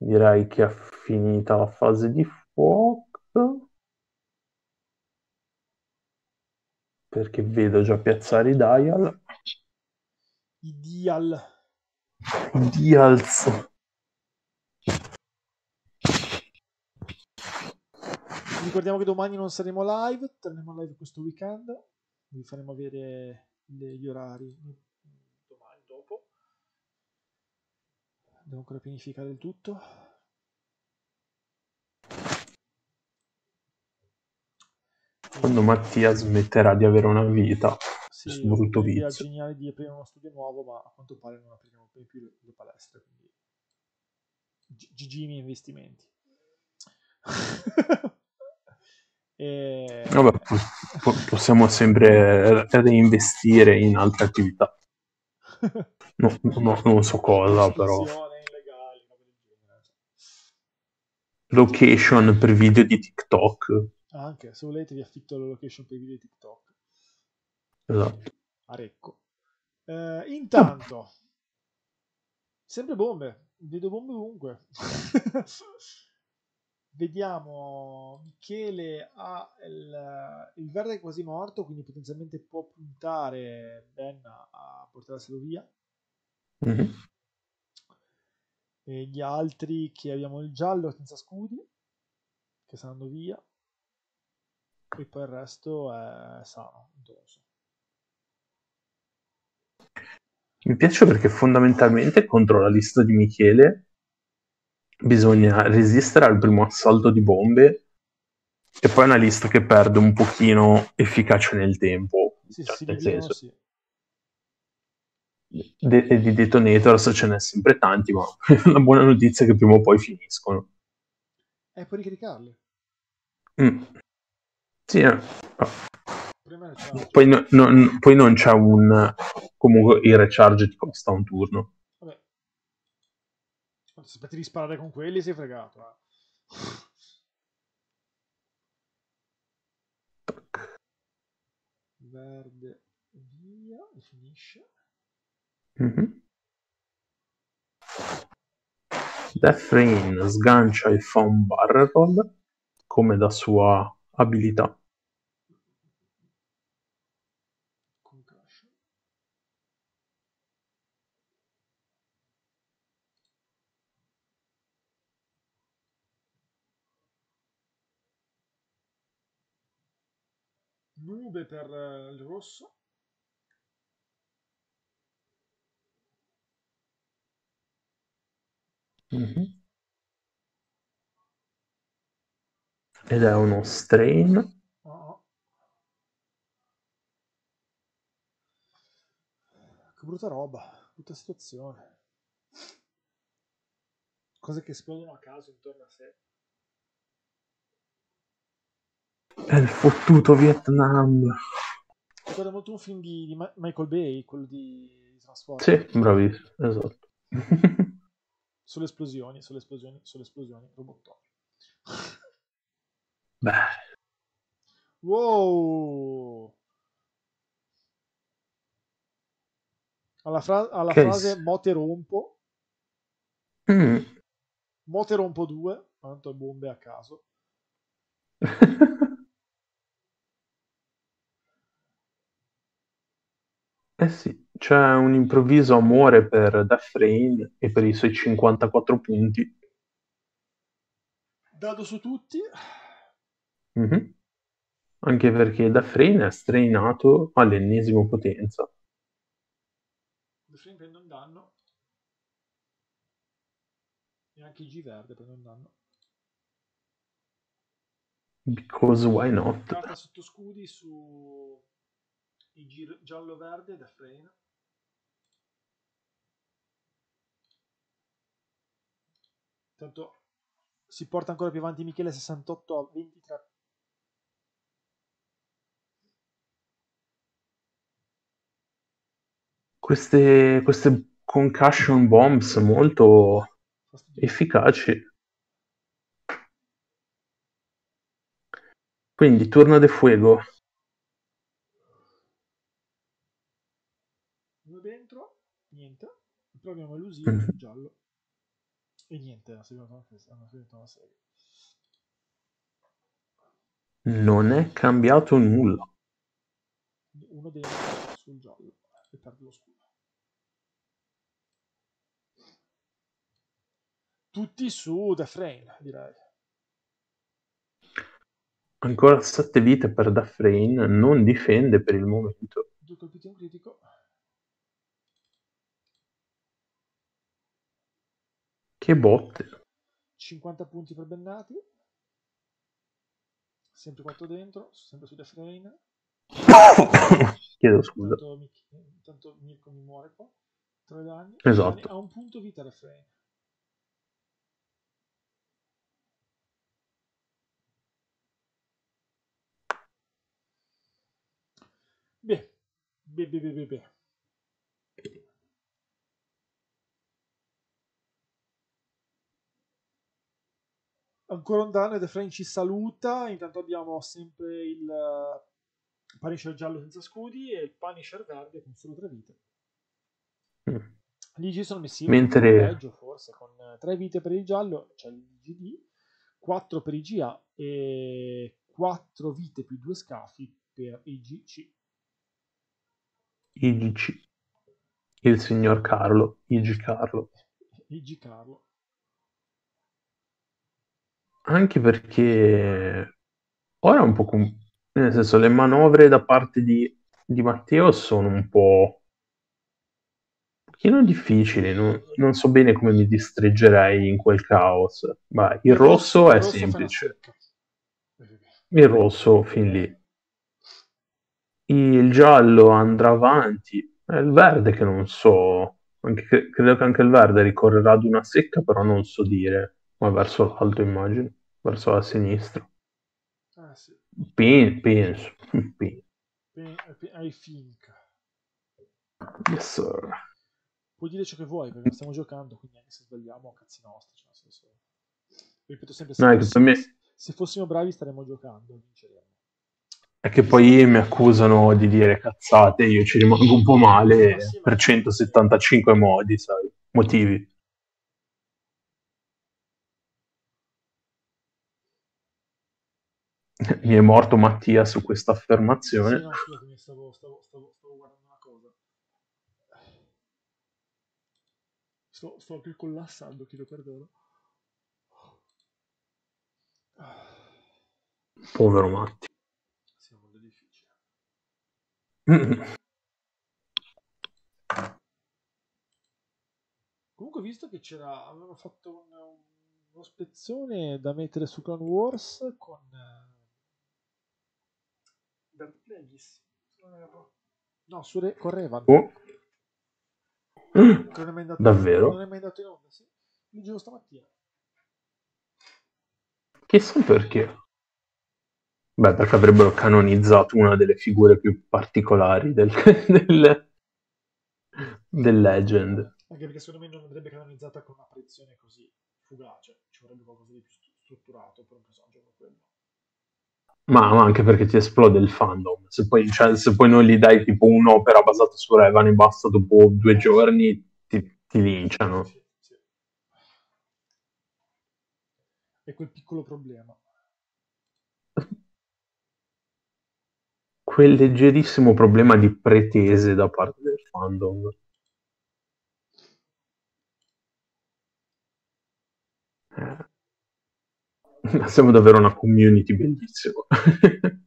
Direi che è finita la fase di fuoco. Perché vedo già piazzare i dial. I dial. I dials. Vi ricordiamo che domani non saremo live, torneremo live questo weekend. Vi faremo avere gli orari domani dopo. Devo ancora pianificare il tutto. Quando Mattia smetterà di avere una vita. Sì, questo brutto vizio. geniale di aprire uno studio nuovo, ma a quanto pare non apriremo più, le, le palestre. Quindi GG investimenti. e... Vabbè, po- po- possiamo sempre reinvestire in altre attività. No, no, non so cosa, però. Genere. Location per video di TikTok. Anche se volete vi affitto la location per i video di TikTok Esatto. a Recco. Eh, intanto, sempre bombe, vedo bombe ovunque. Vediamo, Michele ha il, il verde è quasi morto, quindi potenzialmente può puntare Ben a, portarselo via. Mhm. E gli altri che abbiamo il giallo senza scudi, che saranno via. E poi il resto è sano, intorso. Mi piace perché fondamentalmente contro la lista di Michele bisogna resistere al primo assalto di bombe e poi è una lista che perde un pochino efficacia nel tempo. Sì, Cioè, si nel senso, sì. de- e di detonators ce n'è sempre tanti, ma la buona notizia è che prima o poi finiscono. E puoi ricaricarli. Mm. Sì, eh. Prima recharge. Poi, no- non- poi non c'è un... Comunque il recharge ti costa un turno. Vabbè. Se aspetti di sparare con quelli sei fregato. eh. Verde, via, e finisce. Mhm. Death Rain sgancia il foam barrel roll come da sua abilità. Nube per eh, il rosso. Mhm. Ed è uno strain. Oh. Che brutta roba, brutta situazione. Cose che esplodono a caso intorno a sé. È il fottuto Vietnam. Ricorda molto un film di, di Michael Bay, quello di, di Transformers. Sì, bravissimo, esatto. Sulle esplosioni, sulle esplosioni, sulle esplosioni, robottoni. Beh, Wow! Alla, fra- alla frase Mote rompo, mm. Mote rompo 2, tanto bombe a caso. Eh sì, c'è un improvviso amore per Rain e per i suoi 54 punti. Dado su tutti, Mhm. Anche perché Rain è strainato all'ennesima potenza. Flame prende un danno. E anche il G verde prende un danno. Because why not? Carta sotto scudi su il G giallo-verde da frame. Tanto si porta ancora più avanti Michele 68 a 23. Queste, queste concussion bombs molto efficaci. Quindi, turno de fuego. Uno dentro, niente. Elusivo Mhm. sul giallo. E niente, hanno seguito una, serie. Non è cambiato nulla. Uno dentro sul giallo e perde lo scudo. Tutti su The Frame, direi. Ancora 7 vite per Dafrain, non difende per il momento. Due colpiti un critico. Che botte. 50 punti per Bennati. Sempre 4 dentro, sempre su The Frame. Chiedo scusa. Intanto, intanto Mirko mi muore qua. 3 danni. Esatto. Ha un punto vita The Frame. Beh, beh, beh, beh, beh. Ancora un danno e The Frame ci saluta. Intanto abbiamo sempre il eh, Punisher giallo senza scudi e il Punisher verde con solo 3 vite. Mm. Lì ci sono messi Mentre- peggio forse con 3 vite per il giallo, c'è il GD, 4 per i GA e 4 vite più 2 scafi per i GC. IGC. Il signor Carlo. IG Carlo. IG Carlo. Anche perché ora è un po' com- nel senso le manovre da parte di, di Matteo sono un po' un pochino difficili, non, non so bene come mi distreggerei in quel caos. Ma il rosso è il rosso fa una semplice, il rosso fin lì. Il giallo andrà avanti, è il verde che non so, anche- credo che anche il verde ricorrerà ad una secca, però non so dire, ma verso l'alto immagino, verso la sinistra. Ah, sì. Pen- penso, pe- pe- I think. Yes, sir. Puoi dire ciò che vuoi perché stiamo giocando, quindi anche se sbagliamo, cazzi nostri. Cioè, senso... Ripeto sempre, se, No, fossimo, me- se fossimo bravi staremmo giocando, vinceremmo. È che poi mi accusano di dire cazzate, io ci rimango un po' male Ma sì, ma- per 175 modi, sai, motivi. Mi è morto Mattia su questa Sì, affermazione. no, scusami, stavo, stavo, stavo, stavo guardando una cosa. Sto, sto anche collassando, chiedo perdono. Povero Matti. Sì, è un mondo difficile. Mm. Comunque, visto che c'era, avevano fatto un, un- uno spezzone da mettere su Clone Wars con eh, Darth Plagueis. No, su Re- con Revan. Oh. Che non è mai andato, Davvero? Non è mai andato in onda, sì. Leggevo stamattina. Chissà perché. Beh, perché avrebbero canonizzato una delle figure più particolari del, del, del Legend. Anche perché secondo me non andrebbe canonizzata con un'apparizione così fugace. Ci vorrebbe qualcosa di più stru- strutturato per un personaggio come quello. Ma, ma anche perché ti esplode il fandom. Se poi, cioè, se poi non gli dai tipo un'opera basata su Revan e basta dopo due giorni, ti, ti linciano. Sì, sì. È quel piccolo problema. Quel leggerissimo problema di pretese da parte del fandom. Eh. Siamo davvero una community bellissima.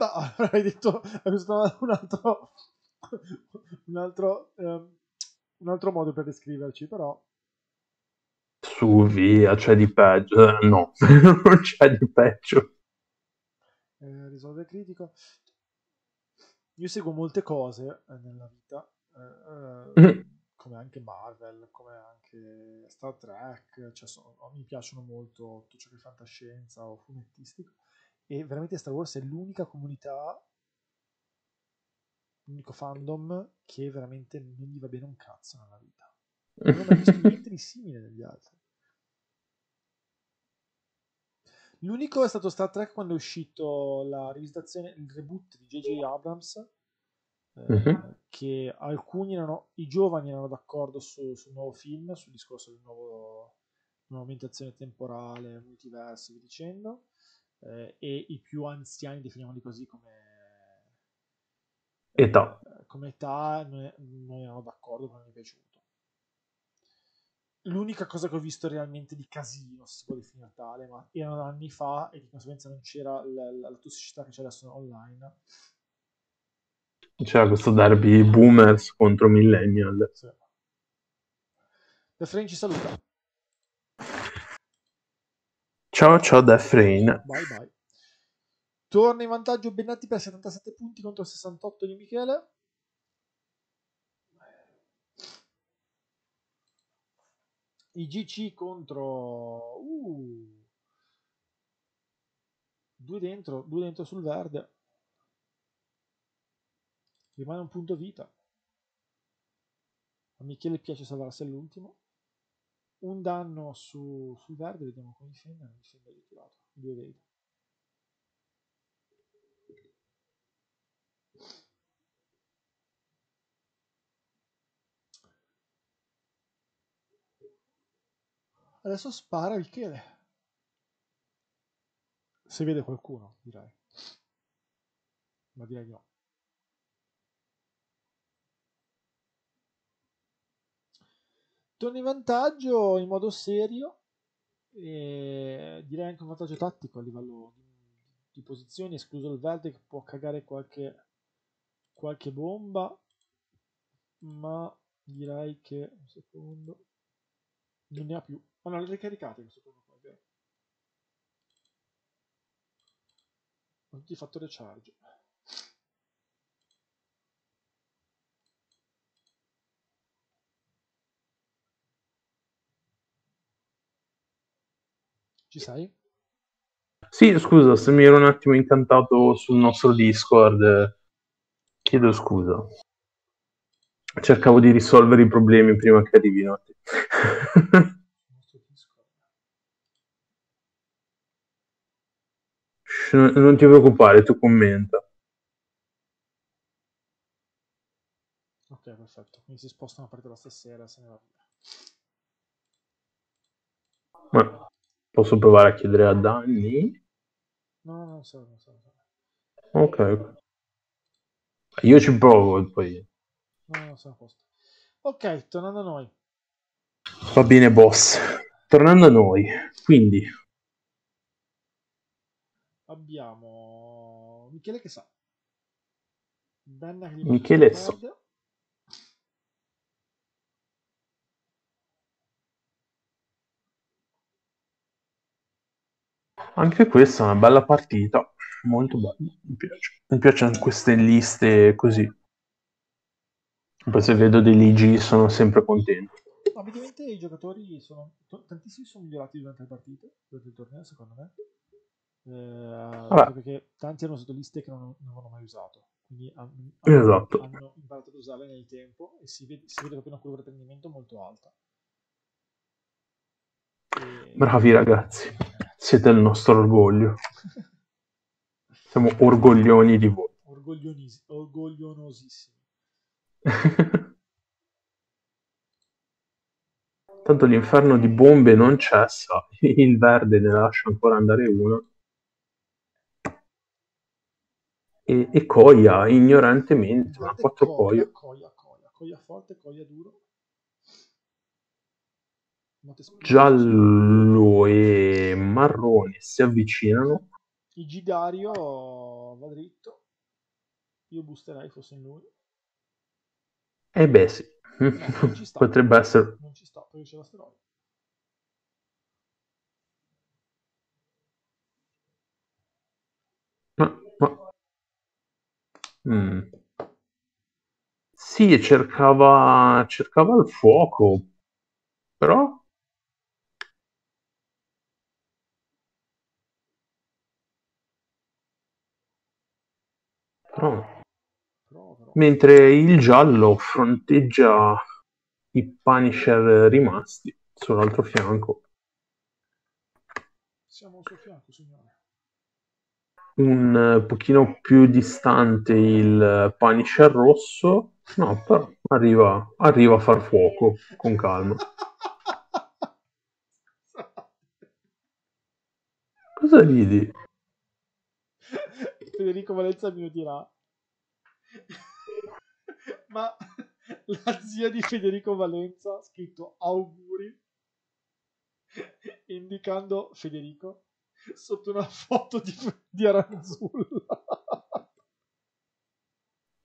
Ma hai detto hai usato un altro un altro ehm, un altro modo per descriverci, però Su, via, c'è di peggio. Eh, no, non c'è di peggio. Eh, risolve critico. Io seguo molte cose eh, nella vita, eh, eh, come anche Marvel, come anche Star Trek, cioè sono- mi piacciono molto tutto ciò che è fantascienza o fumettistico e veramente Star Wars è l'unica comunità, l'unico fandom che veramente non gli va bene un cazzo nella vita. Non ho visto niente di simile negli altri. L'unico è stato Star Trek quando è uscito la rivisitazione, il reboot di J.J. Abrams, eh, Mhm. che alcuni erano, i giovani erano d'accordo su- sul nuovo film, sul discorso del nuovo, nuova ambientazione temporale, multiversi, via dicendo, eh, e i più anziani, definiamoli così, come Età. eh, come età non, è- non erano d'accordo, non mi è piaciuto. L'unica cosa che ho visto realmente di casino, se si può definire tale, ma erano anni fa e di conseguenza non c'era la, la- la tossicità che c'è adesso online. C'era questo derby boomers contro millennial. Sì. The Frame ci saluta. Ciao ciao Death Rain. Bye bye. Torna in vantaggio Bennatti per 77 punti contro 68 di Michele. I GC contro... Uh, due dentro, due dentro sul verde. Rimane un punto vita. A Michele piace salvarsi all'ultimo. Un danno su, sul verde, vediamo come difende. Non difende ritirato. Due vedi. Adesso spara Michele. Se vede qualcuno, direi. Ma direi di no. Torna in vantaggio in modo serio e direi anche un vantaggio tattico a livello di posizioni, escluso il verde che può cagare qualche, qualche bomba, ma direi che un secondo non ne ha più. Ma no, le ricaricate questo turno qua, vero. Ho tutti fatto recharge. Ci sei? Sì, scusa, se mi ero un attimo incantato sul nostro Discord, chiedo scusa. Cercavo di risolvere i problemi prima che arrivino a te. Non ti preoccupare, tu commenta. Ok, perfetto. Quindi si spostano parte la stasera, se ne va via. Ma posso provare a chiedere a Danny? No, no, non serve, non serve. Ok. Io ci provo poi... No, no, siamo a posto. Ok, tornando a noi. Va bene, boss. Tornando a noi, quindi, Abbiamo Michele che sa. Benna che Michele so. anche questa è una bella partita. Molto bella, mi piace. Mi piacciono queste liste così. Poi se vedo dei ligi sono sempre contento. Ovviamente i giocatori sono tantissimi sono migliorati durante le partite, durante il torneo, secondo me. Eh, perché tanti hanno usato liste che non, non avevano mai usato. Quindi hanno, Esatto. hanno imparato ad usarle nel tempo e si vede, si vede proprio una curva di apprendimento molto alta. E- Bravi ragazzi, siete il nostro orgoglio. Siamo orgoglioni di voi. Orgoglionosissimi. Tanto l'inferno di bombe non cessa, il verde ne lascia ancora andare uno. E, e Coia, ignorantemente, Guarda 4 Coia, Coia. Coia, Coia, forte, Coia duro. Giallo e marrone si avvicinano. Il Gidario va dritto. Io boosterei fosse in lui. E beh sì, No, non ci sta. potrebbe essere... Non ci sta perché c'è l'asteroide. Mm. Sì, cercava, cercava il fuoco, però... però... Mentre il giallo fronteggia i Punisher rimasti sull'altro fianco. Siamo signore. Un eh, pochino più distante il Punisher rosso. No, però arriva, arriva a far fuoco con calma. Cosa ridi? Federico Valenza mi dirà. Ma la zia di Federico Valenza ha scritto auguri indicando Federico sotto una foto di, di Aranzulla.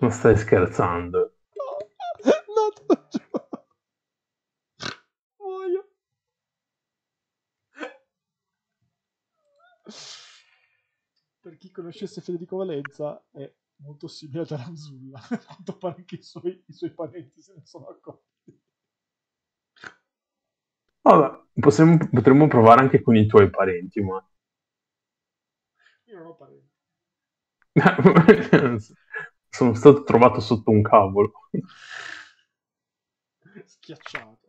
Non stai scherzando? No, te lo. Muoio. Per chi conoscesse Federico Valenza è molto simile a Taranzulla. A quanto pare anche i suoi, i suoi parenti se ne sono accorti. Vabbè, possiamo- potremmo provare anche con i tuoi parenti, ma... Io non ho parenti. Sono stato trovato sotto un cavolo. Schiacciato.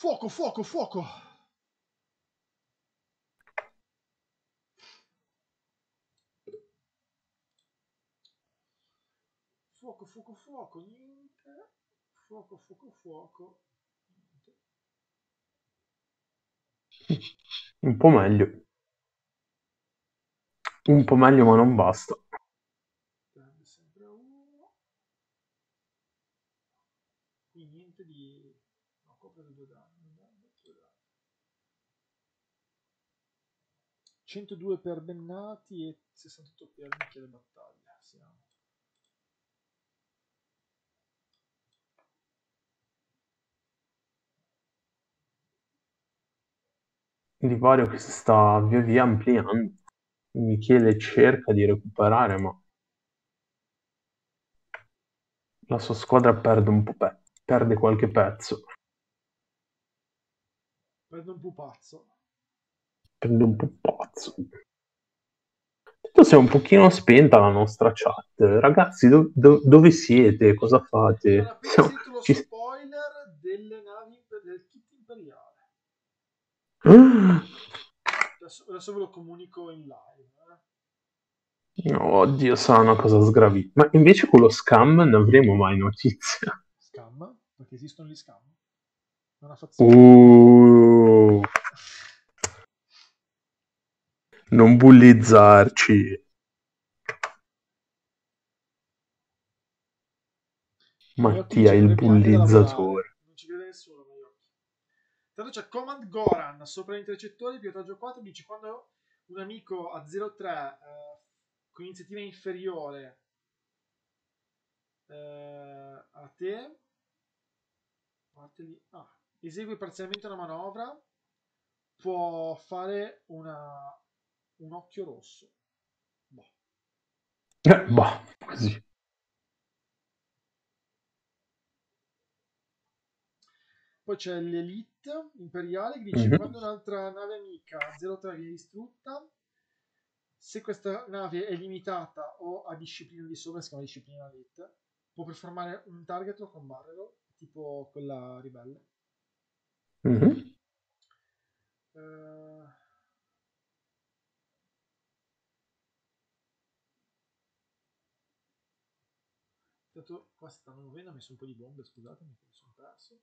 Fuoco, fuoco, fuoco. Fuoco, fuoco, fuoco, niente. Fuoco, fuoco, fuoco. Niente. Un po' meglio. Un po' meglio, ma non basta. Di... No, copre di due danni. un danno, due danni. 102 per Bennati e 68 per Michele Battaglia. Siamo. Il divario che si sta via via ampliando. Michele cerca di recuperare, ma la sua squadra perde un po' pezzi. perde qualche pezzo. Prende un pupazzo. Prende un pupazzo. Detto si è un pochino spenta la nostra chat. Ragazzi, do- do- dove siete? Cosa fate? Appena Siamo- ci- spoiler delle navi imper- del kit imperiale. Adesso, adesso ve lo comunico in live. eh. Oddio, sarà una cosa sgravita. Ma invece con lo scam ne avremo mai notizia? Scam? Perché esistono gli scam? È una fazione. Uh, non bullizzarci. Mattia, il bullizzatore. lavorare. Non ci crede nessuno, miei occhi. Tanto c'è Command Goran sopra gli intercettori, pilotaggio 4, dice quando un amico a 0-3 eh, con iniziativa inferiore eh, a te ah, esegue parzialmente una manovra può fare una, un occhio rosso. Boh. Eh, bah, così. Poi c'è l'Elite imperiale che dice Mhm. quando un'altra nave amica 03 viene distrutta, se questa nave è limitata o ha disciplina di sopra, si chiama disciplina Elite, può performare un target o combatterlo, tipo quella ribelle. Mhm. Eh, Tanto qua stanno muovendo, ho messo un po' di bombe, scusatemi mi sono perso.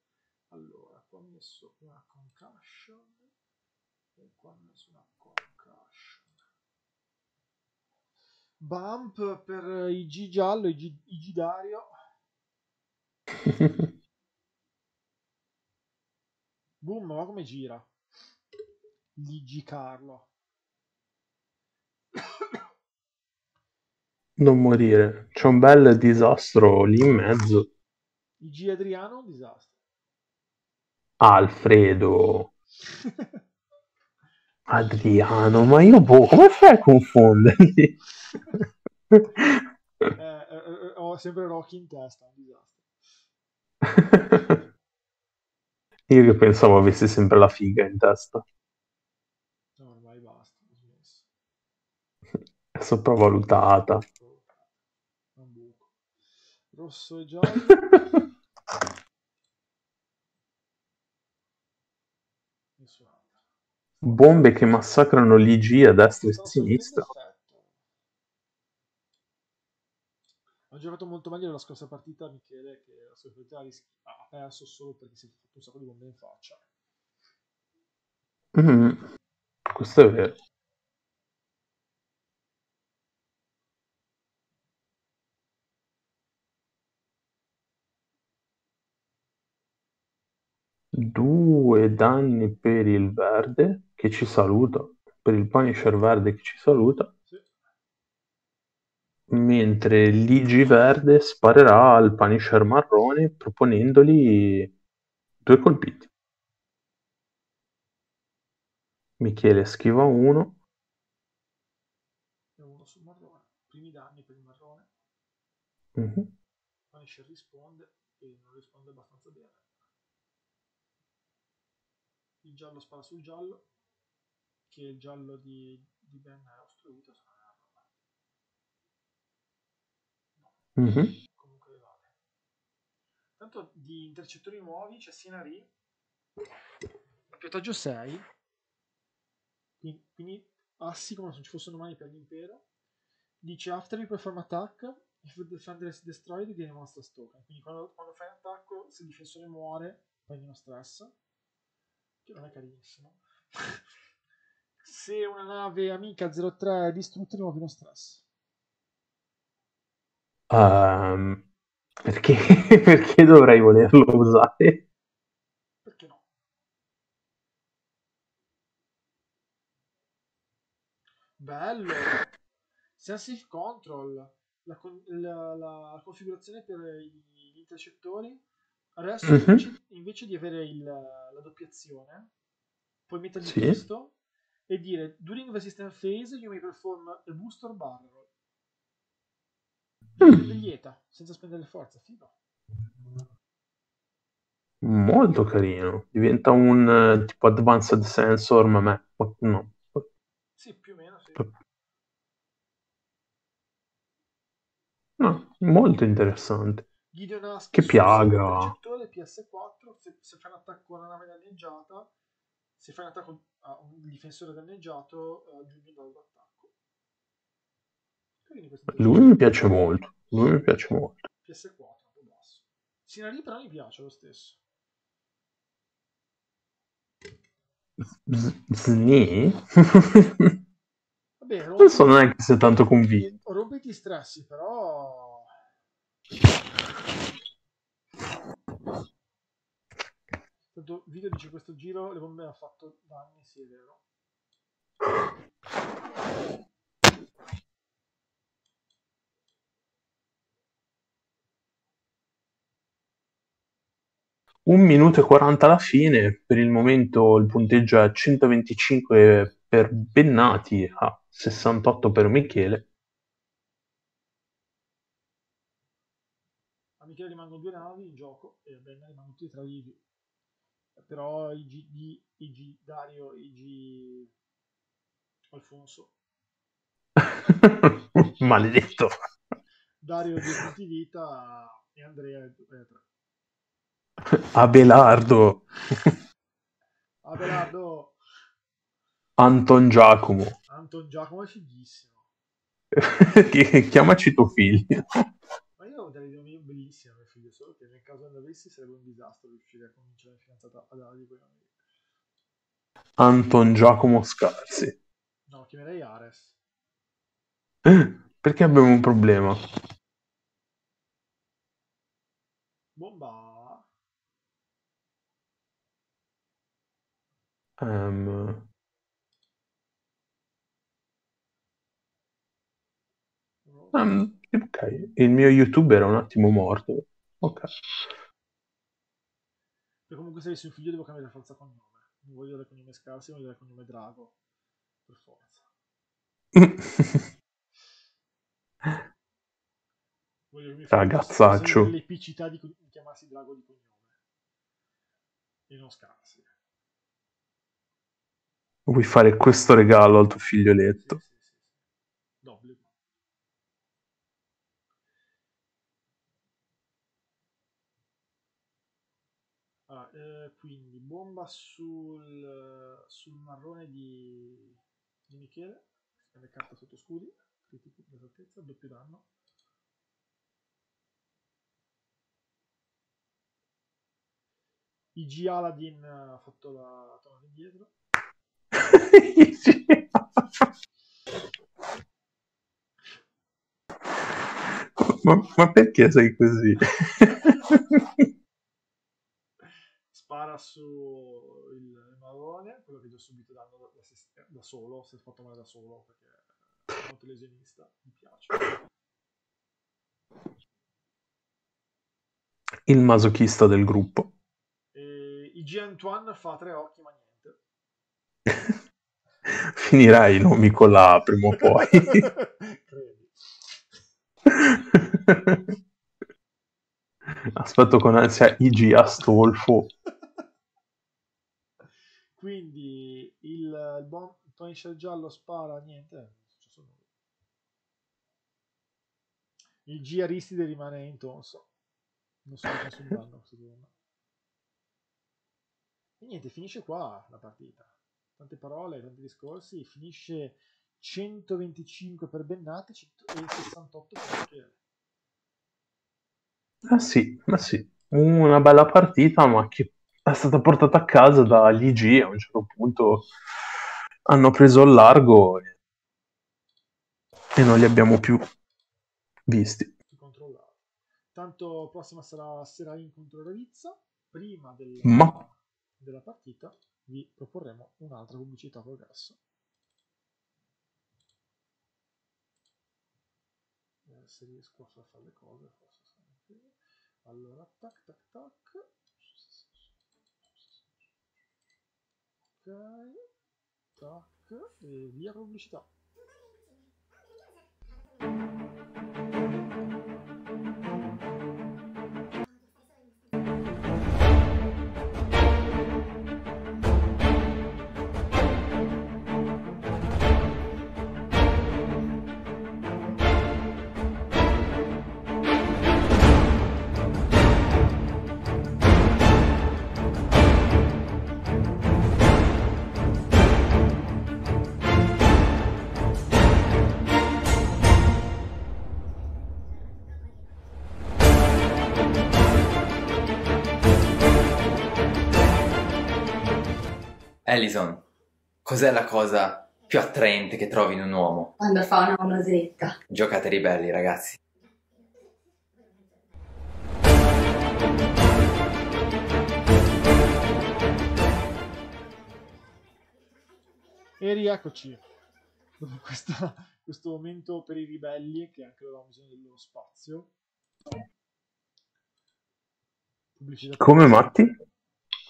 Allora, qua ho messo una concussion e qua ho messo una concussion. Bump per IG giallo, IG, IG Dario. Boom, ma come gira? L'IG Carlo. Non morire. C'è un bel disastro lì in mezzo. IG Adriano, un disastro. Alfredo. Adriano, ma io boh, come fai a confonderli? Eh, eh, eh, ho sempre Rocky in testa, un disastro. Io che pensavo avessi sempre la figa in testa. No, ormai basta. È sopravvalutata. Rosso e giallo. Bombe che massacrano l'IG a destra e a sinistra. Ho giocato molto meglio la scorsa partita Michele che la sua partita ha ha perso solo perché si è fatto un sacco di bombe in faccia. Mhm. Questo è vero. Due danni per il verde che ci saluta, per il Punisher verde che ci saluta, mentre l'IG verde sparerà al Punisher marrone proponendogli due colpiti. Michele schiva uno, E uno sul marrone. Primi danni per il marrone. Mhm. Punisher risponde e non risponde abbastanza bene. Il giallo spara sul giallo, che il giallo di, di Ben è ostruito. se non erro. Mhm. Comunque vale. Tanto di intercettori nuovi c'è Sinari, pilotaggio 6, quindi, assi come se non ci fossero domani per l'impero. Dice after you perform attack, if the defender is destroyed, gain a monster token. Quindi quando, quando fai un attacco, se il difensore muore, prendi uno stress, che non è carinissimo. se una nave amica 03 è distrutta, rimuovi uno stress. Ehm, perché, perché dovrei volerlo usare? Perché no? Bello! Sensitive Control, la, con- la- la configurazione per gli intercettori. Adesso Mhm. invece, invece di avere il- la doppiazione, puoi mettergli Sì. questo e dire during the system phase you may perform a boost or barrel. Mm. Lieta, senza spendere forza, figo. Molto carino. Diventa un eh, tipo advanced sensor, ma me. No. Sì, più o meno, sì. No, molto interessante. Gideon Husky Che piaga. recettore PS4, se, se fai un attacco a una nave danneggiata, se fai un attacco a un difensore danneggiato, aggiungi un dado d'attacco. È Lui mi piace molto. Lui mi piace molto. PS4, un basso. Sinari però mi piace lo stesso. Z- Sni? Vabbè, non so, non è che sei tanto convinto. rompiti i stressi, però... Tanto video dice questo giro le bombe ha fatto danni, sì è vero. Un minuto e 40 alla fine, per il momento il punteggio è 125 per Bennati a 68 per Michele. A Michele rimangono due navi in gioco e a Benna rimangono tutti e tre vivi. Però IG, di, IG Dario, IG Alfonso, Maledetto. Dario punti vita e Andrea e. Abelardo. Abelardo, Anton Giacomo. Anton Giacomo è fighissimo. Chi- Chiamaci tuo figlio. Ma io ho delle idee bellissime a mio figlio, solo che nel caso ne avessi sarebbe un disastro riuscire a convincere la fidanzata a dargli quei nomi. Anton Giacomo Scarsi. No, chiamerei Ares. Perché abbiamo un problema? Bomba. Ehm, ehm, ok, il mio YouTube era un attimo morto. Ok. E comunque se avessi un figlio devo cambiare la forza cognome. Non voglio dare cognome scarsi, voglio dare cognome Drago. Per forza. Voglio che Ragazzaccio. l'epicità di, di chiamarsi Drago di cognome. E non scarsi. Vuoi fare questo regalo al tuo figlioletto? sì, sì, sì. D'obbligo. Ah, eh, quindi bomba sul, sul marrone di, di Michele. Spende carta sotto scudi. Critico di esattezza, doppio danno. IG Aladdin ha fatto la tornata indietro. Ma, ma perché sei così? Spara su il marrone, quello che già subito danno da, da se- da solo, si è fatto male da solo perché è molto lesionista, mi piace. Il masochista del gruppo. E IG Antoine fa tre occhi ma niente. Finirai i nomi con la A prima o poi. Credi. Aspetto con ansia IG Astolfo. Quindi il, il buon Punisher giallo spara niente. non è successo nulla. Il G Aristide rimane intonso. Non so nessun danno secondo. E niente, finisce qua la partita. Tante parole, tanti discorsi. Finisce 125 per Bennati 168 per Michele. Ah sì, ma sì, una bella partita, ma che è stata portata a casa dagli IG a un certo punto hanno preso il largo e, e non li abbiamo più visti. Tutti controllati. Tanto prossima sarà Serain contro Ravizza. Prima del- Ma- della partita vi proporremo un'altra pubblicità progresso. Eh, Se riesco a far fare le cose, forse. Allora, tac tac tac. Ok, tac, e via pubblicità. Alison, cos'è la cosa più attraente che trovi in un uomo? Quando fa una nosetta. Giocate ribelli, ragazzi. E rieccoci. Dopo questa- questo momento per i ribelli, che anche loro hanno bisogno del loro spazio. Pubblicità Come Matti?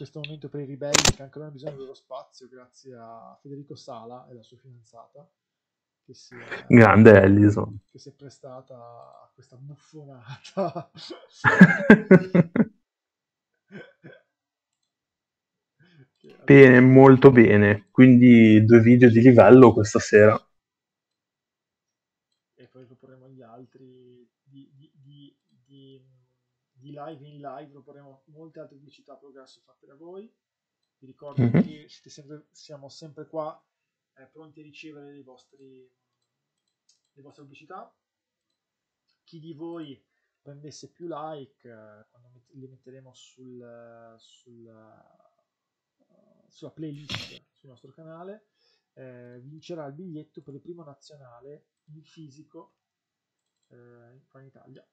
Questo momento per i ribelli che anche loro hanno bisogno del loro spazio grazie a Federico Sala e la sua fidanzata che si è, Grande Ellison. che si è prestata a questa buffonata Bene, molto bene. Quindi due video di livello questa sera. e poi proporremo gli altri di, di- di- di- live in live molte altre pubblicità progresso fatte da voi vi ricordo Mhm. che sempre- siamo sempre qua eh, pronti a ricevere i vostri, le vostre pubblicità chi di voi prendesse più like eh, quando met- li metteremo sul, sul, eh, sulla playlist sul nostro canale eh, vincerà il biglietto per il primo nazionale in fisico eh, qua in Italia.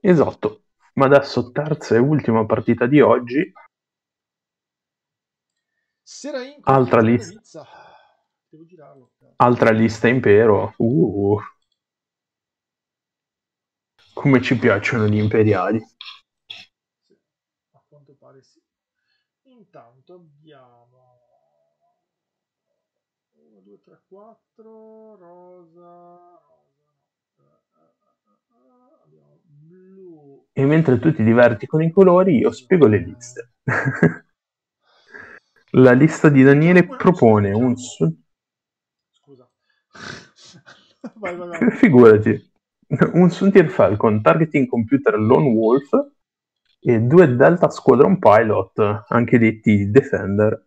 Esatto. Ma adesso terza e ultima partita di oggi. Altra lista. Nizza. Devo girarlo. Altra lista impero. Uh, come ci piacciono gli imperiali. Sì, a quanto pare sì. Intanto abbiamo 1, 2, 3, 4, rosa, rosa, no. Eh, eh, eh, eh, abbiamo blu, E mentre tu ti diverti con i colori, io spiego le liste. La lista di Daniele propone un... scusa. vai, vai, vai. Figurati. Un Suntier Falcon Targeting Computer Lone Wolf e due Delta Squadron Pilot, anche detti Defender,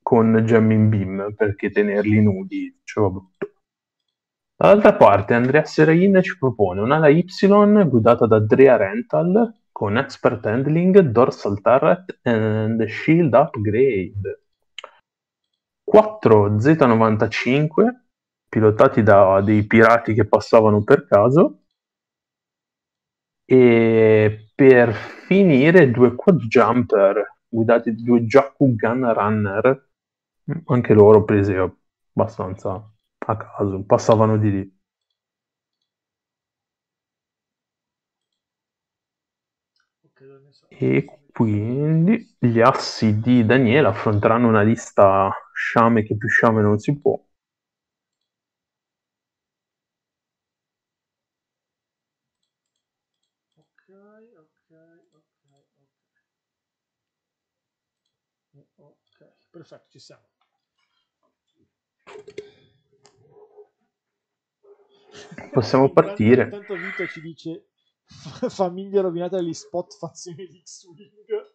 con Jamming Beam, perché tenerli nudi diceva brutto. Dall'altra parte Andrea Serain ci propone un'ala Y guidata da Drea Rental con Expert Handling, Dorsal Turret and Shield Upgrade. 4 Z95 pilotati da dei pirati che passavano per caso e per finire due quad jumper guidati da due Jakku Gun Runner anche loro presi abbastanza a caso passavano di lì e quindi gli assi di Daniele affronteranno una lista sciame che più sciame non si può. Ok, perfetto, ci siamo. Possiamo partire. Intanto Vito ci dice famiglia rovinata dagli spot fazioni di X-Wing.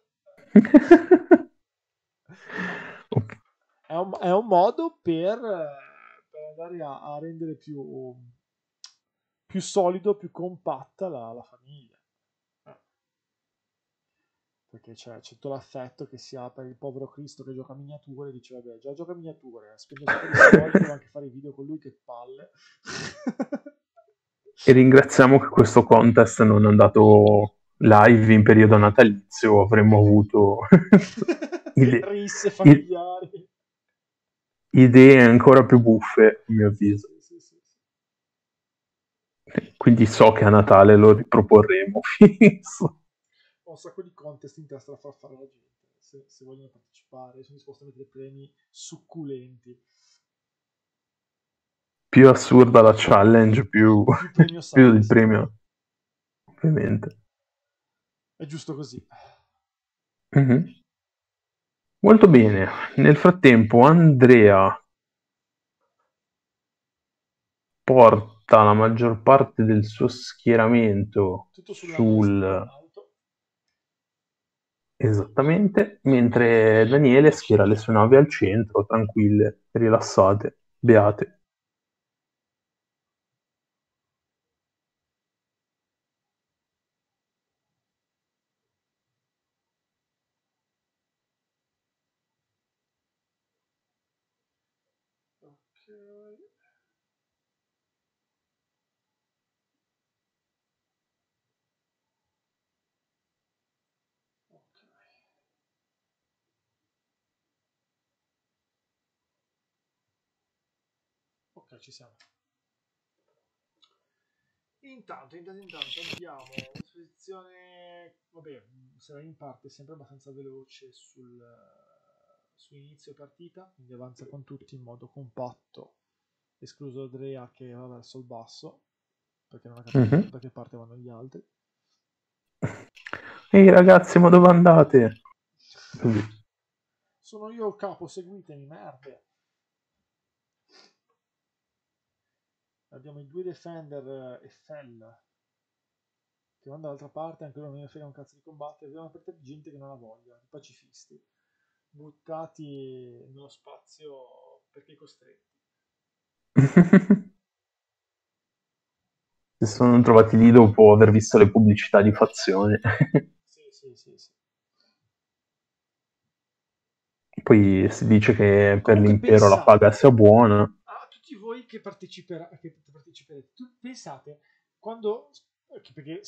È un, è un modo per, per andare a, a rendere più, più solido, più compatta la, la famiglia. Perché c'è, c'è tutto l'affetto che si ha per il povero Cristo che gioca a miniature e dice vabbè già gioca a miniature, spende soldi, devo anche fare i video con lui che palle. E ringraziamo che questo contest non è andato live in periodo natalizio, avremmo avuto Ide- Risse familiari. idee ancora più buffe, a mio avviso. Sì, sì, sì, sì. Quindi so che a Natale lo riproporremo. Fisso. Ho un sacco di contest in testa da far fare alla gente. Se, se vogliono partecipare, sono disposto a mettere premi succulenti. più assurda la challenge, più, Più più il premio. Ovviamente. È giusto così. Mhm. Molto bene. Nel frattempo Andrea porta la maggior parte del suo schieramento sul... Esattamente, mentre Daniele schiera le sue navi al centro, tranquille, rilassate, beate. Ci siamo. Intanto, intanto, intanto abbiamo una posizione, vabbè, sarà in parte sempre abbastanza veloce sul, su inizio partita, quindi avanza con tutti in modo compatto, escluso Andrea che va verso il basso, perché non ha capito Mhm. da che parte vanno gli altri. Ehi ragazzi, ma dove andate? Sono io il capo, seguitemi, merde. Abbiamo i due defender eh, e Fell che vanno dall'altra parte, anche loro non ne frega un cazzo di combattere. Abbiamo una partita di gente che non ha voglia, di pacifisti, buttati nello spazio perché costretti. Si sono trovati lì dopo aver visto le pubblicità di fazione. Sì, sì, sì, sì. Poi si dice che per Comunque l'impero la pensate- paga sia buona. Che, partecipera- che parteciperete, tu pensate quando, perché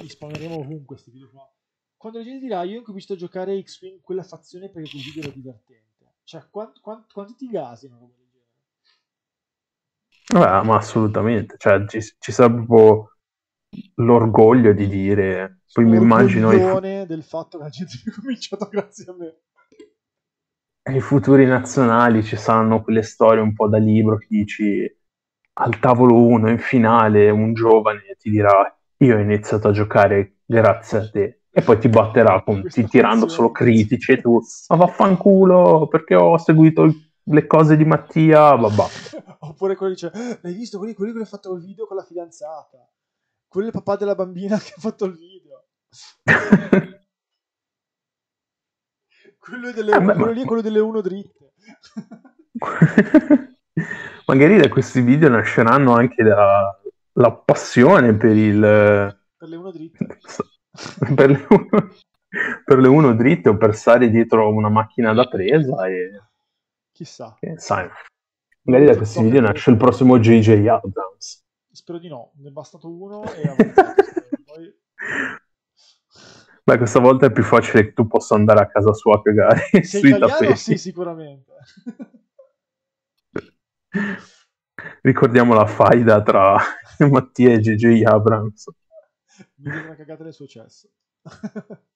li spawneremo ovunque questi video qua, quando la gente dirà io ho cominciato a giocare X-Wing quella fazione perché video era divertente, cioè quant- quant- quanti ti gasi una roba del genere? Vabbè, ma assolutamente, cioè ci, ci sarà proprio l'orgoglio di dire, poi mi immagino i, fu- Orgoglione del fatto che la gente abbia cominciato grazie a me. Ai futuri nazionali ci saranno quelle storie un po' da libro che dici al tavolo 1 in finale un giovane ti dirà io ho iniziato a giocare grazie a te e poi ti batterà con, ti tirando solo critici e tu ma vaffanculo perché ho seguito il- le cose di Mattia babà Oppure quello dice, l'hai visto quelli, quelli che ha fatto il video con la fidanzata? Quello è il papà della bambina che ha fatto il video. Quello, delle, Eh, beh, ma- quello lì è quello delle uno dritte. magari da questi video nasceranno anche la, la passione per il per le uno dritte. per le, uno, per le uno dritte o per stare dietro una macchina da presa e Chissà. e sai magari da questi video nasce il prossimo JJ Abrams Spero di no, ne è bastato uno e. Poi... beh questa volta è più facile che tu possa andare a casa sua a cagare Se sui italiano tappeti sì, sicuramente. ricordiamo la faida tra Mattia e JJ Abrams Mi sembra cagata del successo.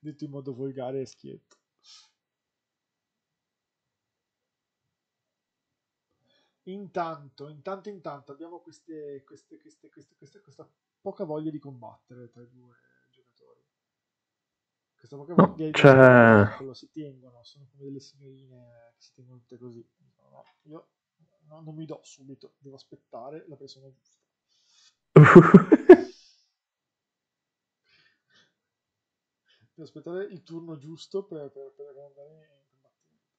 Detto in modo volgare e schietto. Intanto, intanto, intanto abbiamo queste, queste, queste, queste, queste- questa poca voglia di combattere tra i due. Questa poca No, di c'è- quello si tengono, sono come delle signorine che si tengono tutte così. "No, io no, non mi do subito, devo aspettare la persona giusta. Devo aspettare il turno giusto per, per, per andare in combattimento.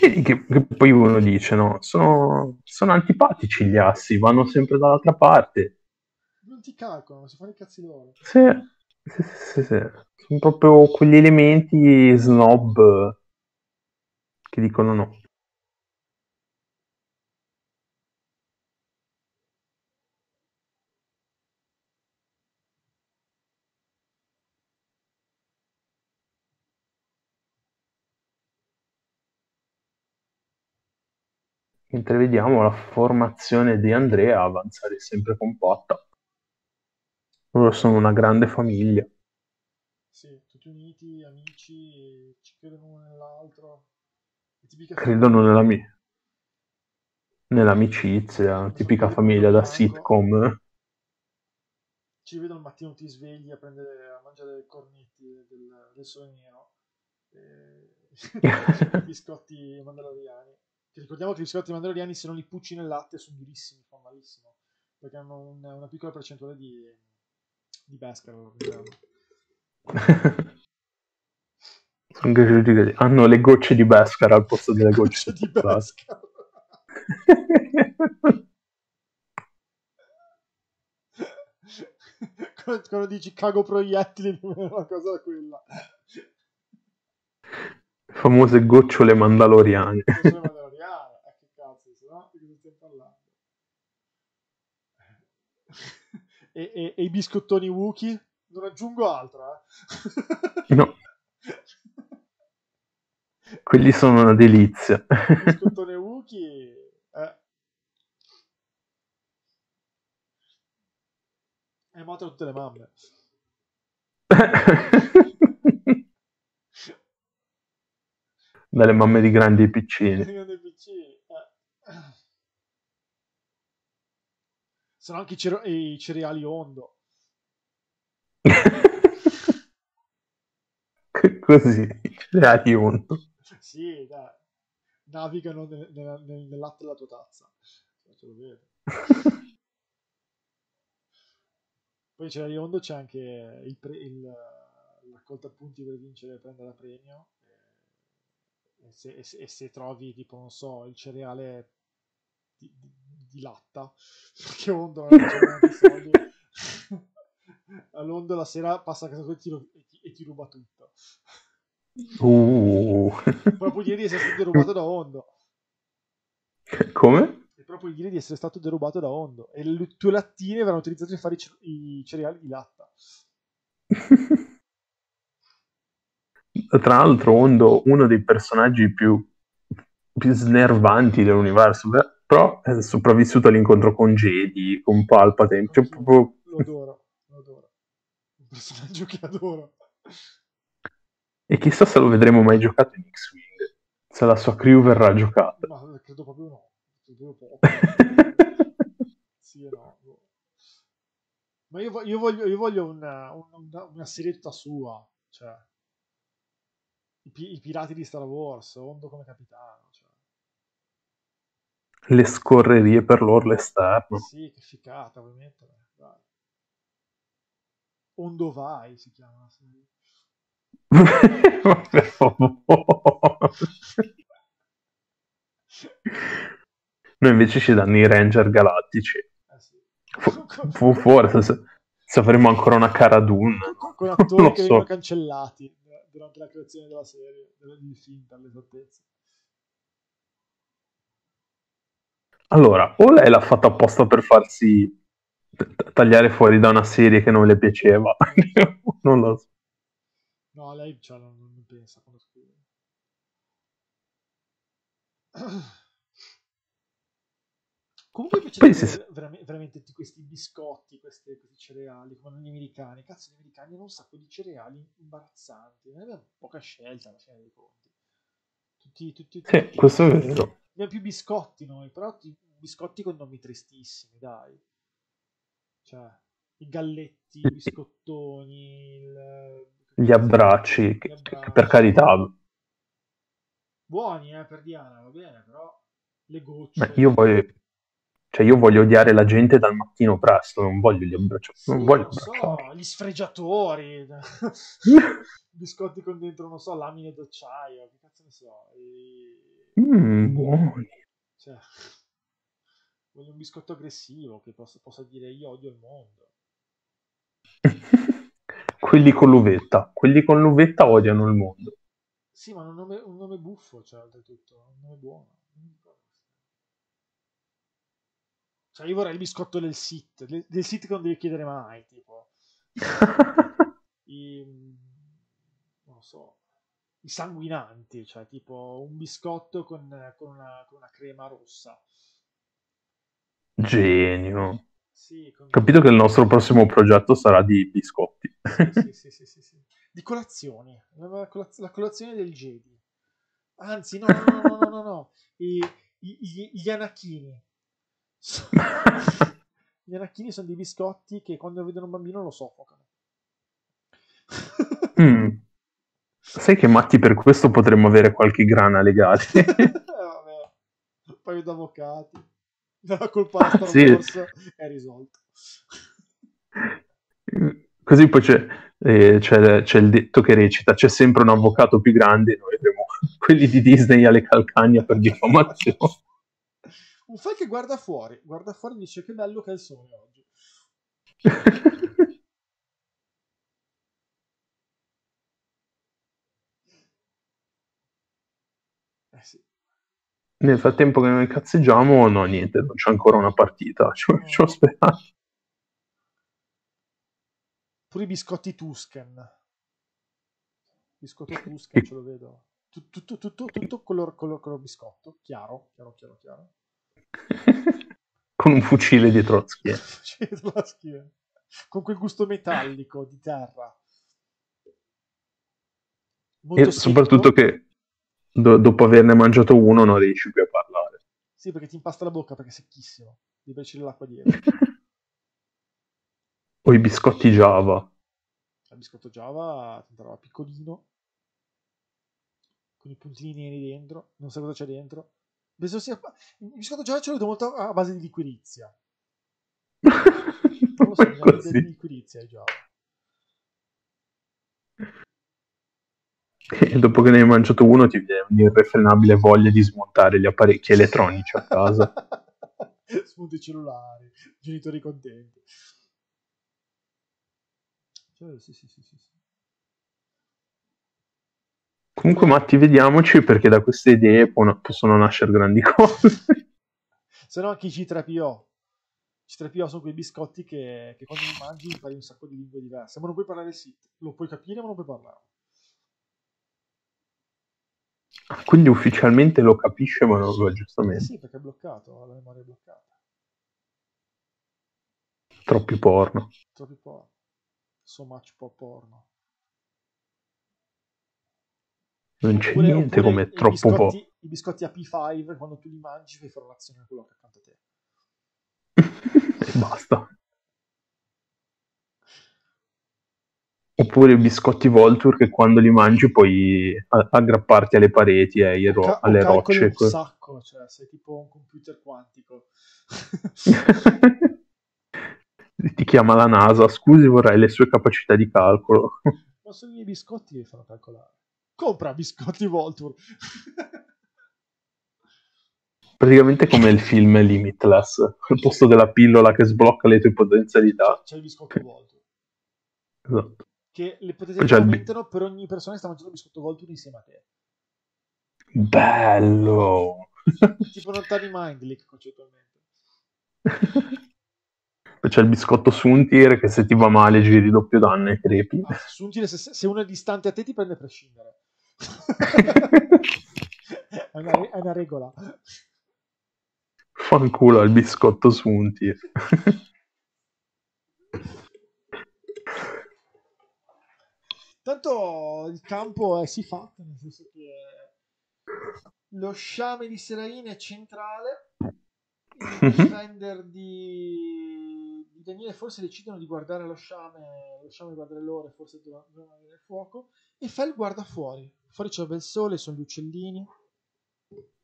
Vedi che, che poi uno dice no sono, sono antipatici gli assi vanno sempre dall'altra parte ti calcolano, si fanno i cazzi loro. Sì, sì, sì, sì. Sono proprio quegli elementi snob che dicono no. Mentre vediamo la formazione di Andrea avanzare sempre compatta. Loro sono una grande famiglia. Sì, tutti uniti, amici, ci credono uno nell'altro. Credono famiglia. nella mi- nell'amicizia, tipica famiglia da sitcom. Ci vedono al mattino ti svegli a, prendere, a mangiare i cornetti del, del sole nero. E... i biscotti mandaloriani. Ti ricordiamo che i biscotti mandaloriani se non li pucci nel latte sono durissimi, fanno malissimo. Perché hanno un- una piccola percentuale di, di cresciuti così. Hanno le gocce di Beskar al posto delle gocce di di. Beskar. quando, quando dici cago proiettili, meno una cosa quella. famose. Gocciole mandaloriane, eh, che cazzo, se no di cosa stiamo parlando? E, e- e i biscottoni Wookie? Non aggiungo altro, eh. No, quelli sono una delizia. Il biscottone Wookie... Eh. È morto tutte le mamme. Dalle mamme di grandi e piccini. Grande PC, eh. Sono anche i, cere- i cereali Ondo. Così, cereali uno. Sì, dai. Navigano nel, nel- nel- nel latte della tua tazza. Ce lo vedo. Poi c'è a Ondo c'è anche il, pre- il, la raccolta punti per vincere e prendere la premio. Se, e se- e se trovi, tipo, non so, il cereale di, di- di latta, perché Ondo neanche soldi. All'Ondo la sera passa a casa tua e ti, e ti- e ti ruba tutto. Uh. Dire di essere stato derubato da Ondo. Come? E puoi dire di essere stato derubato da Ondo. E le tue lattine verranno utilizzate per fare i, ce- i cereali di latta. Tra l'altro, Ondo, uno dei personaggi più, più snervanti dell'universo, però è sopravvissuto all'incontro con Jedi, con Palpatine, cioè proprio... Lo adoro, lo adoro. Un personaggio che adoro. E chissà se lo vedremo mai giocato in X-Wing, se la sua crew verrà giocata. Ma credo proprio no. Credo poco. Sì no. boh. Ma io, io voglio, io voglio una, una, una serie tutta sua. Cioè, i, i pirati di Star Wars, Ondo come capitano. Le scorrerie per l'orlo esterno. Sì, che ficata, vuoi mettere? Dai. Ondo vai si chiama la serie. Ma per favore. Noi invece ci danno i Ranger Galattici. Eh sì. Fu- fu- forse se, se avremo ancora una Cara Dune. con, attori che so. vengono cancellati durante la creazione della serie, del film per l'esattezza. Allora, o lei l'ha fatta apposta per farsi t- tagliare fuori da una serie che non le piaceva. non lo so. No, lei cioè, non, non pensa quando scrive. Comunque Poi di se- veramente, veramente tutti questi biscotti, questi, questi cereali, come gli americani. Cazzo, gli americani hanno un sacco di cereali imbarazzanti. Noi abbiamo poca scelta alla fine dei conti. Tutti, tutti, Sì, tutti- questo è vero. Abbiamo più biscotti noi, però ti- biscotti con nomi tristissimi, dai. Cioè, i galletti, i biscottoni, il- Gli abbracci, Gli abbracci. per carità, Buoni, eh, per Diana, va bene, però le beh, gocce... io voglio, cioè io voglio odiare la gente dal mattino presto, non voglio gli abbracci, Sì, non voglio so, gli sfregiatori, biscotti con dentro, non so, lamine d'acciaio, che cazzo ne so. e- Mm, buoni. Cioè, voglio un biscotto aggressivo che possa, possa dire io odio il mondo. quelli con l'uvetta, quelli con l'uvetta odiano il mondo. Sì, ma un nome, un nome buffo, cioè, oltretutto, un nome buono. Cioè, io vorrei il biscotto del sit, del, del sit che non devi chiedere mai, tipo. I, non lo so, sanguinanti, cioè tipo un biscotto con, con una, con una crema rossa. Genio. Sì, con... Capito che il nostro prossimo progetto sarà di biscotti. Sì, sì, sì, sì, sì. Di colazioni, la, colaz- la colazione del Jedi. Anzi, no, no, no, no, no, no, no. I- i- gli, anachini. Gli anachini sono dei biscotti che quando vedono un bambino lo soffocano. Mm. Sai che Matti per questo potremmo avere qualche grana legale. Eh, vabbè, un paio d'avvocati. La colpa a Star Sì. È risolto. Così poi c'è, eh, c'è- c'è il detto che recita: c'è sempre un avvocato più grande. Noi avremo quelli di Disney alle calcagna per diffamazione. Un fan che guarda fuori, guarda fuori e dice che bello che è il sole oggi. sì. Nel frattempo che noi cazzeggiamo, no, niente, non c'è ancora una partita. Ci ho, ci ho sperato. Pure i biscotti Tusken. Biscotto Tusken, ce lo vedo. Tut- Tutto, tutto, tutto color, color, color biscotto, chiaro, chiaro, chiaro, chiaro. Con un fucile dietro la schiena. C'è dietro la schiena. Con quel gusto metallico di terra. Molto E soprattutto che do- dopo averne mangiato uno non riesci più a parlare. Sì, perché ti impasta la bocca perché è secchissimo. Devi averci l'acqua dietro. O i biscotti Java. Il biscotto Java, roba, piccolino. Con i puntini neri dentro. Non so cosa c'è dentro. Penso sia... Il biscotto Java ce l'ho vedo molto a base di liquirizia. Non so, l'idea di Così. liquirizia Java. E dopo che ne hai mangiato uno ti viene un'irrefrenabile voglia di smontare gli apparecchi elettronici a casa. Spunti cellulari, genitori contenti. Cioè, sì, sì, sì, sì, sì. Comunque, Matti, vediamoci perché da queste idee possono nascere grandi cose. Se no anche i C3PO. C3PO sono quei biscotti che, che quando li mangi impari un sacco di lingue diverse. Ma non puoi parlare sit. Lo puoi capire ma non puoi parlare. Quindi ufficialmente lo capisce, ma non lo giustamente. sì, perché è bloccato, la memoria è bloccata. Troppi porno. Troppi porno. So much po' porno. Non c'è Oppure- niente oppure come troppo po'. biscotti, I biscotti AP5, quando tu li mangi fai fare l'azione a quello che accanto a te. e basta. Oppure i biscotti Volture che quando li mangi puoi aggrapparti alle pareti e ai ro- Ca- alle rocce. un sacco, cioè sei tipo un computer quantico. Ti chiama la NASA, scusi, vorrei le sue capacità di calcolo. Ma sono i miei biscotti che fanno calcolare. Compra biscotti Volture. Praticamente come il film Limitless, al posto della pillola che sblocca le tue potenzialità. C'è il biscotto Volture. Esatto. Che le potenzialità Cioè, aumentano per ogni persona che sta mangiando il biscotto Volture insieme a te. Bello! Tipo non Tiny Mindlick concettualmente. C'è il biscotto Suntir che se ti va male giri doppio danno e crepi. Ah, Suntile, se, se uno è distante a te ti prende a prescindere. è, una, è una regola. Fanculo al biscotto Suntir. Tanto il campo è si fa, nel senso che lo sciame di Serain è centrale, il defender di, di Daniele forse decidono di guardare lo sciame, lo sciame guarda l'ore, forse devono avere il fuoco, e Fel guarda fuori. Fuori c'è un bel sole, sono gli uccellini,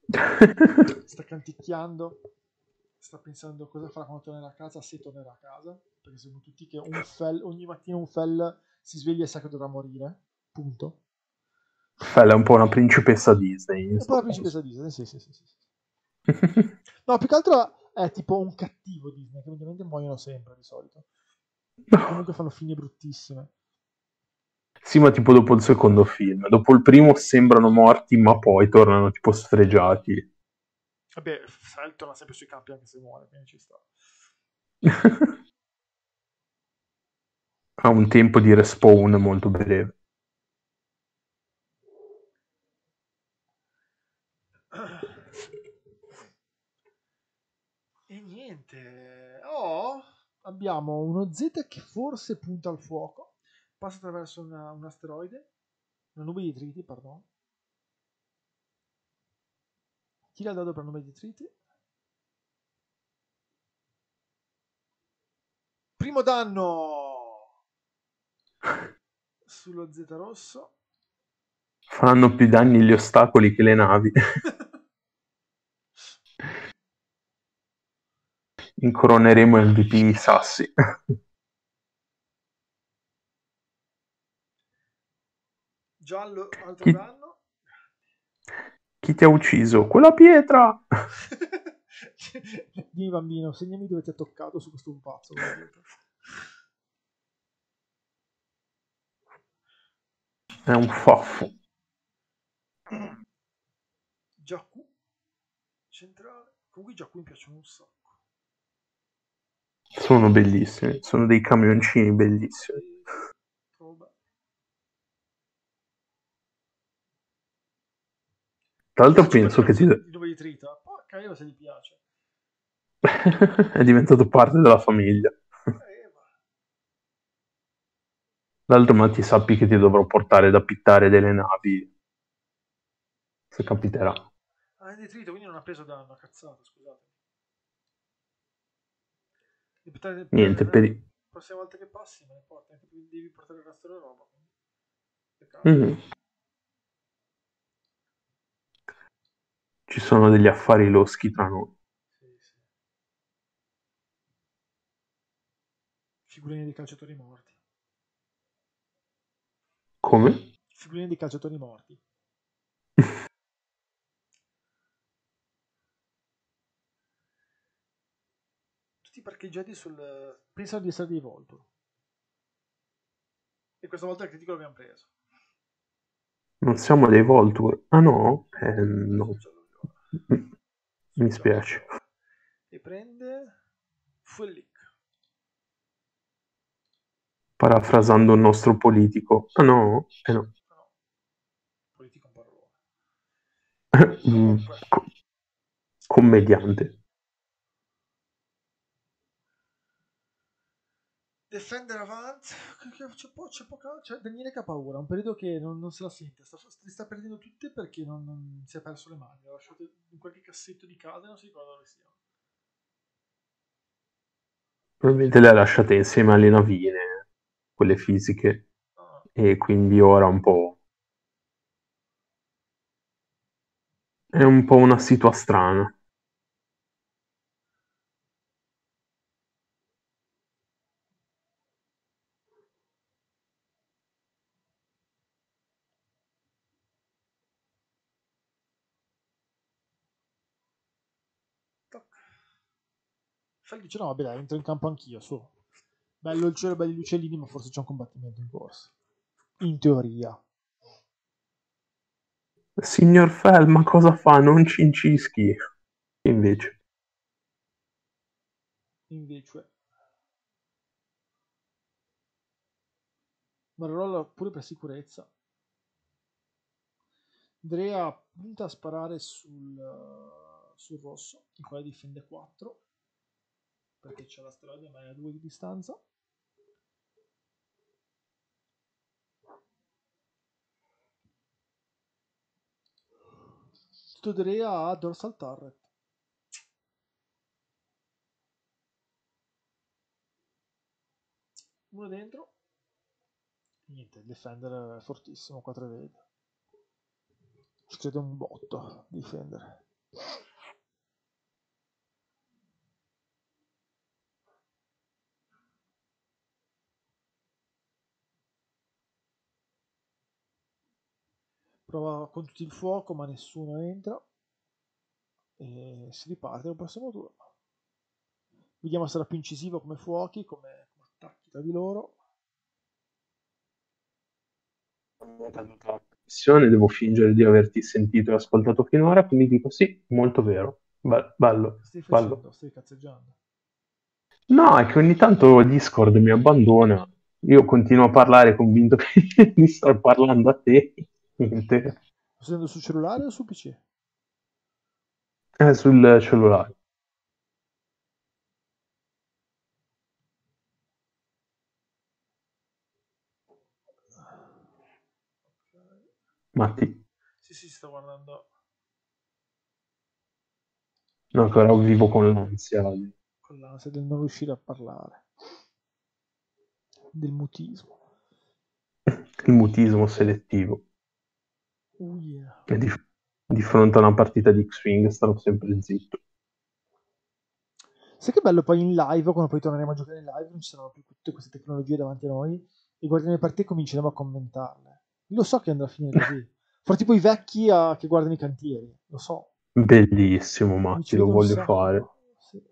sta canticchiando, sta pensando cosa farà quando tornerà a casa, se tornerà a casa, perché siamo tutti che un Fel, ogni mattina un Fel si sveglia e sa che dovrà morire, punto. Fella è un po' una principessa Disney. È un po' la principessa Disney, sì, sì, sì, sì. No, più che altro è tipo un cattivo Disney, che ovviamente muoiono sempre di solito. Comunque fanno fini bruttissime. Sì, ma tipo dopo il secondo film. Dopo il primo sembrano morti, ma poi tornano tipo sfregiati. Vabbè, torna sempre sui campi anche se muore, quindi ci sta. ha un tempo di respawn molto breve. E niente. Oh, abbiamo uno Z che forse punta al fuoco. Passa attraverso una- un asteroide. Una nube di triti, pardon. Tira il dado per nube di triti. Primo danno sullo Z rosso. Faranno più danni gli ostacoli che le navi. Incoroneremo MVP Sassi. Giallo, altro Chi- danno. Chi ti ha ucciso? Quella pietra! Dimmi bambino, segnami dove ti ha toccato su questo pazzo. È un faffo. Giacu centrale. Comunque i Giacu mi piacciono un sacco. Sono bellissimi, sono dei camioncini bellissimi. Tra l'altro penso che ti... di nome di Trita. Porca io se gli piace. è diventato parte della famiglia. Eh, ma- L'altro ma ti sappi che ti dovrò portare da pittare delle navi. Se capiterà. Ah, è detrito, quindi non ha preso danno, cazzata, scusate. Portare- Niente, per La prossima volta che passi me ne perché devi portare il resto della roba. Peccato. Mhm. Ci sono degli affari loschi tra noi. Sì, sì. Figurine di calciatori morti. Come? Figurine di calciatori morti. Tutti parcheggiati sul... Pensano di essere dei Voltur. E questa volta il critico l'abbiamo preso. Non siamo dei Voltur. Ah no? Eh, no. Mi spiace. E prende... Fullick. Parafrasando un nostro politico. Ah no? Eh no. Politico un parolone. Mm, co- commediante. Defender avanti, c'è, po- c'è poca, c'è Daniele che ha paura, è un periodo che non, non se la sente, sta, sta- sta perdendo tutte perché non, non si è perso le mani, le ha lasciate in qualche cassetto di casa e non si ricorda dove siano. Probabilmente le ha lasciate insieme alle navine, quelle fisiche, Ah, e quindi ora un po'... È un po' una situazione strana. Fel dice no, vabbè dai, entro in campo anch'io, su. Bello il cielo, belli gli uccellini, ma forse c'è un combattimento in corso. In teoria. Signor Fell, ma cosa fa? Non cincischi. Invece, Invece... Marrolla pure per sicurezza. Drea punta a sparare sul, sul rosso, il quale difende 4. Perché c'è l'asteroide, ma è a 2 di distanza. Sto Drea ha dorsal turret. Uno dentro. Niente, il defender è fortissimo, 4 vedi. Ci crede un botto, difendere. Prova con tutto il fuoco, ma nessuno entra. E si riparte al prossimo turno. Vediamo se sarà più incisivo come fuochi, come, come attacchi tra di loro. missione devo fingere di averti sentito e ascoltato finora, quindi dico sì, molto vero. Be- bello, Stai bello. facendo? Stai cazzeggiando. No, è che ogni tanto Discord mi abbandona. Io continuo a parlare convinto che mi sto parlando a te. Niente. Lo stai sul cellulare o sul PC? È sul cellulare. Matti, Sì, sì, sto guardando no, che ora vivo con l'ansia. con l'ansia del non riuscire a parlare. Del mutismo. Il mutismo selettivo. Oh yeah. E di, di fronte a una partita di X-Wing starò sempre zitto. Sai che bello poi in live, quando poi torneremo a giocare in live, non ci saranno più tutte queste tecnologie davanti a noi e guardiamo le partite e cominceremo a commentarle. Lo so che andrà a finire così. Farò tipo i vecchi a- che guardano i cantieri, lo so. Bellissimo, Matti, lo voglio sacco. fare. Sì.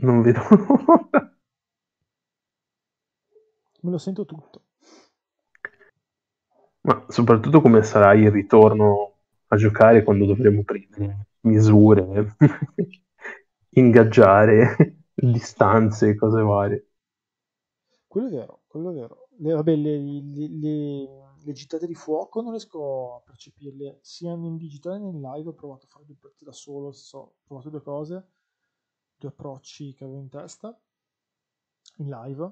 Non vedo l'ora. Me lo sento tutto. Ma soprattutto come sarà il ritorno a giocare quando dovremo prendere misure, ingaggiare distanze, cose varie. Quello è vero, quello è vero. Le, vabbè, le, le, le, gittate di fuoco non riesco a percepirle sia in digitale che in live. Ho provato a fare due partite da solo, so, ho provato due cose, due approcci che avevo in testa in live.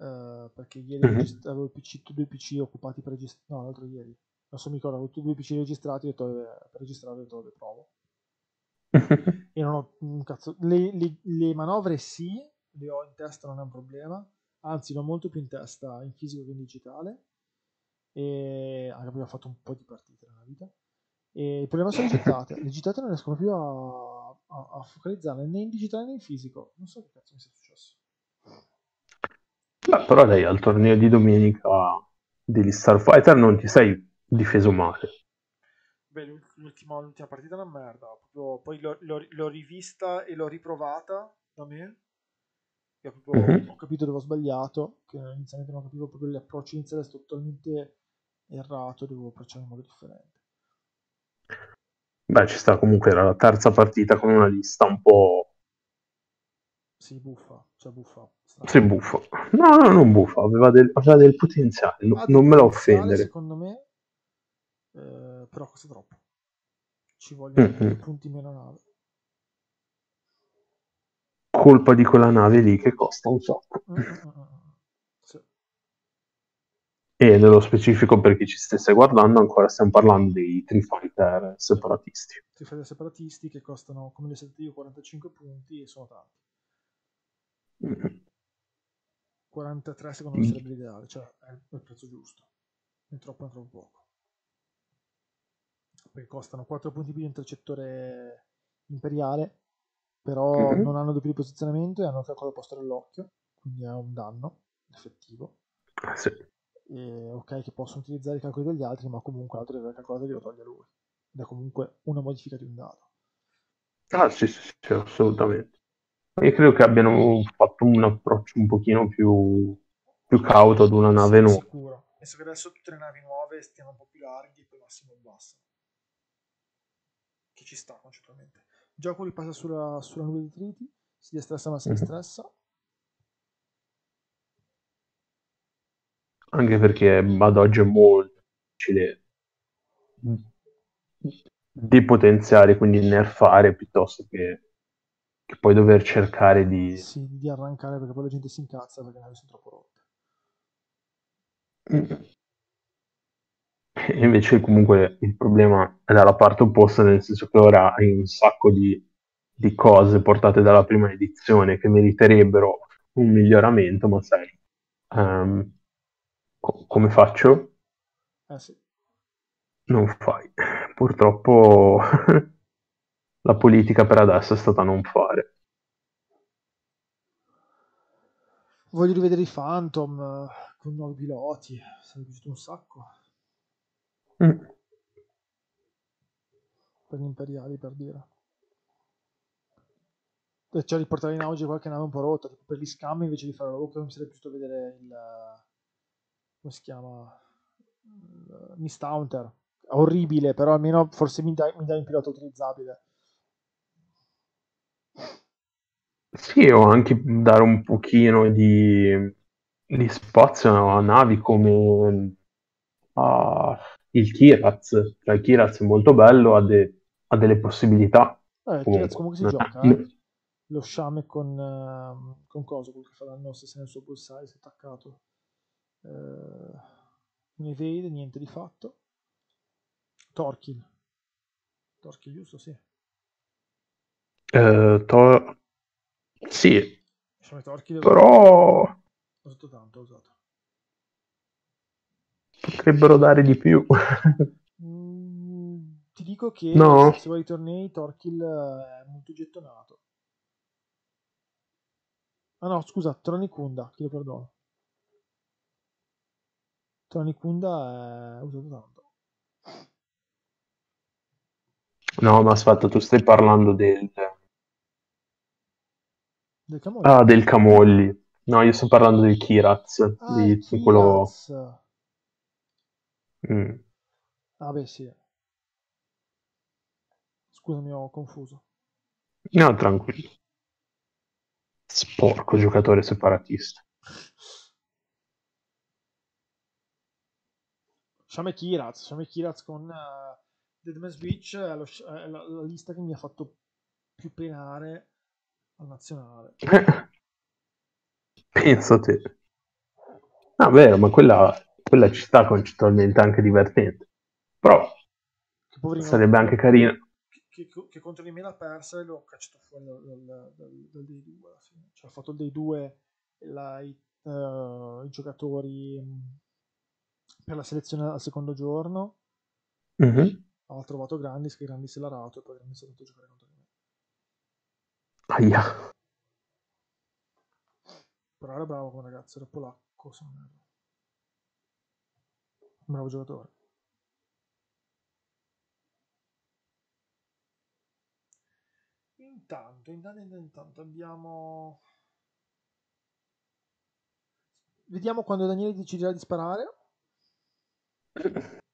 Eh, perché ieri Mhm. regist- avevo PC, due PC occupati per registrare. No, l'altro ieri. Non so, mi ricordo, avevo due PC registrati. Ho detto, eh, per registrare, ho detto, vabbè, provo. E non ho un cazzo. Le, le- le manovre sì, le ho in testa, non è un problema. Anzi, le ho molto più in testa in fisico che in digitale. E anche perché ho fatto un po' di partite nella vita. E il problema sono le gittate. Le gittate non riesco più a, a, a focalizzarle né in digitale né in fisico. Non so che cazzo mi sia successo. Beh, però dai, al torneo di domenica degli Starfighter non ti sei difeso male. Beh, l'ult- l'ultima, l'ultima partita è una merda. Proprio- poi l'ho, l'ho- l'ho rivista e l'ho riprovata da me. E ho, proprio- Mhm. ho capito dove ho sbagliato. Che inizialmente non capivo proprio l'approccio iniziale, è stato totalmente errato. Devo approcciare in modo differente. Beh, ci sta comunque, era la terza partita con una lista un po'... Sì, buffa. Cioè, buffa. strana. Sì, buffa. No, no, non buffa, aveva del, aveva del potenziale, no- del non me potenziale, offendere. Secondo me, eh, però costa troppo. Ci vogliono Mhm. due punti meno nave. Colpa di quella nave lì che costa un sacco. Mm, mm, mm. Sì. E nello specifico per chi ci stesse guardando, ancora stiamo parlando dei Tree Fighter separatisti. Dei separatisti che costano, come le sette io, 45 punti e sono tanti. Mhm. 43 secondo me sarebbe l'ideale, cioè è il prezzo giusto. Né troppo né troppo poco. Perché costano 4 punti più di intercettore imperiale, però Mhm. non hanno doppio di posizionamento e hanno il calcolo posto dell'occhio, quindi è un danno effettivo. Ah, sì. E ok che possono utilizzare i calcoli degli altri, ma comunque l'altro deve aver calcolato glielo toglie a lui. Ed è comunque una modifica di un dato. Ah, sì, sì, sì, assolutamente. Io credo che abbiano fatto un approccio un pochino più, più cauto ad una nave nuova. sicuro. Penso che adesso tutte le navi nuove stiano un po' più larghi e poi massimo abbassano. Che ci sta concettualmente. Gioco ripassa sulla, sulla nube di triti, si distressa ma si Mhm. distressa. Anche perché ad oggi è molto difficile depotenziare, quindi nerfare, piuttosto che, che poi dover cercare di... Sì, di arrancare perché poi la gente si incazza perché le navi sono troppo rotte. E invece comunque il problema è dalla parte opposta, nel senso che ora hai un sacco di, di cose portate dalla prima edizione che meriterebbero un miglioramento, ma sai, ehm, co- come faccio? Eh sì. Non fai. Purtroppo la politica per adesso è stata non fare. Voglio rivedere i Phantom eh, con nuovi piloti. Sarebbe piaciuto un sacco. Mm. Per gli imperiali, per dire. Cioè riportare in auge qualche nave un po' rotta. Tipo per gli scambi invece di fare la Walker mi sarebbe piaciuto vedere il... come si chiama? Il Mist Hunter. Orribile, però almeno forse mi dai, mi dai un pilota utilizzabile. Sì, o anche dare un pochino di, di spazio a navi come ah, il Kiraz. Cioè, il Kiraz è molto bello, ha, de- ha delle possibilità. Eh, il Comunque, Kiraz comunque si gioca, eh. Lo sciame con, ehm, con coso, quel che fa danno se sei nel suo pulsare, si è attaccato. Eh, un evade, niente di fatto. Torkill. Torkill, giusto? Sì. Eh, to- sì, Torkill ho però usato tanto, potrebbero dare di più. Mm, ti dico che No. se vuoi i tornei Torkill eh, è molto gettonato. Ah no, scusa, Tronicunda, chiedo perdono. Tronicunda è usato tanto. No, ma aspetta, tu stai parlando del, Del Camolli. ah, del Camolli. No, io sto parlando del Kiraz, Ah, di il quello... Kiraz. Mm. Ah beh sì. Scusami, ho confuso. No, tranquillo. Sporco giocatore separatista. Shame Kiraz, Shame Kiraz con uh, Dead Man's Beach è, lo- è la, la lista che mi ha fatto più penare al nazionale. Penso te. Ah, vero, ma quella, quella ci sta concettualmente anche divertente. Però sarebbe anche carino. che, che- che contro di me l'ha persa e l'ho cacciato fuori dal, dal, dal, dal day 2 alla fine. Cioè ha fatto il day 2 la- i, eh, i giocatori mh, per la selezione al secondo giorno. Mhm. Ha trovato Grandis, che Grandis l'ha rato e poi Grandis ha dovuto giocare contro di me. Aia. Però era bravo come ragazzo, era polacco, se non erro. Un bravo giocatore. Intanto, intanto, intanto, intanto abbiamo... Vediamo quando Daniele deciderà di sparare.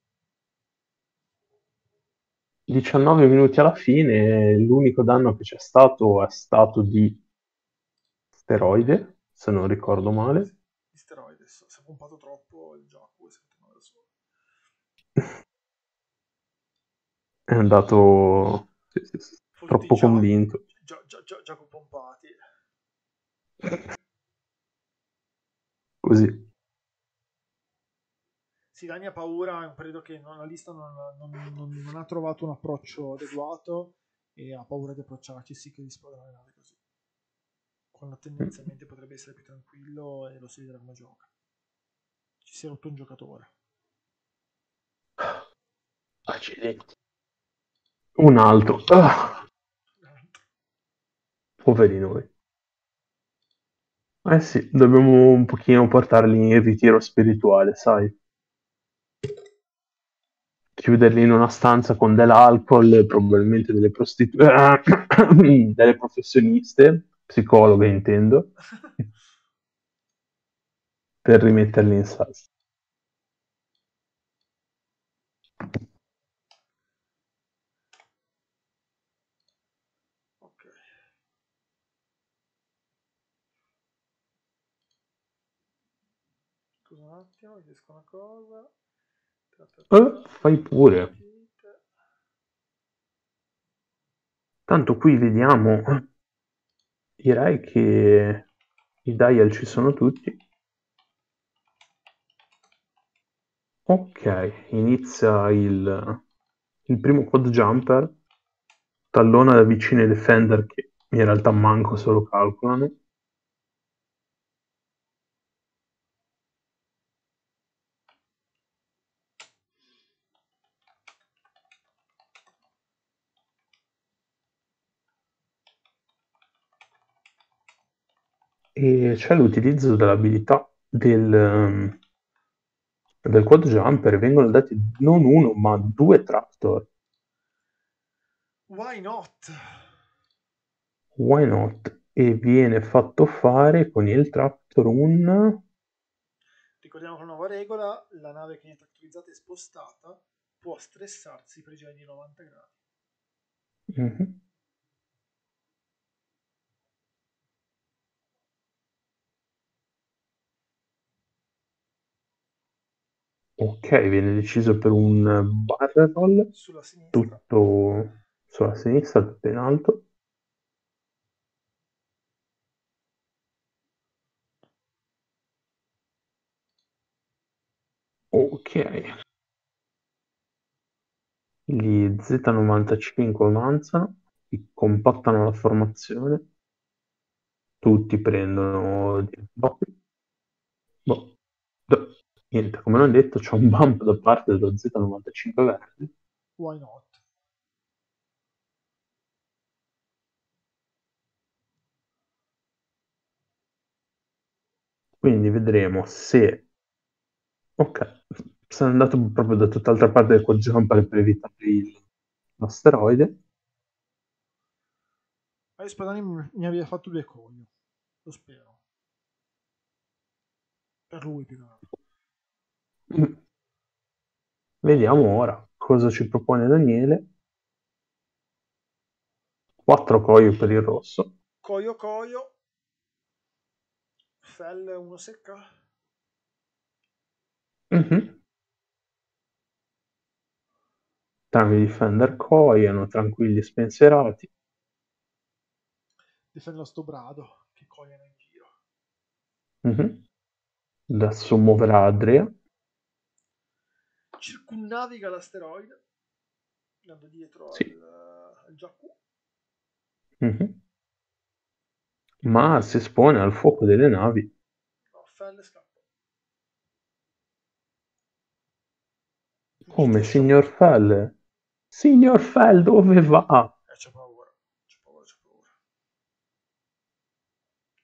19 minuti alla fine, l'unico danno che c'è stato è stato di steroide, se non ricordo male. Di steroide, si è pompato troppo il gioco si è da solo. È andato sì, sì, sì, Sono troppo già- convinto. Già, già, già, già pompati. Così. Sì, Dani ha paura, è un periodo che la lista non, non- non- non ha trovato un approccio adeguato e ha paura di approcciarci, sì che gli le navi così. Quando tendenzialmente potrebbe essere più tranquillo e lo si vedrà come gioca. Ci si è rotto un giocatore. Accidenti. Un altro. Ah, poveri noi. Eh sì, dobbiamo un pochino portarli in ritiro spirituale, sai? Chiuderli in una stanza con dell'alcol, probabilmente delle prostitute, delle professioniste, psicologhe intendo, per rimetterli in salsa. Un attimo, capisco una cosa. Eh, fai pure. Tanto qui vediamo, direi che i dial ci sono tutti. Ok, inizia il, il primo quad jumper, tallona da vicino i defender che in realtà manco se lo calcolano. E c'è l'utilizzo dell'abilità del, ehm, del quad jumper, vengono dati non uno ma due tractor. Why not? Why not? E viene fatto fare con il tractor un... Ricordiamo che la nuova regola, la nave che viene trattorizzata e spostata può stressarsi per i giri di 90 gradi. Mhm. Ok, viene deciso per un barrel roll, Sulla sinistra. tutto sulla sinistra, tutto in alto. Ok. Gli Z95 avanzano, compattano la formazione, tutti prendono di boh. Niente, come non detto, c'è un bump da parte dello Z95 verde. Why not? Quindi vedremo se... Ok, sono andato proprio da tutt'altra parte del quad jumper per evitare il- l'asteroide. Adesso Spadani mi mi aveva fatto due cogli. Lo spero. Per lui più che altro. Mm. Vediamo ora cosa ci propone Daniele. 4 coio per il rosso. Coio Coio. Fell 1 secca. Mhm. Entrambi i Defender coiano, tranquilli e spensierati. Difende lo sto brado che cogliano in giro. Mhm. Adesso muoverà Adria. Circunnaviga l'asteroide. Andando dietro Sì. al, al Jakku. Mhm. Ma si espone al fuoco delle navi. No, Fell scappa. Come, signor Fell? Signor Fell, dove va? Eh, c'ho paura. C'ho paura, c'ho paura.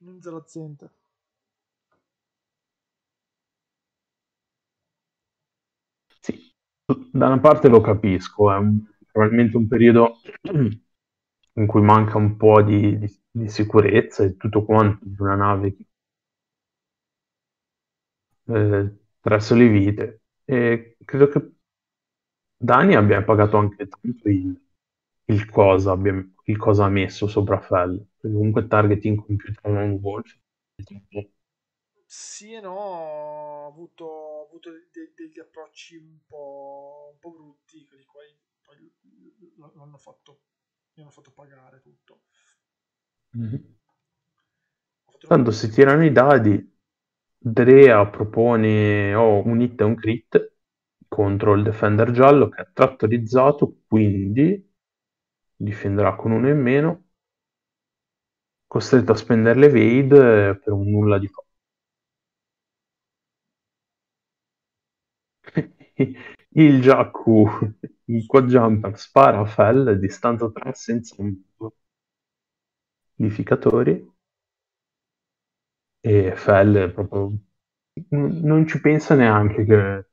Ninja l'azienda. Da una parte lo capisco, è un- probabilmente un periodo in cui manca un po' di, di- di sicurezza e tutto quanto di una nave eh, presso le vite. E credo che Dani abbia pagato anche tanto il, il cosa, abbia- il cosa messo sopra Fell, comunque targeting computer non wolf. Sì e no, ho avuto, ho avuto de- degli approcci un po', un po' brutti, quelli quali poi l- l'hanno fatto, mi hanno fatto pagare tutto. Mhm. Fatto Tanto si tirano i dadi, Drea propone oh, un hit e un crit contro il Defender giallo che è trattorizzato, quindi difenderà con uno in meno, costretto a spendere l'evade eh, per un nulla di fatto. Il Jakku, il quad jumper, spara a Fell a distanza 3 senza modificatori e Fell proprio n- non ci pensa neanche che,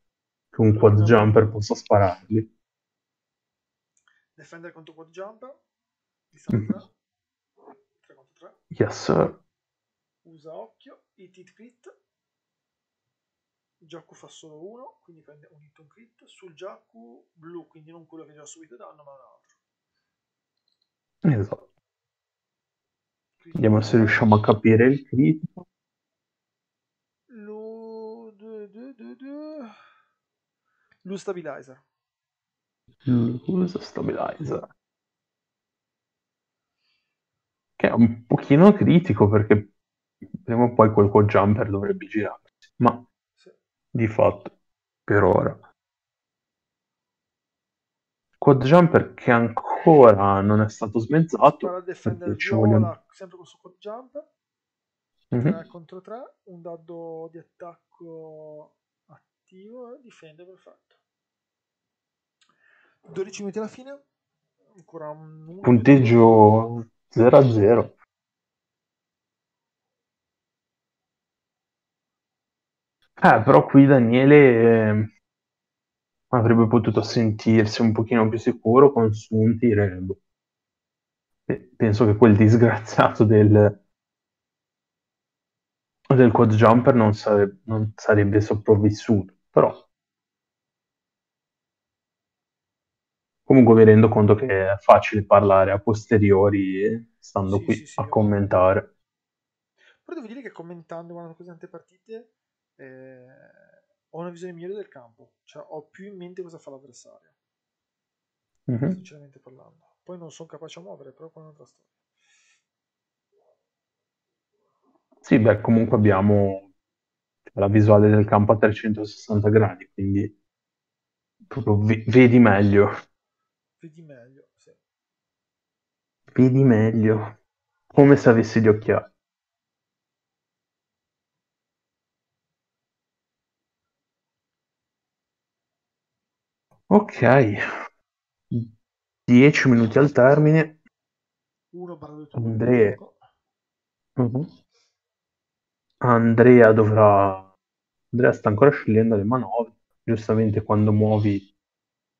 che un quad jumper possa sparargli. Defender contro quad jumper, distanza 3, 3 contro 3, Yes, sir. usa occhio, hit hit crit, Jakku fa solo uno, quindi prende un hit un crit, sul Jakku blu, quindi non quello che già ha subito danno, ma un altro. Esatto. Crit Vediamo se riusciamo a capire il critico. Lu... Lu stabilizer. Usa stabilizer. Che è un pochino critico perché prima o poi quel quad jumper dovrebbe girarsi. Ma. Di fatto, per ora. Quad jumper che ancora non è stato smezzato. Perché ci viola, vogliamo- sempre con suo quad jumper. Mhm. 3 contro 3, un dado di attacco attivo e difende perfetto. 12 minuti alla fine. Ancora un Punteggio 0 a 0. Eh, però qui Daniele eh, avrebbe potuto sentirsi un pochino più sicuro con su un tiro. boh. Pe- Penso che quel disgraziato del, del quad jumper non, sare- non sarebbe sopravvissuto, però comunque mi rendo conto che è facile parlare a posteriori stando Sì, qui sì, sì, a commentare. Però devo dire che commentando guardando queste tante partite eh, ho una visione migliore del campo. Cioè ho più in mente cosa fa l'avversario. Mhm. Sinceramente parlando. Poi non sono capace a muovere, però è un'altra storia. Sì, beh, comunque abbiamo la visuale del campo a 360 gradi, quindi proprio ve- vedi meglio, Vedi meglio. Sì. vedi meglio, come se avessi gli occhiali. Ok, 10 minuti al termine. Uno barra due Andrea. gioco. Mhm. Andrea dovrà... Andrea sta ancora scegliendo le manovre. Giustamente quando muovi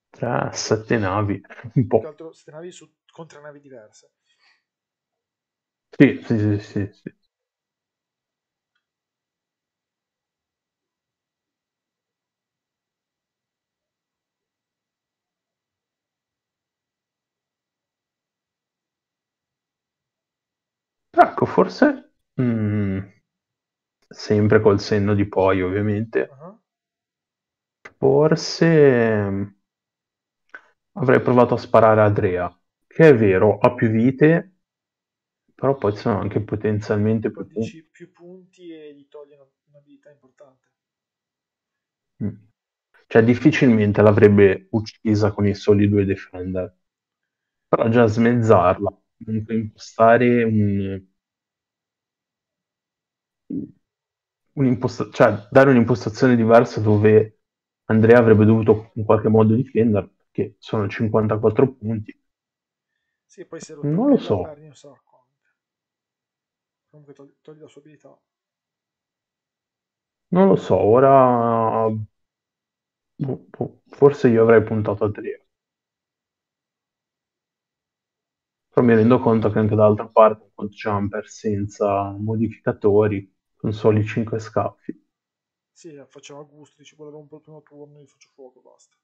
3, 7 navi, un po'. altro ste navi su, con tre navi diverse. Sì, sì, sì, sì, sì. Ecco, forse mm, sempre col senno di poi, ovviamente. Ah, Forse mm, avrei provato a sparare a Adrea, che è vero, ha più vite, però poi sono anche potenzialmente potenti. più punti e gli togli una- un'abilità importante. Mm. Cioè, difficilmente l'avrebbe uccisa con i soli due defender. Però già smezzarla, comunque impostare un, un'imposta- cioè dare un'impostazione diversa dove Andrea avrebbe dovuto in qualche modo difendere, perché sono 54 punti. Sì, poi se lo Non lo togli so. non sarà quanto. Comunque togli, togli la sua abilità. Non lo so, ora boh, boh, forse io avrei puntato a 3. Però mi rendo conto che anche dall'altra parte un jumper senza modificatori, con soli 5 scaffi. Sì, faceva gusto, dici volevo un po' il primo turno, gli faccio fuoco, basta.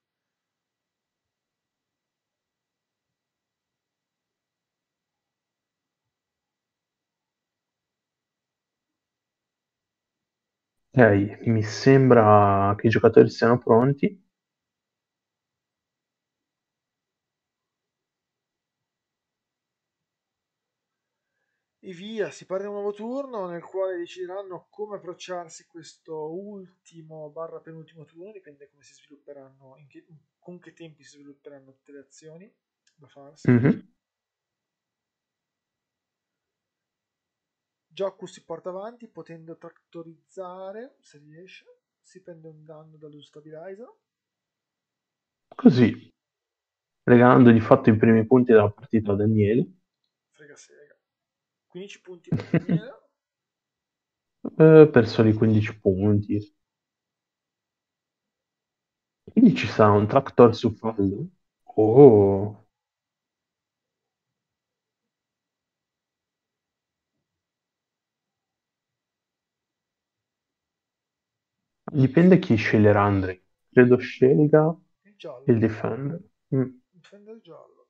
Ok, mi sembra che i giocatori siano pronti. E via, si parte un nuovo turno nel quale decideranno come approcciarsi questo ultimo barra penultimo turno, dipende come si svilupperanno, che- con che tempi si svilupperanno tutte le azioni da farsi. Mhm. Gioku si porta avanti potendo trattorizzare, se riesce, si prende un danno dallo stabilizer. Così, regalando di fatto i primi punti della partita a Daniele. Frega sega. 15 punti per Daniele. Eh, per soli 15 punti. Quindi ci sarà un tractor su fallo? Oh, dipende chi sceglierà Andre. Credo scelga Il giallo. il Defender. Mm. Difende il giallo.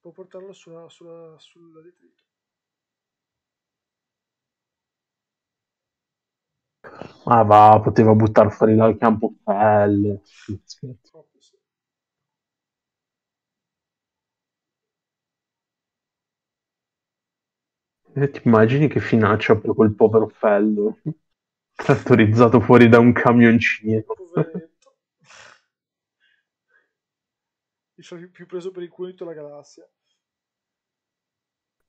Può portarlo sulla, sulla, sul detrito. Ah va, poteva buttare fuori dal campo Fell. Scherzo. Proprio sì. E ti immagini che finaccia per quel povero Fello? Trattorizzato fuori da un camioncino. Poveretto. Mi fa più- preso per il culo la galassia.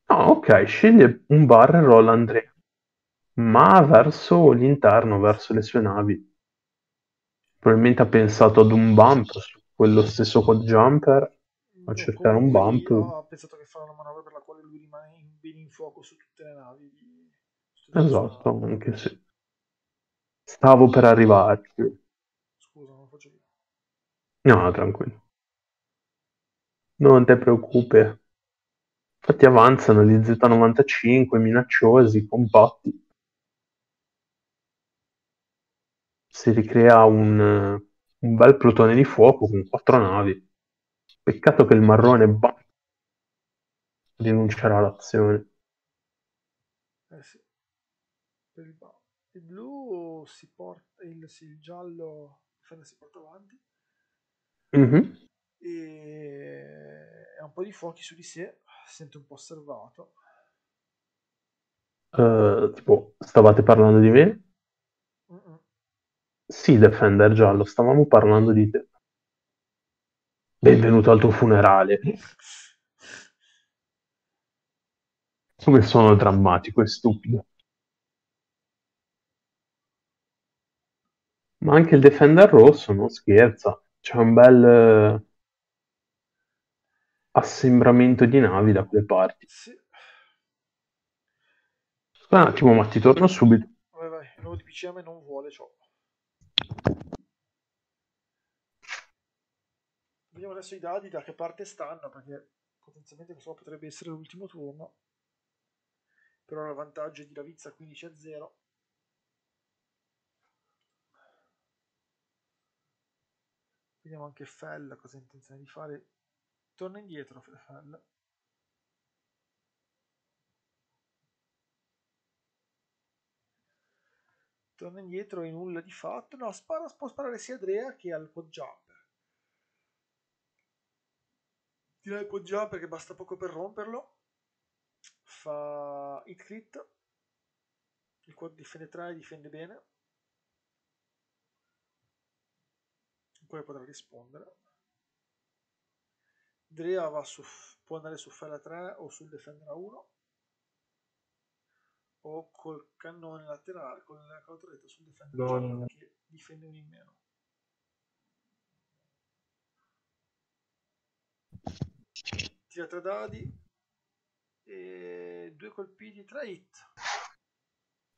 Ah, ok, sceglie un bar e rolla Andrea. Ma verso l'interno, verso le sue navi. Probabilmente ha pensato ad un bump su quello stesso quad jumper. A cercare un bump. ha pensato che farà una manovra per la quale lui rimane in, bene in fuoco su tutte le navi. Tutte le Esatto, navi. anche se stavo per arrivarci. Scusa, non faccio più. No, tranquillo. Non te preoccupi. Infatti avanzano gli Z95 minacciosi, compatti. Si ricrea un, un bel plotone di fuoco con quattro navi. Peccato che il marrone bah, rinuncerà all'azione. Eh sì. Il, ba- il blu si porta, il, il giallo si porta avanti Mhm. e ha un po' di fuochi su di sé, si sente un po' osservato. Eh, tipo, stavate parlando di me? Sì, Defender giallo, stavamo parlando di te. Benvenuto al tuo funerale. Come sono drammatico e stupido. Ma anche il Defender rosso non scherza. C'è un bel eh, assembramento di navi da quelle parti. Sì, Aspetta un attimo, ma ti torno subito. vai vai, il nuovo DPCM non vuole ciò. Vediamo adesso i dadi da che parte stanno, perché potenzialmente questo potrebbe essere l'ultimo turno. Però il vantaggio è di Ravizza 15 a 0. Vediamo anche Fell cosa ha intenzione di fare. Torna indietro Fell. Torna indietro e nulla di fatto. No, spara, può sparare sia Drea che al podjumper. Tira il podjumper che basta poco per romperlo. Fa hit crit. Il quad difende 3 e difende bene. Poi potrà rispondere. Drea va su, può andare su Fella 3 o sul Defender 1 o col cannone laterale, con la torretta sul Defender No, giallo no, che difende un in meno. Tira 3 dadi e due colpiti, 3 hit.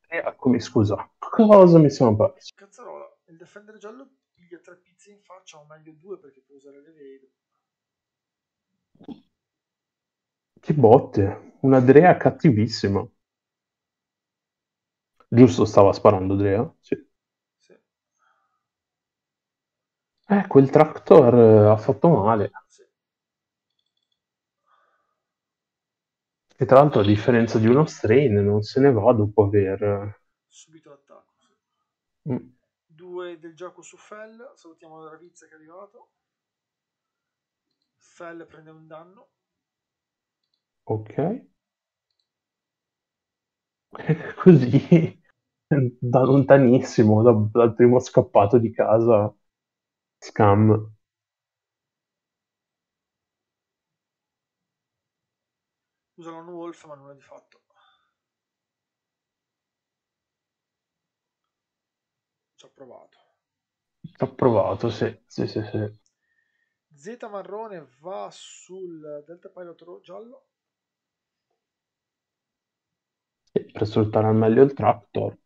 Eccomi, scusa. Cosa mi sono perso? Cazzarola, il Defender giallo piglia 3 pizze in faccia, o meglio 2 perché può usare l'evade. Che botte. Una Drea cattivissima. Giusto, stava sparando Drea? Sì. Sì, Eh, quel tractor eh, ha fatto male. sì. E tra l'altro, a differenza di uno strain, non se ne va dopo aver... Subito l'attacco. Sì. Mm. 2 del gioco su Fell, salutiamo la Ravizza che è arrivato. Fell prende un danno. Ok. Così, da lontanissimo, da- dal primo scappato di casa, scam. Usa l'on wolf ma nulla di fatto. Ci ho provato. Ci ho provato, sì, sì, sì, sì. Z marrone va sul Delta Pilot giallo. Sì, Per sfruttare al meglio il tractor.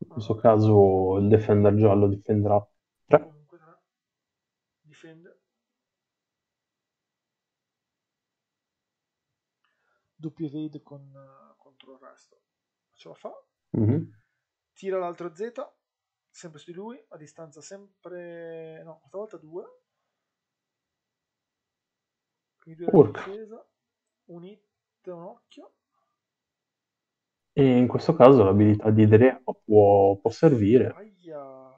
In questo caso il defender giallo difenderà 3. Comunque tre. Difende. Doppio evade con, contro il resto. Ce la fa. Mhm. Tira l'altro Z. Sempre su di lui. A distanza sempre... No, questa volta due. Quindi due Urca. difesa. Un hit un occhio. E in questo caso l'abilità di Drea può, può servire. Aia.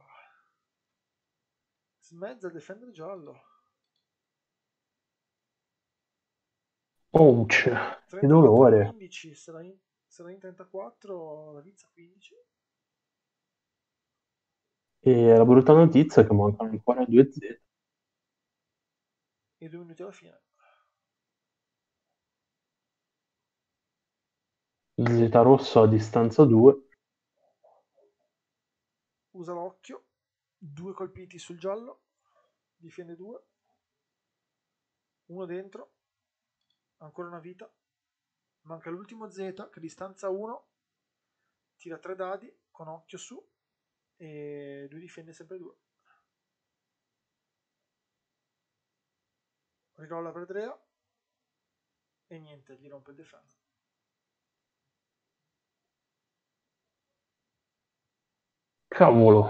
Smezza il defender giallo. Ouch, che 34 dolore. 15 sarà in, sarà in 34 la Vizza 15 E la brutta notizia è che mancano ancora due Z. e due minuti alla fine Z rosso a distanza 2. usa l'occhio. Due colpiti sul giallo. Difende due. Uno dentro. Ancora una vita. Manca l'ultimo Z che distanza 1 tira tre dadi con occhio su. E lui difende sempre due. Rirolla per Drea. E niente gli rompe il defender Cavolo.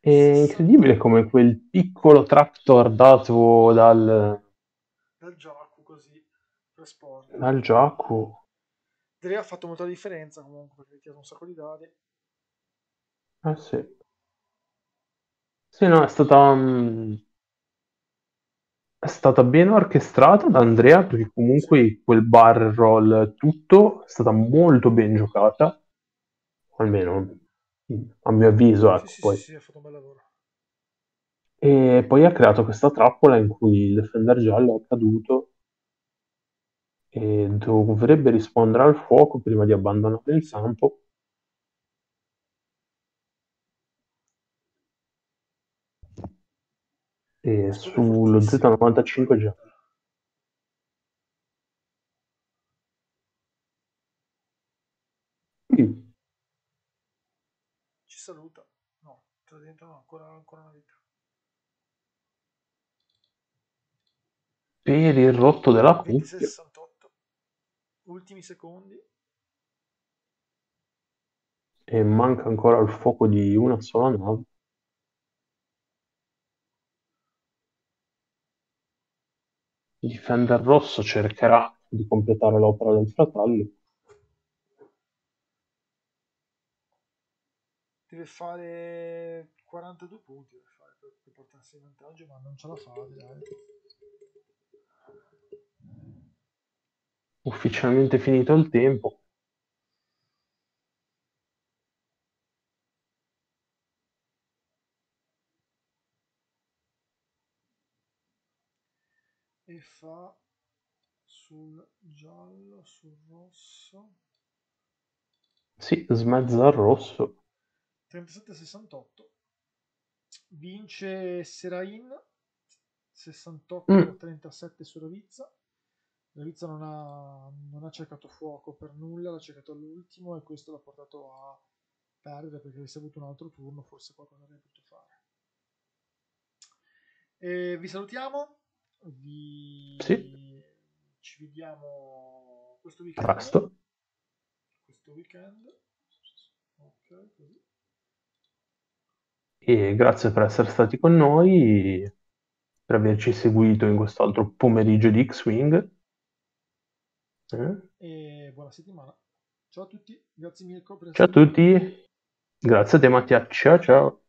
È incredibile come quel piccolo tractor dato dal, dal gioco così per sport dal Giacu. Drea ha fatto molta differenza comunque perché ha tirato un sacco di dadi Eh sì. Sì, no, è stata, mm, è stata ben orchestrata da Andrea perché comunque quel bar roll tutto è stata molto ben giocata, almeno a mio avviso, ecco, sì poi. sì sì ha fatto un bel lavoro E poi ha creato questa trappola in cui il defender giallo è caduto e dovrebbe rispondere al fuoco prima di abbandonare il campo. E sullo fortissimo. Z95 già. Sì, ci saluta no tra dentro no ancora, ancora una vita per il rotto della 26 cuffia. 68 ultimi secondi E manca ancora il fuoco di una sola nave. Il Fenderrosso cercherà di completare l'opera del fratello. Deve fare 42 punti deve fare per, per portarsi in vantaggio, ma non ce la fa. Direi. Ufficialmente finito il tempo. Fa sul giallo, sul rosso. Sì, smezza il rosso. 37-68. Vince Serain 68 Mm. 37 su Ravizza. Ravizza non ha, non ha cercato fuoco per nulla, l'ha cercato all'ultimo e questo l'ha portato a perdere perché avesse avuto un altro turno, forse qualcosa avrebbe potuto fare. E vi salutiamo, vi... Sì. ci vediamo questo weekend. Presto. Questo weekend. Ok, così. E grazie per essere stati con noi, per averci seguito in quest'altro pomeriggio di X-Wing. Eh? e buona settimana. Ciao a tutti, grazie Mirko Ciao a tutti, grazie a te Mattia, ciao ciao.